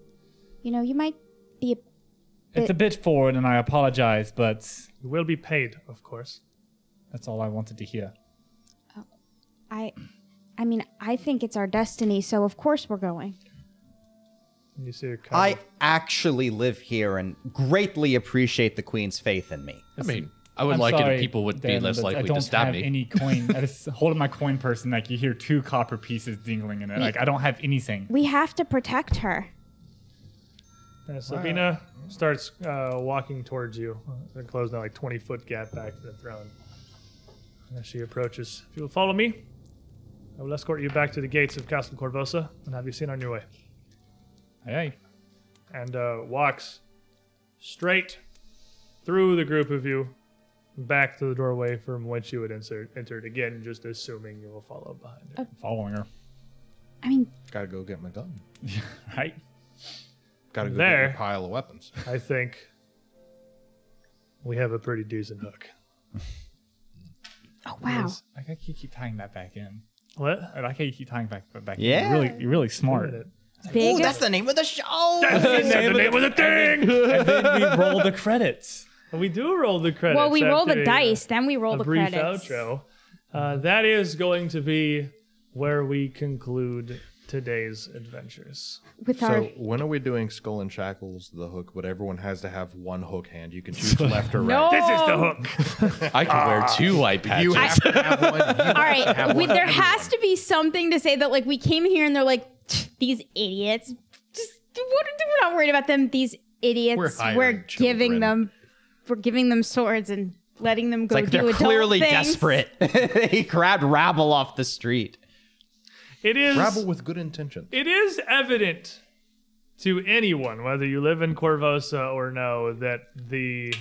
you know, you might be a It's a bit forward, and I apologize, but You will be paid, of course. that's all I wanted to hear. Oh, I I mean, I think it's our destiny, so of course we're going. You see her kind I of actually live here and greatly appreciate the Queen's faith in me. I mean, I would I'm like it if people would be Dan, less but I likely don't to stab have me. any coin. I just holding my coin purse, and like you hear two copper pieces dingling in it. Like I don't have anything. We have to protect her. Uh, Sabina starts uh, walking towards you. They're closed now, like 20 foot gap back to the throne. And as she approaches, if you will follow me, I will escort you back to the gates of Castle Korvosa and have you seen on your way. Hey, And uh, walks straight through the group of you back to the doorway from which you had insert, entered. Again, just assuming you will follow behind her. following her. I mean, Gotta go get my gun. Right? Gotta go There. get my pile of weapons. I think we have a pretty decent hook. oh wow. I like how you keep tying that back in. What? I like how you keep tying back back. in. Yeah. You're really, you're really smart. Minute. Big Ooh, that's the name of the show. That's the name of the thing! and then we roll the credits. We do roll the credits. well, we roll after the a, dice, then we roll A the brief credits. outro. Uh, that is going to be where we conclude today's adventures. With So our when are we doing skull and shackles, the hook? But everyone has to have one hook hand. You can choose left or right. no, right. This is the hook. I can wear two white patches. You have to have one. You All right, we, there has to be something to say that like we came here and they're like these idiots. Just what, we're not worried about them. These idiots. We're We're giving children. them. We're giving them swords and letting them go Like do they're adult clearly things. desperate. he grabbed Rabble off the street. It is Rabble with good intentions. it is evident to anyone, whether you live in Korvosa or no, that the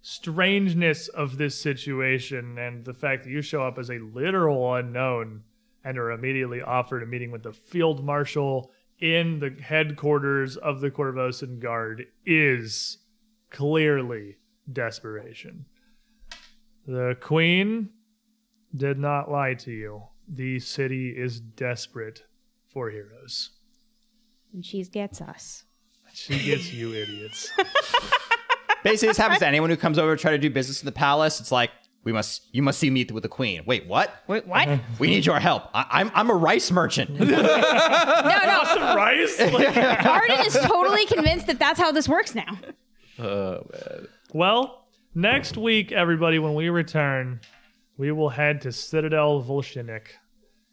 strangeness of this situation and the fact that you show up as a literal unknown and are immediately offered a meeting with the field marshal in the headquarters of the Korvosan Guard is clearly desperation. The Queen did not lie to you. The city is desperate for heroes. And she gets us. She gets you idiots. Basically, this happens to anyone who comes over to try to do business in the palace. It's like, we must, you must see me with the queen. Wait, what? Wait, what? We need your help. I, I'm, I'm a rice merchant. no. No some rice? Like- Arden is totally convinced that that's how this works now. oh man well, next week, everybody, when we return, we will head to Citadel Volshyenek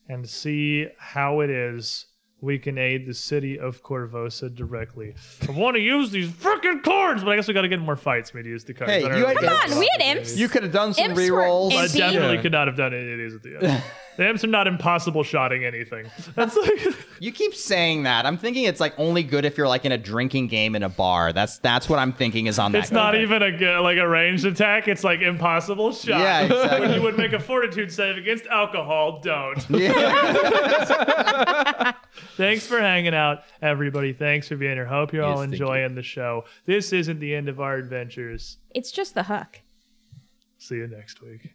and see how it is we can aid the city of Corvosa directly. I want to use these freaking cards, but I guess we got to get more fights me to use the cards. Hey, I don't you know. had- Come on, we had imps. you could have done some Imps were rerolls. I definitely Yeah. could not have done any of these at the end. the imps are not impossible shotting anything. That's like. You keep saying that. I'm thinking it's like only good if you're like in a drinking game in a bar. That's that's what I'm thinking is on that. It's not card. even a g- like a ranged attack. It's like impossible shot. Yeah, exactly. When you would make a fortitude save against alcohol, don't. Yeah. Thanks for hanging out, everybody. Thanks for being here. Hope you're all Yes, thank enjoying the show. This isn't the end of our adventures. It's just the hook. See you next week.